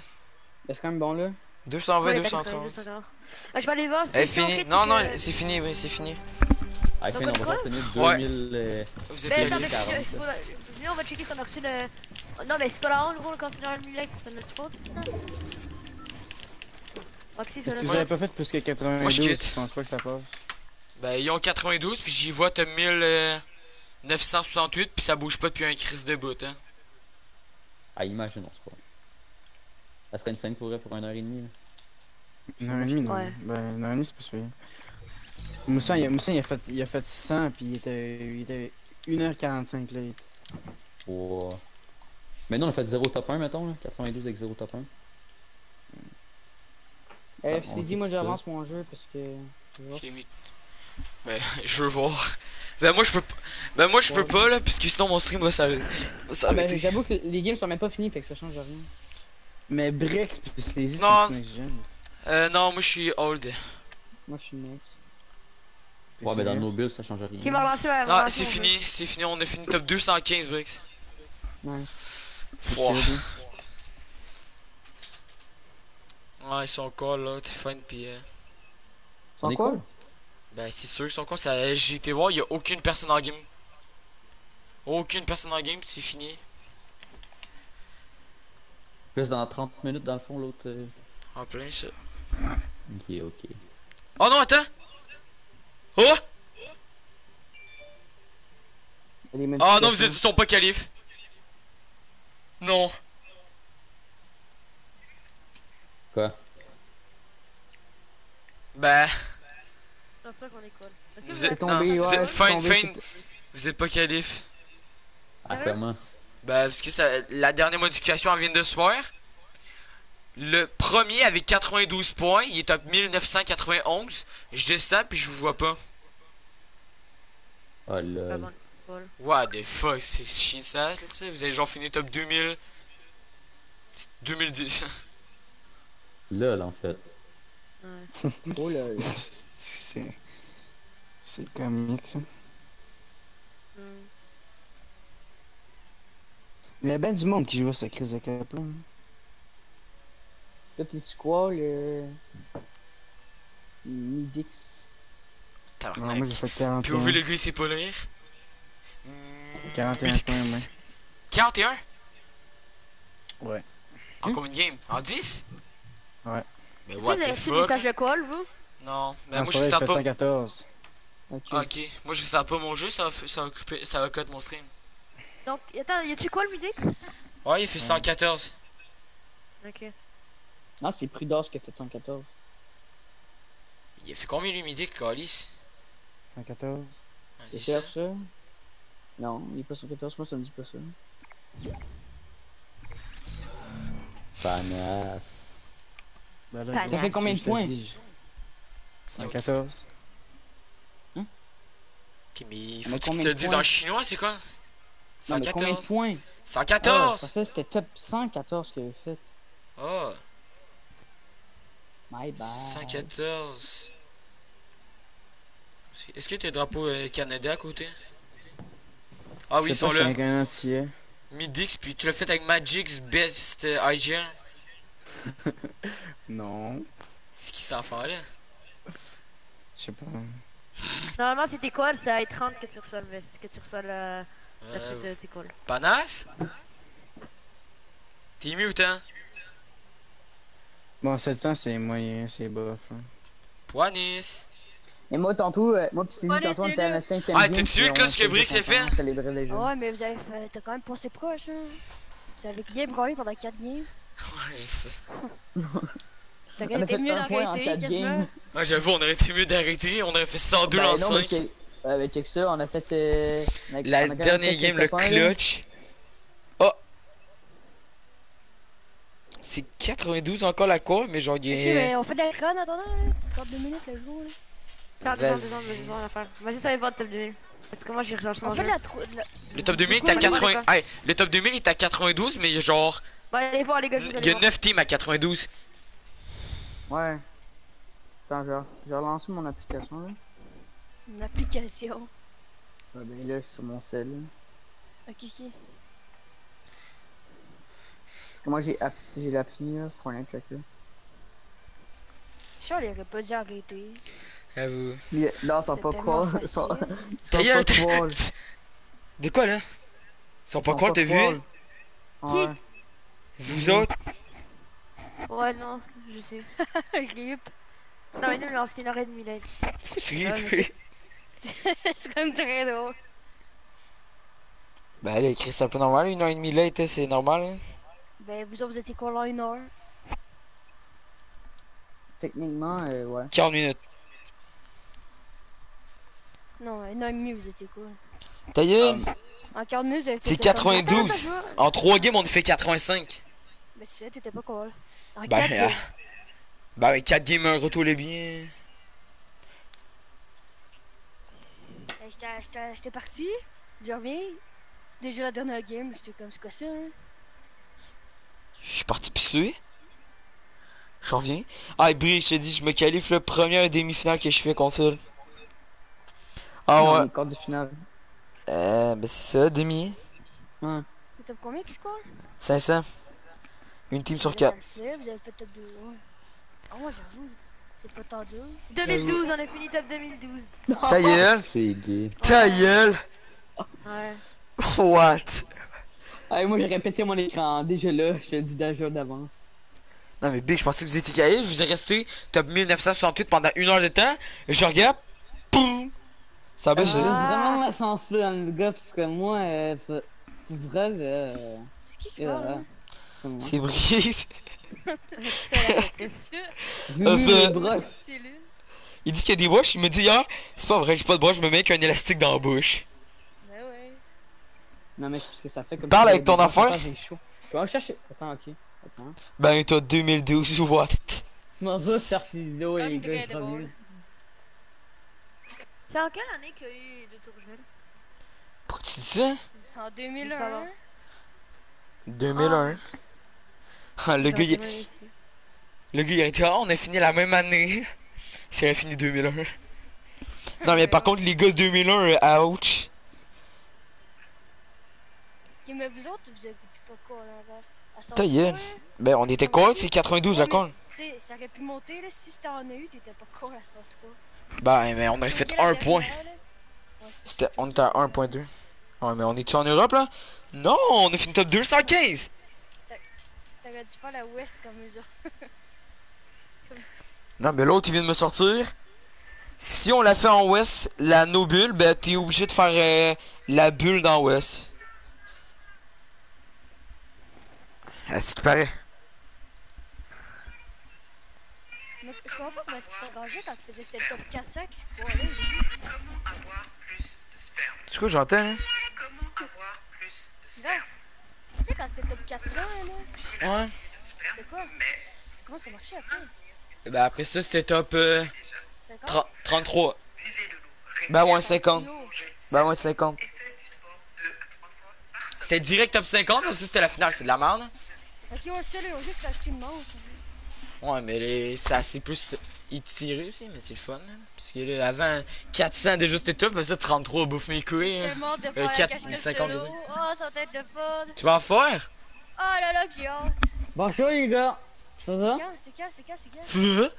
C'est quand même bon là. 220, Ouais, 230. D'accord, d'accord. Ah, je vais aller voir si on finie. fait Non, non, euh, c'est fini, oui, c'est fini. Ah, T'as fin, pas on de va Ouais. 2000. euh, Vous êtes Ben, quel non, mais 40, c'est- c'est pas la- Viens, on va checker si on a reçu le. Non, mais c'est pas la honte, gros, quand c'est dans le mulek, c'est notre faute. C'est Si vous avez pas fait plus que 92, Moi, je je pense pas que ça passe? Ben, ils ont 92, puis j'y vois, t'as 1968, puis ça bouge pas depuis un crise de bout, hein. Ah, imagine, on se croit. Ça serait une scène pour vrai pour 1h30. Une heure et demie, non? Ouais. Ben, une heure et demie, c'est pas super. Moussan, il, a- Moussan, il a fait, il a fait 100, puis il était, il était 1h45 late. Mais non, on a fait 0 top 1, mettons, là. 92 avec 0 top 1. Eh, on c'est dit, moi j'avance mon jeu parce que. je. J'ai mis- Ben, je veux voir. Ben, moi, je peux pas. Ben, moi, je peux Ouais. pas, là, puisque sinon mon stream va s'arrêter. Ah, ben, s'arrêter. j'avoue que les games sont même pas finis, fait que ça change rien. Mais Brex puis Slazy Non. sont. Euh, non, moi, je suis old. Moi je suis next. Ouais, mais dans nos builds, ça change rien. Qui relancé, ouais, Non, c'est fini, c'est fini, on a fini top 215 bricks. Pouah. sérieux? Ouais, ils sont encore là, t'es fun, pis. euh, On est quoi? cool? Ben, c'est sûr, ils sont encore. Ça... J'ai été voir, y a aucune personne en game. Aucune personne en game, c'est fini. Plus dans 30 minutes, dans le fond, l'autre. euh, En plein, ça. Ok, ok. Oh non, attends! Oh! Oh non, vous êtes, ils sont pas qualifs. Non. Quoi? Ben, que vous êtes, tombé, vous êtes c'est fin, tombé, fin, c'était- vous êtes pas qualif. Ah, comment? Ben, parce que ça, la dernière modification, elle vient de se faire. Le premier avec 92 points, il est top 1991. Je descends puis je vous vois pas. Oh Paul. What the fuck, c'est chiant ça, là, tu sais. Vous avez genre fini top 2000. 2010. Lol, en fait. Ouais. Oh là là. C'est. C'est comique ça. Hmm. Il y a bien du monde qui joue à sa crise de cup là. Toi, t'es-tu quoi, le. Midix? Non, moi j'ai fait Puis 41. au vu le gars, sait pas lire. 41 points, ouais. 41 Ouais. En combien de games? En 10 Ouais. Mais Tu what sais, the fuck? message de call, vous? Non, mais Non, moi c'est je fait pas. 114. Ok. Moi je sens pas mon jeu, ça ça va, couper- ça va cut mon stream. Donc, attends, y a-tu quoi le midi? Ouais, il fait 114. Ok. Non, c'est Prudos qui a fait 114. Il a fait combien lui midi, Calis? 114. Ah, C'est ça. Non, il est pas 114, moi ça me dit pas ça. Panas. Ben là, fait combien de points? dis, 114. Ok, mais il Mais faut que tu te le dises en chinois, c'est quoi? Non, mais combien de 114. points? Ah, 114 ça c'était top 114 qu'il avait fait. Oh, My bad. 114. Est-ce que le drapeau euh, Canada à côté? Ah oui, ils sont là. Midix, puis tu l'as fait avec Magic's Best euh, IGN. Non. C'est qui ça faire là? Je sais pas. Normalement, c'est tes calls, c'est à 30 que tu reçois le vest, que tu reçois Euh, suite de tes calls. Panas? T'es mute, hein Bon, 700 c'est moyen, c'est bof. hein. Poinis. Et moi, tantôt, euh, moi, pis c'est dit, tantôt, on était à la cinquième Ah, vu le on clutch que Brick s'est fait? célébrait les jeux. Ouais, mais vous avez fait, t'as quand même passé proche, hein. Vous avez bien broyé pendant 4 games. Ouais, je sais. T'as On quand a même fait été mieux un point en d'arrêter, quatre quasiment. games. Ouais, j'avoue, on aurait été mieux d'arrêter. On aurait fait 102 Ben en non, mais 5. check, ouais, mais check ça, on a fait. Euh, on a- La dernière game, le clutch. C'est 92 encore la cour, mais genre, il Ok, y mais a. on fait de la en attendant, là. 42 minutes le jour, là. 42 Vas-y. ans, 2 ans, 2 ans, l'affaire. Vas-y, ça va pas de top 2000. Parce que moi, j'ai rechargé On mon fait jeu. de la la- Le top 2000 est à ouais, 80. d'accord. Hey, le top 2000 est à 92, mais genre. Bon, allez voir, les gars, Il y a voir. 9 teams à 92. Ouais. Attends, j'ai j'ai relancé mon application là. Une application. Ouais, ben là, sur mon cell. Ok, ok. Moi, j'ai app- j'ai l'appli Fortnite Tracker. Charles, il aurait pas dû arrêter. Avoue. Puis là, ils sont C'est pas quoi. Ils sont, pas troll. De quoi là? Ils sont pas quoi, t'as vu? Ouais. Vous autres? Ouais, non, je sais. je l'ai eu. Non, mais nous, là, c'était une heure et demie, là. C'est c'est quand même très drôle. Ben, allez, Chris, c'est un peu normal. Une heure et demie là, était- c'est normal. hein. Ben, vous autres, vous étiez quoi, là, une heure? Techniquement, euh, ouais. 40 minutes. Non, une heure et demie, vous étiez quoi? Ta gueule En 40 minutes, fait C'est 92. En 3 games, on a fait 85. Mais c'est ça, t'étais pas cool. En Ben, 4 euh, ben, avec 4 games, un retour les bien. J'étais- J'étais parti, je reviens. C'est déjà la dernière game, j'étais comme, c'est quoi ça, hein? Je suis parti pisser. Je reviens. Ah, et Brie, je te dis, je me qualifie le premier demi-finale que je fais contre elle. Ah Non, ouais. les quarts de finale. Euh, ben c'est ça, demi. Ouais. C'est top combien qui score? 500. Une team sur Ça 4. le fait, vous avez fait top 2, ouais. Ah, moi, j'avoue, c'est pas tant dur. 2012, on a fini top 2012. Ta gueule. C'est gay. Ta gueule. Ouais. What? Ah, moi, j'ai répété mon écran. Déjà là, je te le dis déjà d'avance. Non mais Big, je pensais que vous étiez calé, je vous ai resté top 1968 pendant une heure de temps, et je regarde, poum! Ça Ah, baisse j'ai là. vraiment la chance dans le gars, parce que moi, euh, c'est c'est vrai, euh, C'est qui qui euh, parle? hein? c'est Brice. Euh, lui. Il dit qu'il y a des broches, il me dit hier, c'est pas vrai, j'ai pas de broche, je me mets avec un élastique dans la bouche. Non, mais c'est parce que ça fait comme Parle avec ton affaire. Je vais en chercher. Attends, ok. Attends. Ben, t'as 2012 what? Tu m'en vas faire ciseaux et comme les gars. C'est en quelle année qu'il y a eu de Tourgel Pourquoi tu dis ça? En 2001. 2001. Ah, le gars, il... le gars, il a dit, ah, on a fini la même année. C'est fini 2001. Non, mais par contre, les gars de 2001, euh, ouch. Mais vous autres, vous êtes pas quoi là À Ta gueule. Ben, on était quoi? C'est 92 Ouais, la con. Tu sais, ça aurait pu monter là, si c'était en EU, t'étais pas con à ça, en tout cas. Ben, mais on avait fait un point. C'était, on était à 1.2. Ouais, mais on est-tu en Europe, là? Non, on a fini top 215! T'aurais dû faire la West comme eux autres. Non, mais l'autre, il vient de me sortir. Si on l'a fait en West, la no bulle, ben, t'es obligé de faire euh, la bulle dans West. À ce qui paraît? Mais je comprends pas comment est-ce qu'ils s'engageaient quand ils faisaient c'était le top 400 qui se croyaient. Comment avoir plus de sperme? C'est quoi, j'entends, hein? Comment avoir plus de Là, tu sais, quand c'était top 400, là, Ouais. c'était quoi? C'est Comment ça marchait après? Ben, après ça, c'était top euh, 50 tra- 33. Ben, ouais, 50. Ben, ouais, 50. C'était direct top 50, mais ça, c'était la finale, c'est de la merde. Ok, ouais, ça, ils ont juste rajouté une manche. Ouais, mais les... c'est assez plus étiré aussi, mais c'est le fun. hein. Parce que là, avant 400 déjà c'était top, mais ça 33 bouffe mes couilles. hein. De Euh, faire la quatre- cache-cache 50 solo. Oh, ça va être de fun. Tu vas en faire? Oh là là, que j'ai hâte. Bonjour les gars. Ça va? Quand C'est quand C'est quand C'est quand? Hein?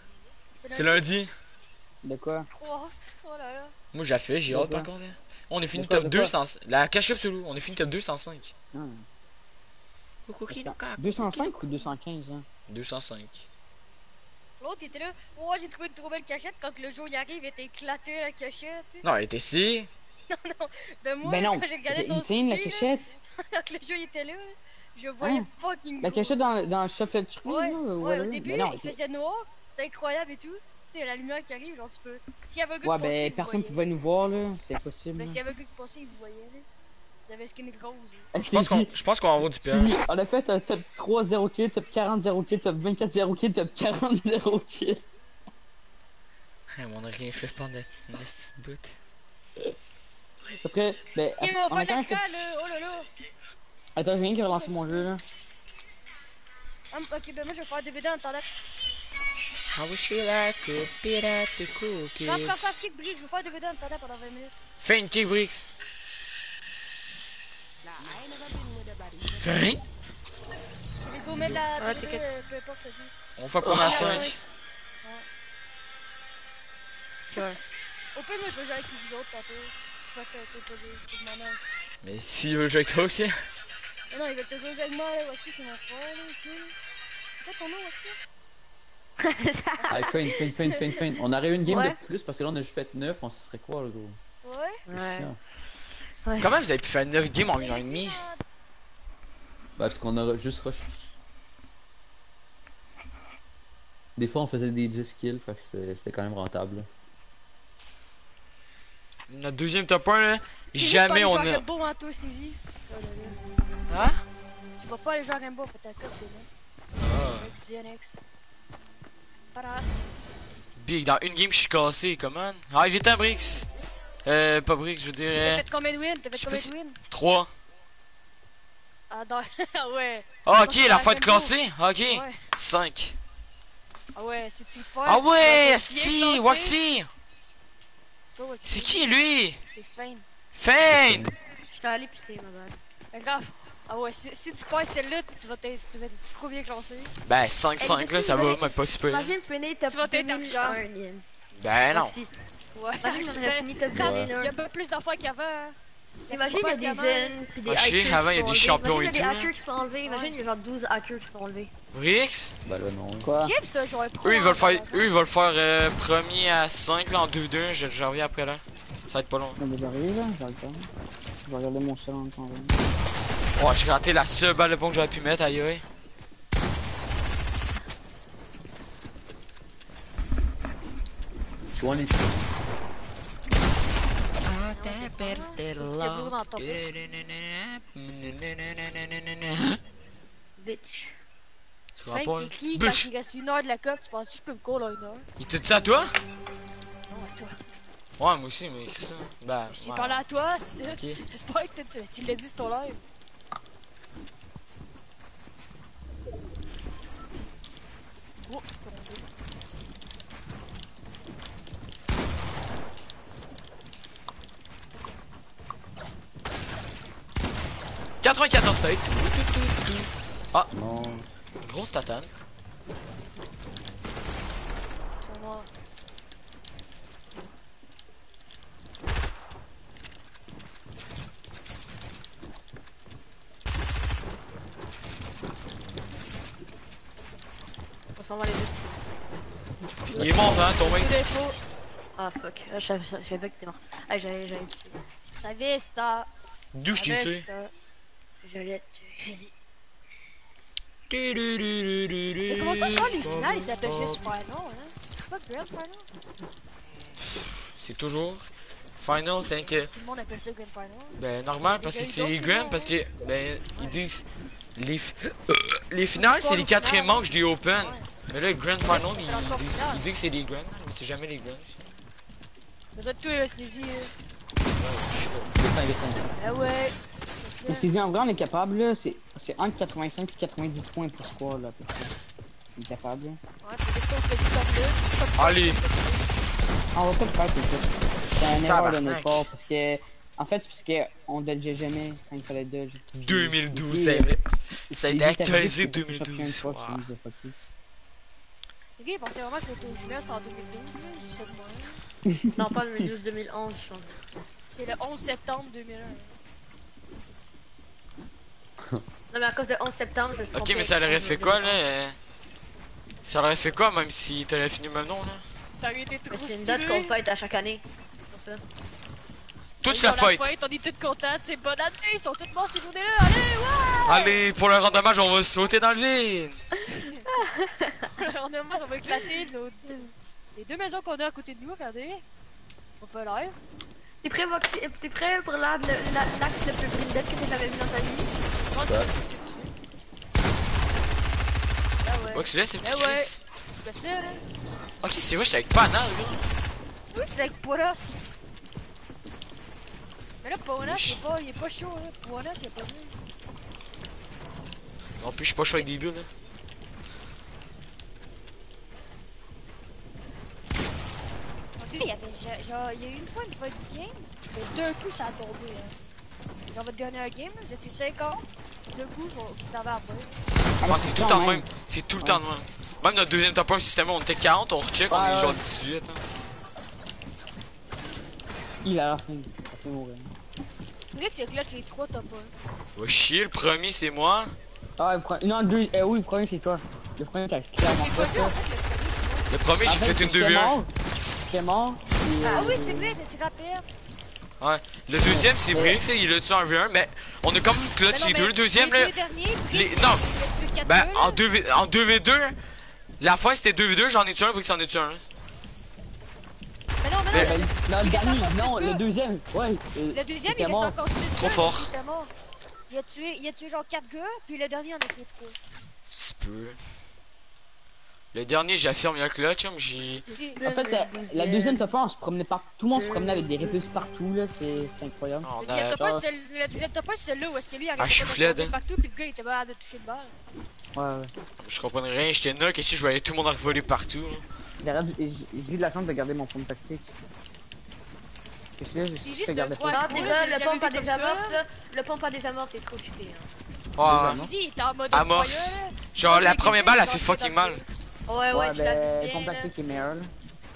C'est lundi. De quoi? Trop hâte. Oh là là. Moi j'ai fait, j'ai hâte par contre. hein. On est fini De top de quoi? 200. La cache solo, on est fini top 205. Ah. Attends, 205 ou 215 hein? 205. L'autre était là. Oh, j'ai trouvé une trop belle cachette. Quand le jour y arrive, il était éclaté la cachette. Non, elle était ici. Ben moi, Ben non, quand j'ai regardé ton insane la là, cachette. Quand le jeu il était là, je voyais Hein? fucking La gros. cachette dans, dans le shuffle screen, Ouais, là, ouais, au début, Ben non, il faisait noir, c'était incroyable et tout. Tu sais, la lumière qui arrive, genre tu peux. S'il y avait un gars Ouais, ben personne pouvait nous voir, là. C'est impossible. Ben là. s'il y avait un gars qui passait, il vous voyait. Là. Avez un skin rose. Je pense qu'on je pense qu'on va avoir du pire. On a fait un top 3 0 kill, top 40 0 kill, top 24 0 kill, top 40 0 kill. on a rien fait pendant une petite bout. Après, ben, Ok, on va le. Oh là là. Attends, j'ai rien qui a relancé mon jeu, là. Hum, ok, ben moi je vais faire DVD en attendant. I wish you like a bit at the cookie. Je faire kick brick, je vais faire DVD en attendant pendant 20 minutes. Fais une kick bricks. Fais rien. Les go mettre la Ouais, DVD, t'inquiète. euh, peu importe, vas-y. On fait prendre Ouais, 5. ouais. Ouais. Au pire, moi je vais jouer avec vous autres tantôt. Pas que t'as pas de de manière. Mais s'il veut jouer avec toi aussi. Mais non, il va te jouer avec moi, là. Waxy, c'est mon frère. C'est quoi ton nom, Waxy? Allez, fin, fin, fin, fin, fin. On aurait une game Ouais. de plus parce que là on a juste fait 9, on se serait quoi le gros? Ouais. Ouais. Comment vous avez pu faire 9 games en 1 heure et demie? Bah, parce qu'on a juste rush. Des fois on faisait des 10 kills, fait que c'était quand même rentable. là. Notre deuxième top 1 là, jamais on à a. Rainbow, hein, toi, Sneezy? Là là. Hein? Tu vas pas aller jouer à Rainbow, peut être c'est bon. Ah. Xenex. Paras. Big, dans une game je suis cassé, comment? Ah, vite un Brix! Euh, pas Brix, je veux dire. T'as fait combien de wins? T'as fait combien de wins? 3. Ah, dans... ah ouais. Ah, ok, je la fête classée? Ok. Ouais. 5. Ah ouais, si tu le fais. Ah ouais, Asti, Waxy. C'est qui lui? C'est Fane. Fane! J'étais allé pisser, ma bad. Mais grave. Ah ouais, si, tu perds celle-là, tu vas t'être tu vas être trop bien classé. Ben, 5-5 là, ça va, mais pas si peu. Imagine finir top Tu vas t'être 2001, argent. Ian. Ben non. Ouais. Imagine fini top Grave, 2001. Il y a pas plus d'affaires qu'avant. Hein. Imagine, il y a des zen, puis des Ah, hackers avant, il y a des champions Imagine, et il y a des tout, hackers qui sont enlevés. Imagine, il y a genre 12 hackers qui sont enlevés. Brix? Bah là non. Quoi? Chips, toi, j'aurais. Eux, ils hein, veulent faire, eux, ils veulent faire euh, premier à 5 là, en 2-2. Je, je reviens après là. Ça va être pas long. Non, mais j'arrive, là, j'ai le temps. Je vais regarder mon seul en temps. Oh, j'ai raté la seule balle de pont que j'aurais pu mettre, aïe aïe. Je suis en ton Bitch. Tu Frank pas, qui hein? quand il reste une heure de la cop, tu penses que je peux me coller là une heure? Il te dit ça à toi? Non, à toi. Ouais, moi aussi, mais écrit ça. Ben, J'ai ouais. parlé à toi, c'est ça. Ok. J'espère que tu l'as dit sur ton live. Oh, t'as mon Dieu. 94 feuilles. Tout, tout, tout, tout. Ah, Non. grosse tatane. On s'en va les deux. Il est mort, hein, ton mec. Ah fuck, je savais, je savais pas que t'étais mort. Ah j'allais, j'allais Ça vista. D'où je t'ai tué? J'allais te j'ai dit. Mais comment ça se passe les finales? Ils s'appellent juste Final, hein? C'est pas Grand Final? C'est toujours. Final, c'est que. Tout le monde appelle ça Grand Final. Ben, normal, parce que c'est les fait, parce que. Ben, ils disent. Les, f- les finales, c'est les quatrièmes manches des Open. Mais là, le Grand Final, c'est ils disent, que c'est les grands, mais c'est jamais les grands. Mais ça, toi, là, c'est dit. Descends, descends. Ah ouais. C'est c'est ça. dit en vrai, on est capable, là. C'est c'est entre 85 et 90 points pour score, là, à peu près. On est capable, là. Ouais, peut-être qu'on fait du comme là. Allez! On va pas le faire tout. C'est une erreur de notre part, parce que... En fait, c'est parce que on dodgeait jamais quand il fallait dodge. 2012, Et- c'est vrai. Ça a été actualisé c'est pour ça qu'une 2012. fois, wow. c'est mis de fucker. Les gars, ils pensaient vraiment que l'auto junior c'était en 2012, là. Je. Non pas 2012, 2011 je pense. C'est le 11 septembre 2001. Non mais à cause de 11 septembre je Ok, mais ça l'aurait fait quoi, là? euh, Ça l'aurait fait quoi, même si t'aurais fini le même nom, là? Ça aurait été trop C'est une date qu'on fête à chaque année. C'est pour ça. Toi, tu la fight. On est tous contents, c'est bonne année, ils sont tous morts ces journées-là. Allez, ouais! Allez, pour le rendre hommage, on va sauter dans le vide. on a moi, on va éclater nos... les deux maisons qu'on a à côté de nous, regardez. On fait live. T'es prêt, T'es prêt pour l'arbre, le- le plus dead que t'as jamais vu dans ta vie? Ouais. C'est là, c'est petit ouais. Chris. C'est là. Ok, c'est suis avec Panal, là. Oui, c'est avec Polas. Mais là, Polas, Oui. il est pas, il est pas chaud, là. Polas, il est pas vu. Non plus, je suis pas chaud avec des bulles, là. Il y avait genre, il y a eu une fois une fight game, mais d'un coup ça a tombé. Hein. Dans votre dernière game, vous étiez 50, d'un coup, vous avez après. Ah, c'est tout le temps de même. C'est tout le temps de même. Même notre deuxième top 1 système, on était 40, on recheck, on Ouais, est ouais. genre 18. Hein. Il a la fin. Il a fait mourir. Le gars, c'est que là, les trois top 1. Va chier, le premier c'est moi. Ah, le premier... Non, le deux... Eh oui, le premier, c'est toi. Le premier, t'as clairement pas ça. Le premier, j'ai fait une j'étais 2v1. mort. J'étais mort. et, Ah euh, oui, c'est vrai, t'es rapide. Ouais. Le deuxième, c'est Brix, il a tué en V1, mais on a comme clutch les deux. Le deuxième, là. Les Non, ben en 2v... en 2v2, la fin c'était 2v2, j'en ai tué un, Brix en a tué un. Mais non, mais Mais- non, le- non, le dernier, non, deuxième. Ouais. Le deuxième, il reste encore 6 Trop fort. Il a tué, il a tué genre 4 gars, puis le dernier en a tué 3. C'est peu. Le dernier, j'affirme, il y a clutch, hein, mais j'ai. En fait, la, la deuxième top 1, on se promenait partout. Tout le monde se promenait avec des répulses partout, là. C'est incroyable. On Le a... deuxième top un, c'est le- le deuxième top un, c'est celle-là où est-ce que lui il Ah, tomber hein. partout, puis le gars il était pas de toucher le balle. Ouais, ouais. Je comprenais rien, j'étais knock, ici je voyais tout le monde voler partout. arrête- J'ai j'ai eu de la chance de garder mon fond tactique. Qu'est-ce que C'est je juste pas. Non, t'es là, j'ai le pompe à des amorces, là. Le pompe à des amorces, c'est trop cheaté. Hein. Ouais. Easy, il était en mode Amorce. Genre, la première balle, elle gameplay, fait fucking mal. Ouais, ouais, Ouais, tu l'as ben, meilleur, là.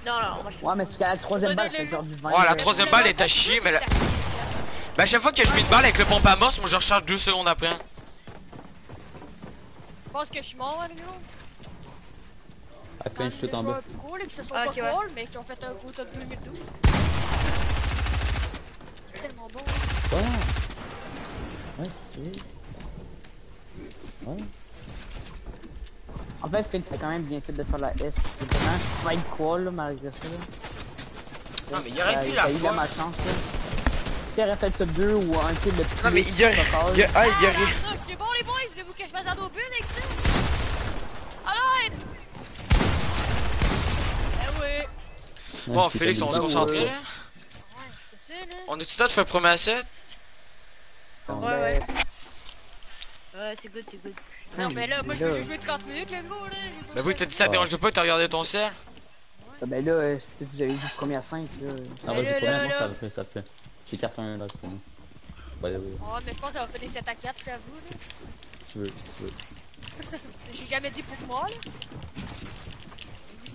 Non, non, moi je Ouais, mais c'est qu'à la troisième balle, c'est genre du 20. Ouais, la troisième balle est à chier, mais la... Ben, à chaque fois que je mets une balle avec le pompe à morse, moi je recharge deux secondes après. Je pense que je suis mort, les gars. Ah, quand je shoot en bas. Pro, là, qui se sont Ah, pas drôles, mais qui ont fait un gros top 2012. C'est tellement bon. Ouais. Ouais, c'est sûr. Ouais. En fait, Phil, t'as quand même bien fait de faire la S parce que vraiment, fight quoi là, malgré ça. Là. Non, mais il aurait pu la faire. ma chance là. Si t'aurais fait le top 2 ou un kill de plus. Non, mais il y a. Il y a. Ah, il y a. Ah, c'est bon, les boys, voulez-vous que pas fasse un dos but avec ça Eh oui Bon, Félix, on va se concentrer là. On est-tu là de faire premier asset Ouais, ouais. Ouais, c'est good, c'est good. Non, mais là, moi, je veux jouer 30 minutes, le gros, là. Ben oui, t'as dit ça te dérange pas, t'as regardé ton sel? Ah, Ben là, euh, si vous avez vu le premier à 5, là. Ah, Mais vas-y, moi, là. ça le fait, ça le fait. C'est carte 1 là pour nous. Bah, oui, Oh, mais je pense que ça va faire des 7 à 4, je t'avoue, là. si tu veux, si tu veux. J'ai jamais dit pour moi, là.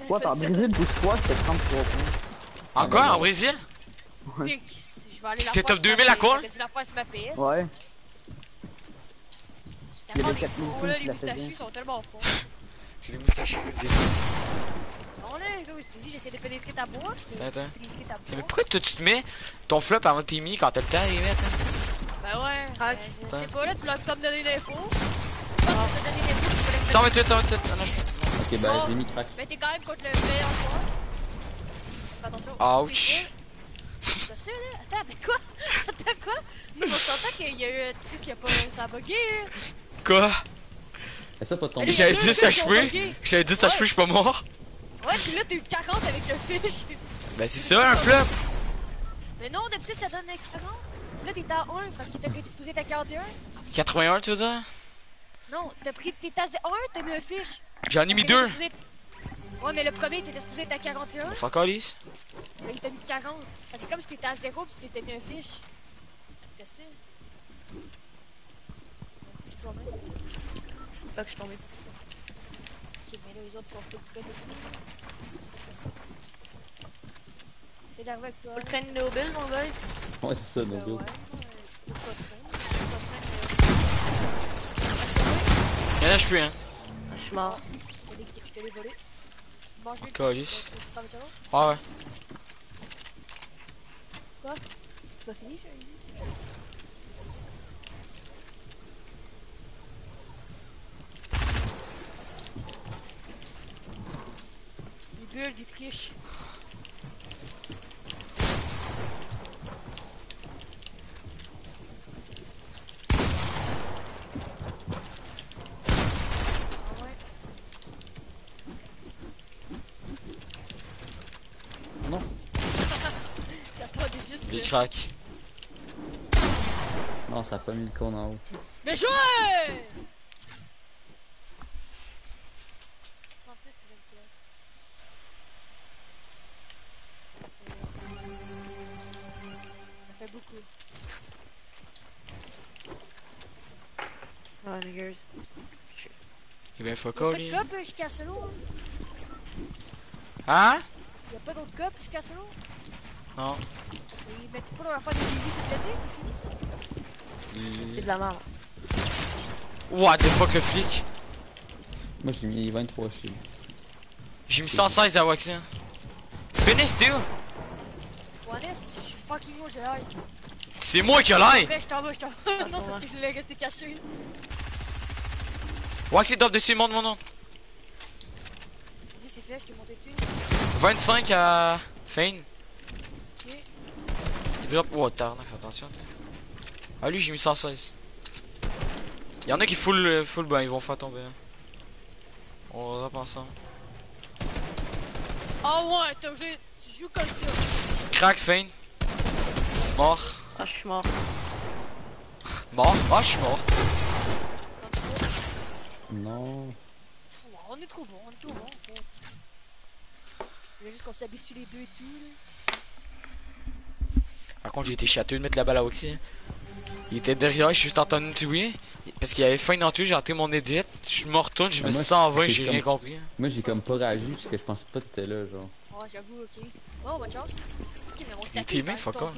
Quoi, par 17 Brésil, boost 3, c'était 33 points. Encore en Brésil? Ouais. Je vais aller la C'était top sur 2000 ma à quoi? Ouais. C'est Il y avait des 4000 cons, films là, qui les la moustachus sont tellement forts. J'ai les moustaches brésil. Non, là, te dis, j'essaie de pénétrer ta boîte. Attends. Mais pourquoi toi, tu te mets ton flop avant tes quand t'as le temps à mettre? Ben ouais, Ah, ben, je ouais. sais pas, là, tu l'as comme donné l'info. Je pense que t'as donné l'info, tu voulais 128, 128. Ah non, je- Ok, bah, Oh. j'ai mis crack. Mais t'es quand même contre le meilleur joueur. Attention. Ouch. C'est ça, là? Attends, mais quoi? Attends, quoi? On s'entend qu'il y a eu un truc qui a pas. Ça a bugué, hein. Quoi? Et ça, pas tomber. Mais J'avais il y a deux 10 trucs qui ont HP. J'avais 10 HP, je suis pas mort. Ouais, puis là, t'as eu 40 avec le fish. Ben c'est ça un flop. Mais non, d'habitude, ça donne 40. Là, t'es à 1, fait que t'as disposé ta 41. 81, tu veux dire? Non, t'as pris. T'es à 1, t'as mis un fish. J'en ai mis Fait que deux. t'es supposé- Ouais, mais le premier, t'étais supposé être à 41. Fuck all this. Mais il t'a mis 40. Fait que c'est comme si t'étais à 0 pis tu t'étais mis un fish. Qu'est-ce que petit problème. Fuck, je suis tombé. Ok, mais là, les autres sont full très de C'est d'arriver avec toi. Faut le traîner de Nobel, mon gars. Ouais, c'est ça, builds. ouais, je peux pas pas. Y'en a, je plus, hein. Je suis mort. Je te l'ai- volé. Calice. Tu? Ah ouais. Quoi? C'est pas fini? Triches. Ah ouais. Non. Juste Des ça. cracks. Non, ça a pas mis le con en haut. Mais jouez! Oh, niggers. Eh ben fuck Y'a all pas de cop euh, jusqu'à solo? Hein? Y'a pas d'autres cop jusqu'à solo? Non. Ils mettent pas leur affaire de début tout l'été, c'est fini ça? C'est de la merde. What the fuck le flic? Moi, j'ai mis 23 shields. J'ai mis 116 à Waxin. Finish dude! Je suis fucking haut, j'ai l'air. C'est moi qui ai l'air! Ouais, je t'en vais, je t'en vais. Non, c'est parce que je voulais rester caché. Waxin drop dessus, monte mon nom. Vas-y, c'est fait, je t'ai monté dessus. 25 à Fane. Ok. Drop. Oh, tarnac, fais attention. Ah, lui, j'ai mis 116. Y'en a qui full, euh, full, ben ils vont faire tomber. hein. On drop ensemble. Oh ouais, t'as joué. Tu joues comme ça. Crack, Fane. Mort. Ah, je suis mort. Mort? Ah, je suis mort. Non. On est trop bon, on est trop bon en fait. Il faut juste qu'on s'habitue les deux et tout. Là. Par contre, j'ai été châteux de mettre la balle à Oxy. Il était derrière, je suis juste en train de tuer. Parce qu'il y avait faim dans tout, j'ai raté mon edit. Je me retourne, je me Ah, sens en vain, j'ai j'ai comme- rien compris. Moi, j'ai comme pas réagi parce que je pensais pas que t'étais là, genre. Ouais, j'avoue, ok. Oh, bonne chance. Ok, mais mon Il statut était est aimé, quand fuck off.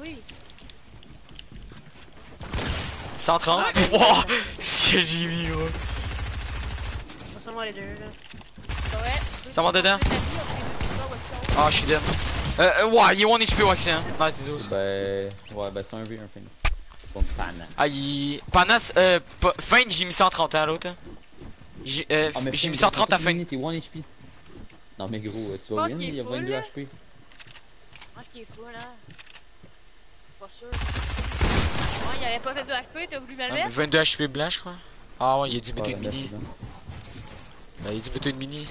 Tombé. 130. Ah, mais- Wow! C'est j'ai mis, gros. Pas seulement les deux, là. Ouais. Ça va dedans? Ah, je suis dead. Euh, euh, ouais, il est 1 HP Waxy, hein. Nice, c'est aussi. Ben. Ouais, ben c'est un V, un fin. Bon, pana. Ah, il. Panas, euh, Feint, j'ai mis 130 à l'autre. hein. J'ai euh, Ah, j'ai mis 130 à t'es Feint. T'es 1 HP. Non, mais gros, tu vas win, il y a full, 22 là. HP. Moi, ce qui est fou, là. Pas sûr. Ouais, il avait pas 22 HP, t'as voulu me le mettre 22 HP blanc, je crois. Ah ouais, il a 10 métaux de mini. Bah, il a 10 métaux de mini.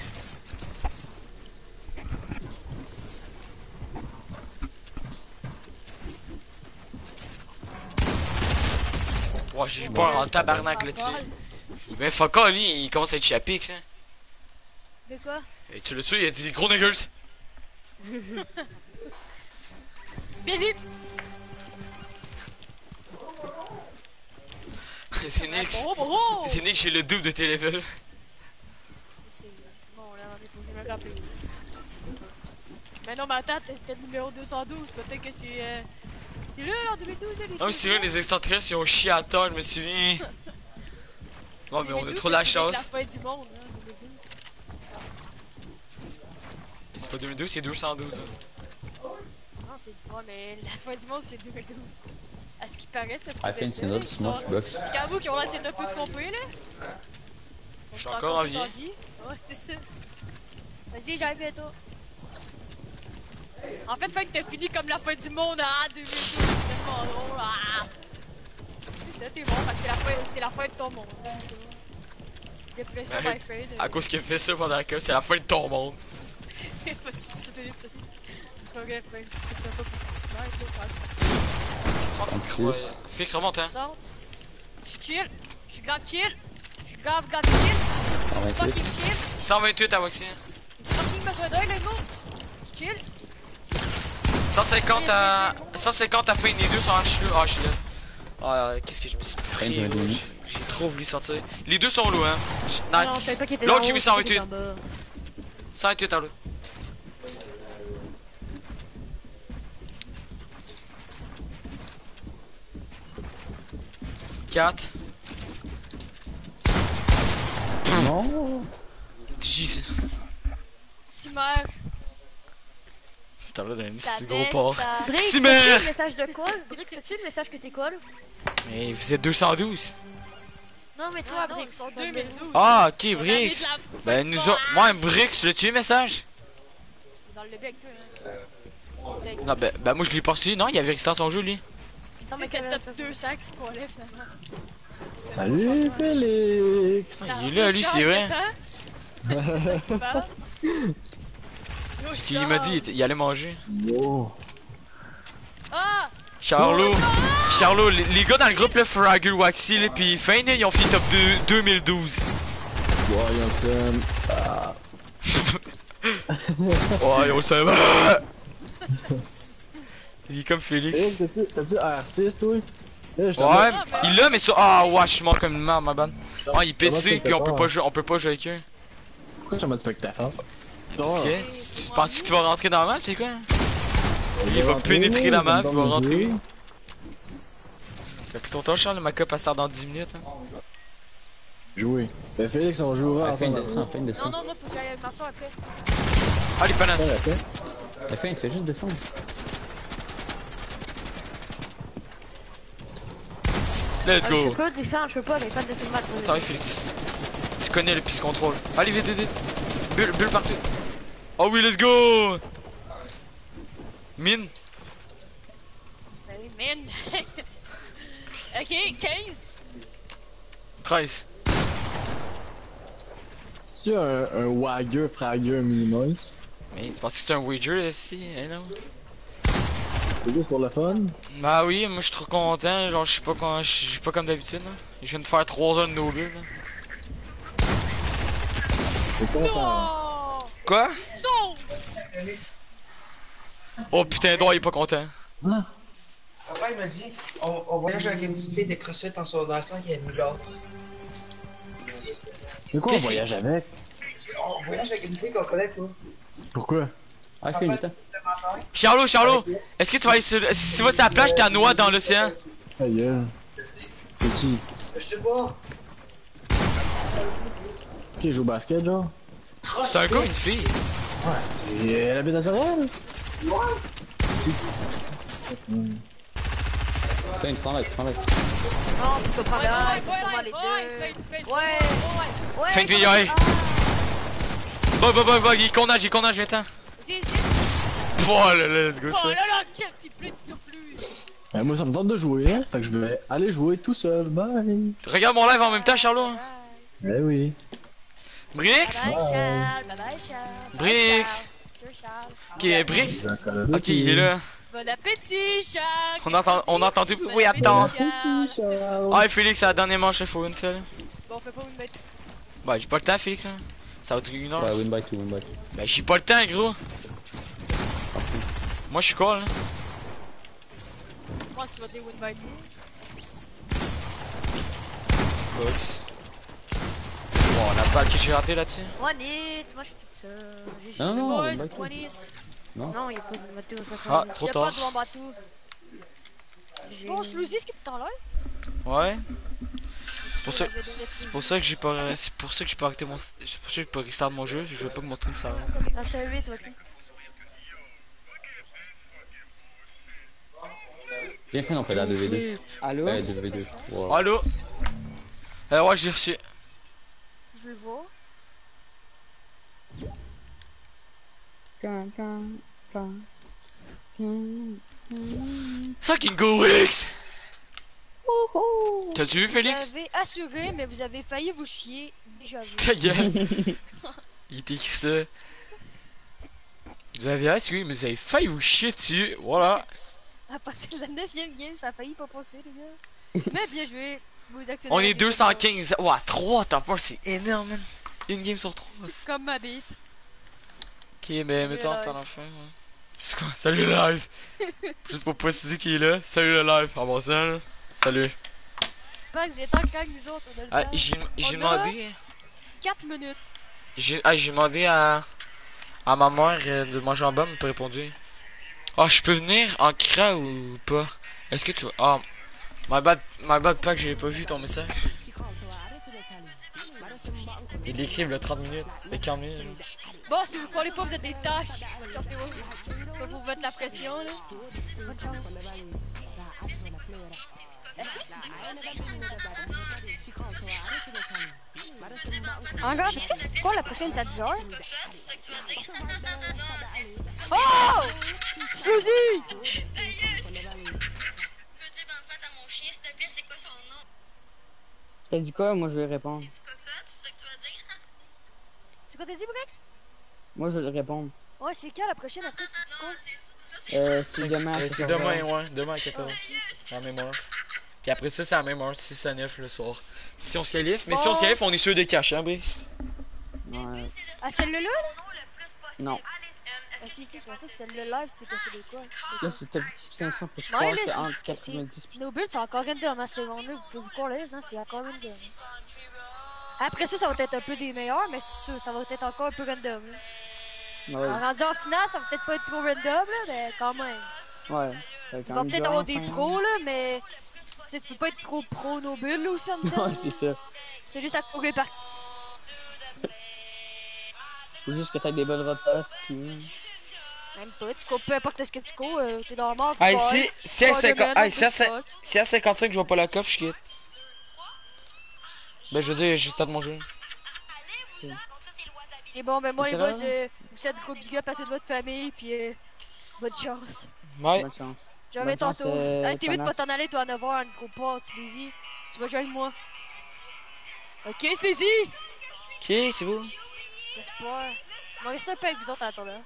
Ouais, j'ai eu peur en tabarnak là-dessus. Mais fuck off, lui, il commence à être chapix, ça. Hein. De quoi? Et tu l'as tué, il a dit gros niggers. Bien dit C'est Nix. Bon, bon! C'est Nix, j'ai le double de tes levels. C'est bon, là, on est pas. Mais non, mais attends, t'es numéro 212, peut-être que c'est. Euh... C'est là, là, en 2012, là, les Ah oui, c'est vrai, les extraterrestres, ils ont chié à terre, je me souviens. Bon, mais on a trop de la chance. C'est la fin du monde, hein, 2012. C'est pas 2012, c'est 212. hein. Non, c'est. Ouais, mais la fin du monde, c'est 2012. À ce qui paraît, c'était Ah, fin, c'est notre Smash Box. Je t'avoue qu'ils ont l'air un peu trompés, là. Je suis encore en vie. Ouais, c'est ça. Vas-y, j'arrive bientôt. En fait, Frank, t'as fini comme la fin du monde ah 2012. C'est tellement drôle. Ah. C'est ça, t'es bon, fait que c'est la fin, c'est la fin de ton monde. Dépression by fade. À cause qu'il a fait ça pendant la cup, c'est la fin de ton monde. Pas de suicider, tu sais. C'est pas grave, sais pas pour Fix, remonte, hein. Je chill. Je suis grave chill. Je suis grave. Fucking chill. 128 à Voxy. Fucking besoin d'un, les gars. Chill. 150 à. 150 à fin, les deux sont HE. Ah, je suis là. Ah, qu'est-ce que je me suis pris. J'ai trop voulu sortir. Les deux sont low, hein. L'autre, j'ai mis je savais qu'il 128. était en bas. 128 à l'autre. Quatre. Non. J, c'est. Simer. Putain, là, d'un c'est gros. Brick, c'est-tu le message de call? Brick, c'est-tu le message que t'es call? Mais vous êtes 212. Non, mais toi, Ah Brick. ils sont 2012. Ah, ok, la- Ben, nous autres. Moi, Brix, tu l'as tué, message? Dans le lobby avec toi, hein. Non, ben, ben moi, je l'ai pas reçu. Non, il avait resté dans son jeu, lui. Non, mais c'était top 200 qui se collait finalement? Salut Félix! Il est là, lui, c'est vrai. vrai. Parce qu'il m'a dit, il allait manger. Ah! Charlot, Charlot, les, les gars dans le groupe, là, Fraggle, Waxy, là, pis Fane, ils ont fini top 2 2012. Voyons. Ah. Ont ça. Il est comme Félix. Félix, t'as-tu t'as-tu R6 toi? Eh, Ouais, il l'a, mais sur. Ah, ouais, je suis mort comme une merde, ma bonne. Ah, il est PC, puis on peut pas, jouer, on peut pas jouer avec eux. Pourquoi en mode spectateur? Parce que. Tu penses que tu vas rentrer dans la map, c'est quoi? Il va rentrer, pénétrer la map, il va rentrer. Fait que ton temps, Charles, ma cop, elle start dans 10 minutes. hein. Jouer. Ben Félix, on jouera La fin ensemble. de descend, fin de Non, non, moi, faut que j'aille avec ma soeur après. Ah, les répète. La fin, il fait juste descendre. Let's Ah, Je go. peux pas descendre, je peux pas, mais pas descendre le match. Attends, Félix. Tu connais le piste contrôle. Allez, vite, vite, vite. Bulle, bulle partout. Oh oui, let's go. Mine. Hey, man. ok, 15. 13. C'est-tu un, un Wagger Fragger Minimoise? Mais c'est parce que c'est un wager ici, hein, non? C'est juste pour le fun? Bah oui, moi je suis trop content, genre je sais pas quand je suis pas comme d'habitude. Je viens de faire 3 heures de no build. C'est. Quoi? Non! Oh putain, Edouard il est pas content. Ah, Papa il m'a dit on, on voyage avec une petite fille de CrossFit en sondation qui a mis l'autre. Mais quoi on voyage avec? On voyage avec une fille qu'on connaît pas. Pourquoi? Ah, il fait le temps. Charlot, Charlot, est-ce que tu vas aller sur. Si tu vas sur la plage, t'as noix dans l'océan? Gueule. C'est qui? Je sais pas. Est-ce qu'il joue au basket, genre? C'est un gars une fille? Ouais, c'est euh, la bête nazarienne? Ouais. C'est qui? Hmm. Fin, prends-le, prends-le. Non, tu peux prendre ouais, tu ouais, les deux. Fin de vidéo, hey. Bug, bug, bug, bug, il est con âge, il est con âge, viens-t'en. Oh là là, let's go, Oh là là, quel petit plus, tu plus. Ben, moi, ça me tente de jouer, hein? Fait que je vais aller jouer tout seul. Bye! Regarde mon live en même temps, Charlot. Ben oui. Brix? Bye bye, Charles. Bye bye, Charles. Bye, Brix? Ok, Brice. Ok, il est là. Bon appétit, Charles. On entend, on a entendu. Bon Oui, appétit, attends. Charles. Ah, Félix, c'est la dernière manche, il faut une seule. Bon, on fait pas une bête. Bah, j'ai pas le temps, Félix. hein. Ça va durer une heure. Ouais, win by two, win by two. Bah, j'ai pas le temps, gros. Moi, je suis cool. Hein. Je pense qu'il va dire win by two. Box. Bon, on a pas que j'ai raté là-dessus. One hit, moi je suis toute seule. J'ai- Non, non, Boys, win by two. 20s. Non. Non, y'a pas de bateau, ça fait. Ah, trop Y'a pas tard. de bon est en live? Ouais. C'est pour ça, c'est pour ça que j'ai pas, c'est pour ça que j'ai pas arrêté mon, c'est pour ça que j'ai pas restart mon jeu. Je veux pas que mon stream s'arrête. Ah, je savais, toi aussi. Bien fait, on fait la 2v2. Allô? Ouais, 2v2. Wow. Allô. Euh, ouais, j'ai reçu. Je le vois. Fucking go X. T'as-tu vu Félix Vous avez assuré, mais vous avez failli vous chier. Déjà vu. Ta gueule. Il Vous avez assuré, mais vous avez failli vous chier dessus. Voilà. À partir de la 9ème game, ça a failli pas passer, les gars. Mais bien joué. Vous On est des 215. Ouah, 3 t'as peur, c'est énorme, man. Une game sur 3. bonus. Comme ma bite. Ok, mais mettons live. t'en as fait. Ouais. C'est quoi? Salut le live Juste pour préciser qui est là. Salut le live, en passant là. Salut. Pas que j'ai tant que les autres. On a le Ah, temps. j'ai demandé. 4 minutes. J'ai ah, j'ai demandé à. à ma mère euh, de manger en bas, mais pas répondu. Ah, je peux venir en cra ou pas? Est-ce que tu vas. Ah, my bad, my bad, que j'ai pas vu ton message. Il écrive le 30 minutes, le 40 minutes. Bon, si vous parlez pas, vous êtes des tâches. Je vous mettre la pression, là. Encore, est-ce que c'est quoi la prochaine t'as 10 heures? Oh! Sloozy! T'as dit quoi? Moi, je vais répondre. C'est quoi t'as dit, Brex? Moi, je vais répondre. Ouais, c'est quand la prochaine après? C'est quoi? Euh, c'est demain. à C'est 14 demain, ouais, demain à 14. C'est la heure. Puis après ça, c'est la même heure, 6 à 9 le soir. Si on se qualifie, mais si on se Bon. qualifie, on est sûr de cash, hein, Brice? Ouais. Ah, celle-là, là? Non. Ok, ok, je pensais que celle-là live, t'étais sur les quoi? Là, c'était 500 plus Ouais, 3, là, c'est c'est- entre c'est- 90 puis Nos builds, c'est encore random, hein, cette round-là. Vous pouvez vous coller, hein, c'est encore random. Après ça, ça va être un peu des meilleurs, mais c'est sûr, ça va être encore un peu random. Là. Ouais. En rendu en finale, ça va peut-être pas être trop random, là, mais quand même. Ouais. Ça va quand va même peut-être dur, avoir des enfin. pros, là, mais. Tu sais, tu peux pas être trop pro nos builds, là, aussi, en même temps. Ouais, c'est ça. C'est juste à courir par. Faut juste que t'aies des bonnes repas, puis... Même pas, tu cours peu importe ce que tu cours, euh, t'es dans le mort. tu Hey, cours, si, si à Tu cours 50, demain, hey, si à tu cin- fuck. si à 55 je vois pas la cop, je quitte. Ben, je veux dire, j'ai stade mon jeu. Et bon, ben moi, les boys, euh, vous souhaite gros big up à toute votre famille, puis euh, bonne chance. Ouais. Bonne chance. Je Bonne chance, tantôt. euh, Hey, T'es de pas t'en aller, toi, à 9h, à une gros part, Sleazy. Tu vas jouer avec moi. Ok, Sleazy? Ok, c'est beau. J'espère. On va rester un peu avec vous autres à là.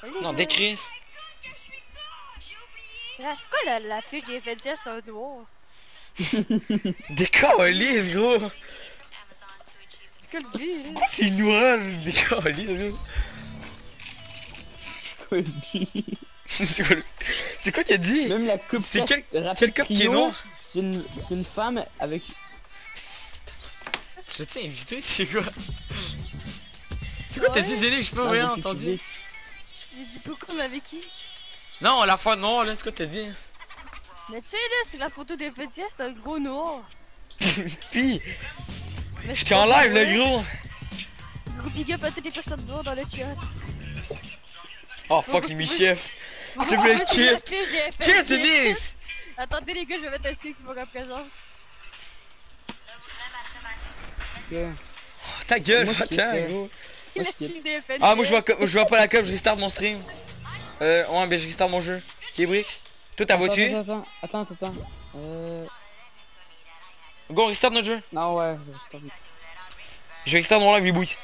Salut, les Non, décris. Ah, C'est quoi la, la fille que j'ai fait dire, c'est un noir? Des calices, gros. C'est quoi le but, là? Pourquoi c'est noir, des calices, gros? C'est quoi, le- c'est quoi qu'il a dit? Même la coupe C'est quel, quel cop qui est noir? C'est une, c'est une femme avec... Tu fais-tu inviter? C'est quoi? C'est quoi t'as dit, Zéné? J'ai pas Non, rien entendu. J'ai dit pourquoi, mais avec qui? Non, la fois noire, là, c'est quoi t'as dit? Mais tu sais, là, sur la photo des petits, c'est un gros noir. Mais j'étais c'est en live, le gros. Gros big up à toutes les personnes noires dans le chat. Oh fuck, les mi-chefs. S'il te plaît, kit. Kit, Denise! Attendez les gars, je vais mettre un stick qui me représente. Ok. Ta gueule, Moi, je attends, kiffais. gros. C'est la skin des FNCS. Ah, moi je vois, je pas la cop, je restart mon stream. Euh, ouais, ben je restart mon jeu. Qui est Brix? Toi, ta voiture Attends, attends, attends, attends. Euh... Go, on restart notre jeu. Non, ouais, je reste pas. Je restart mon live, les boots.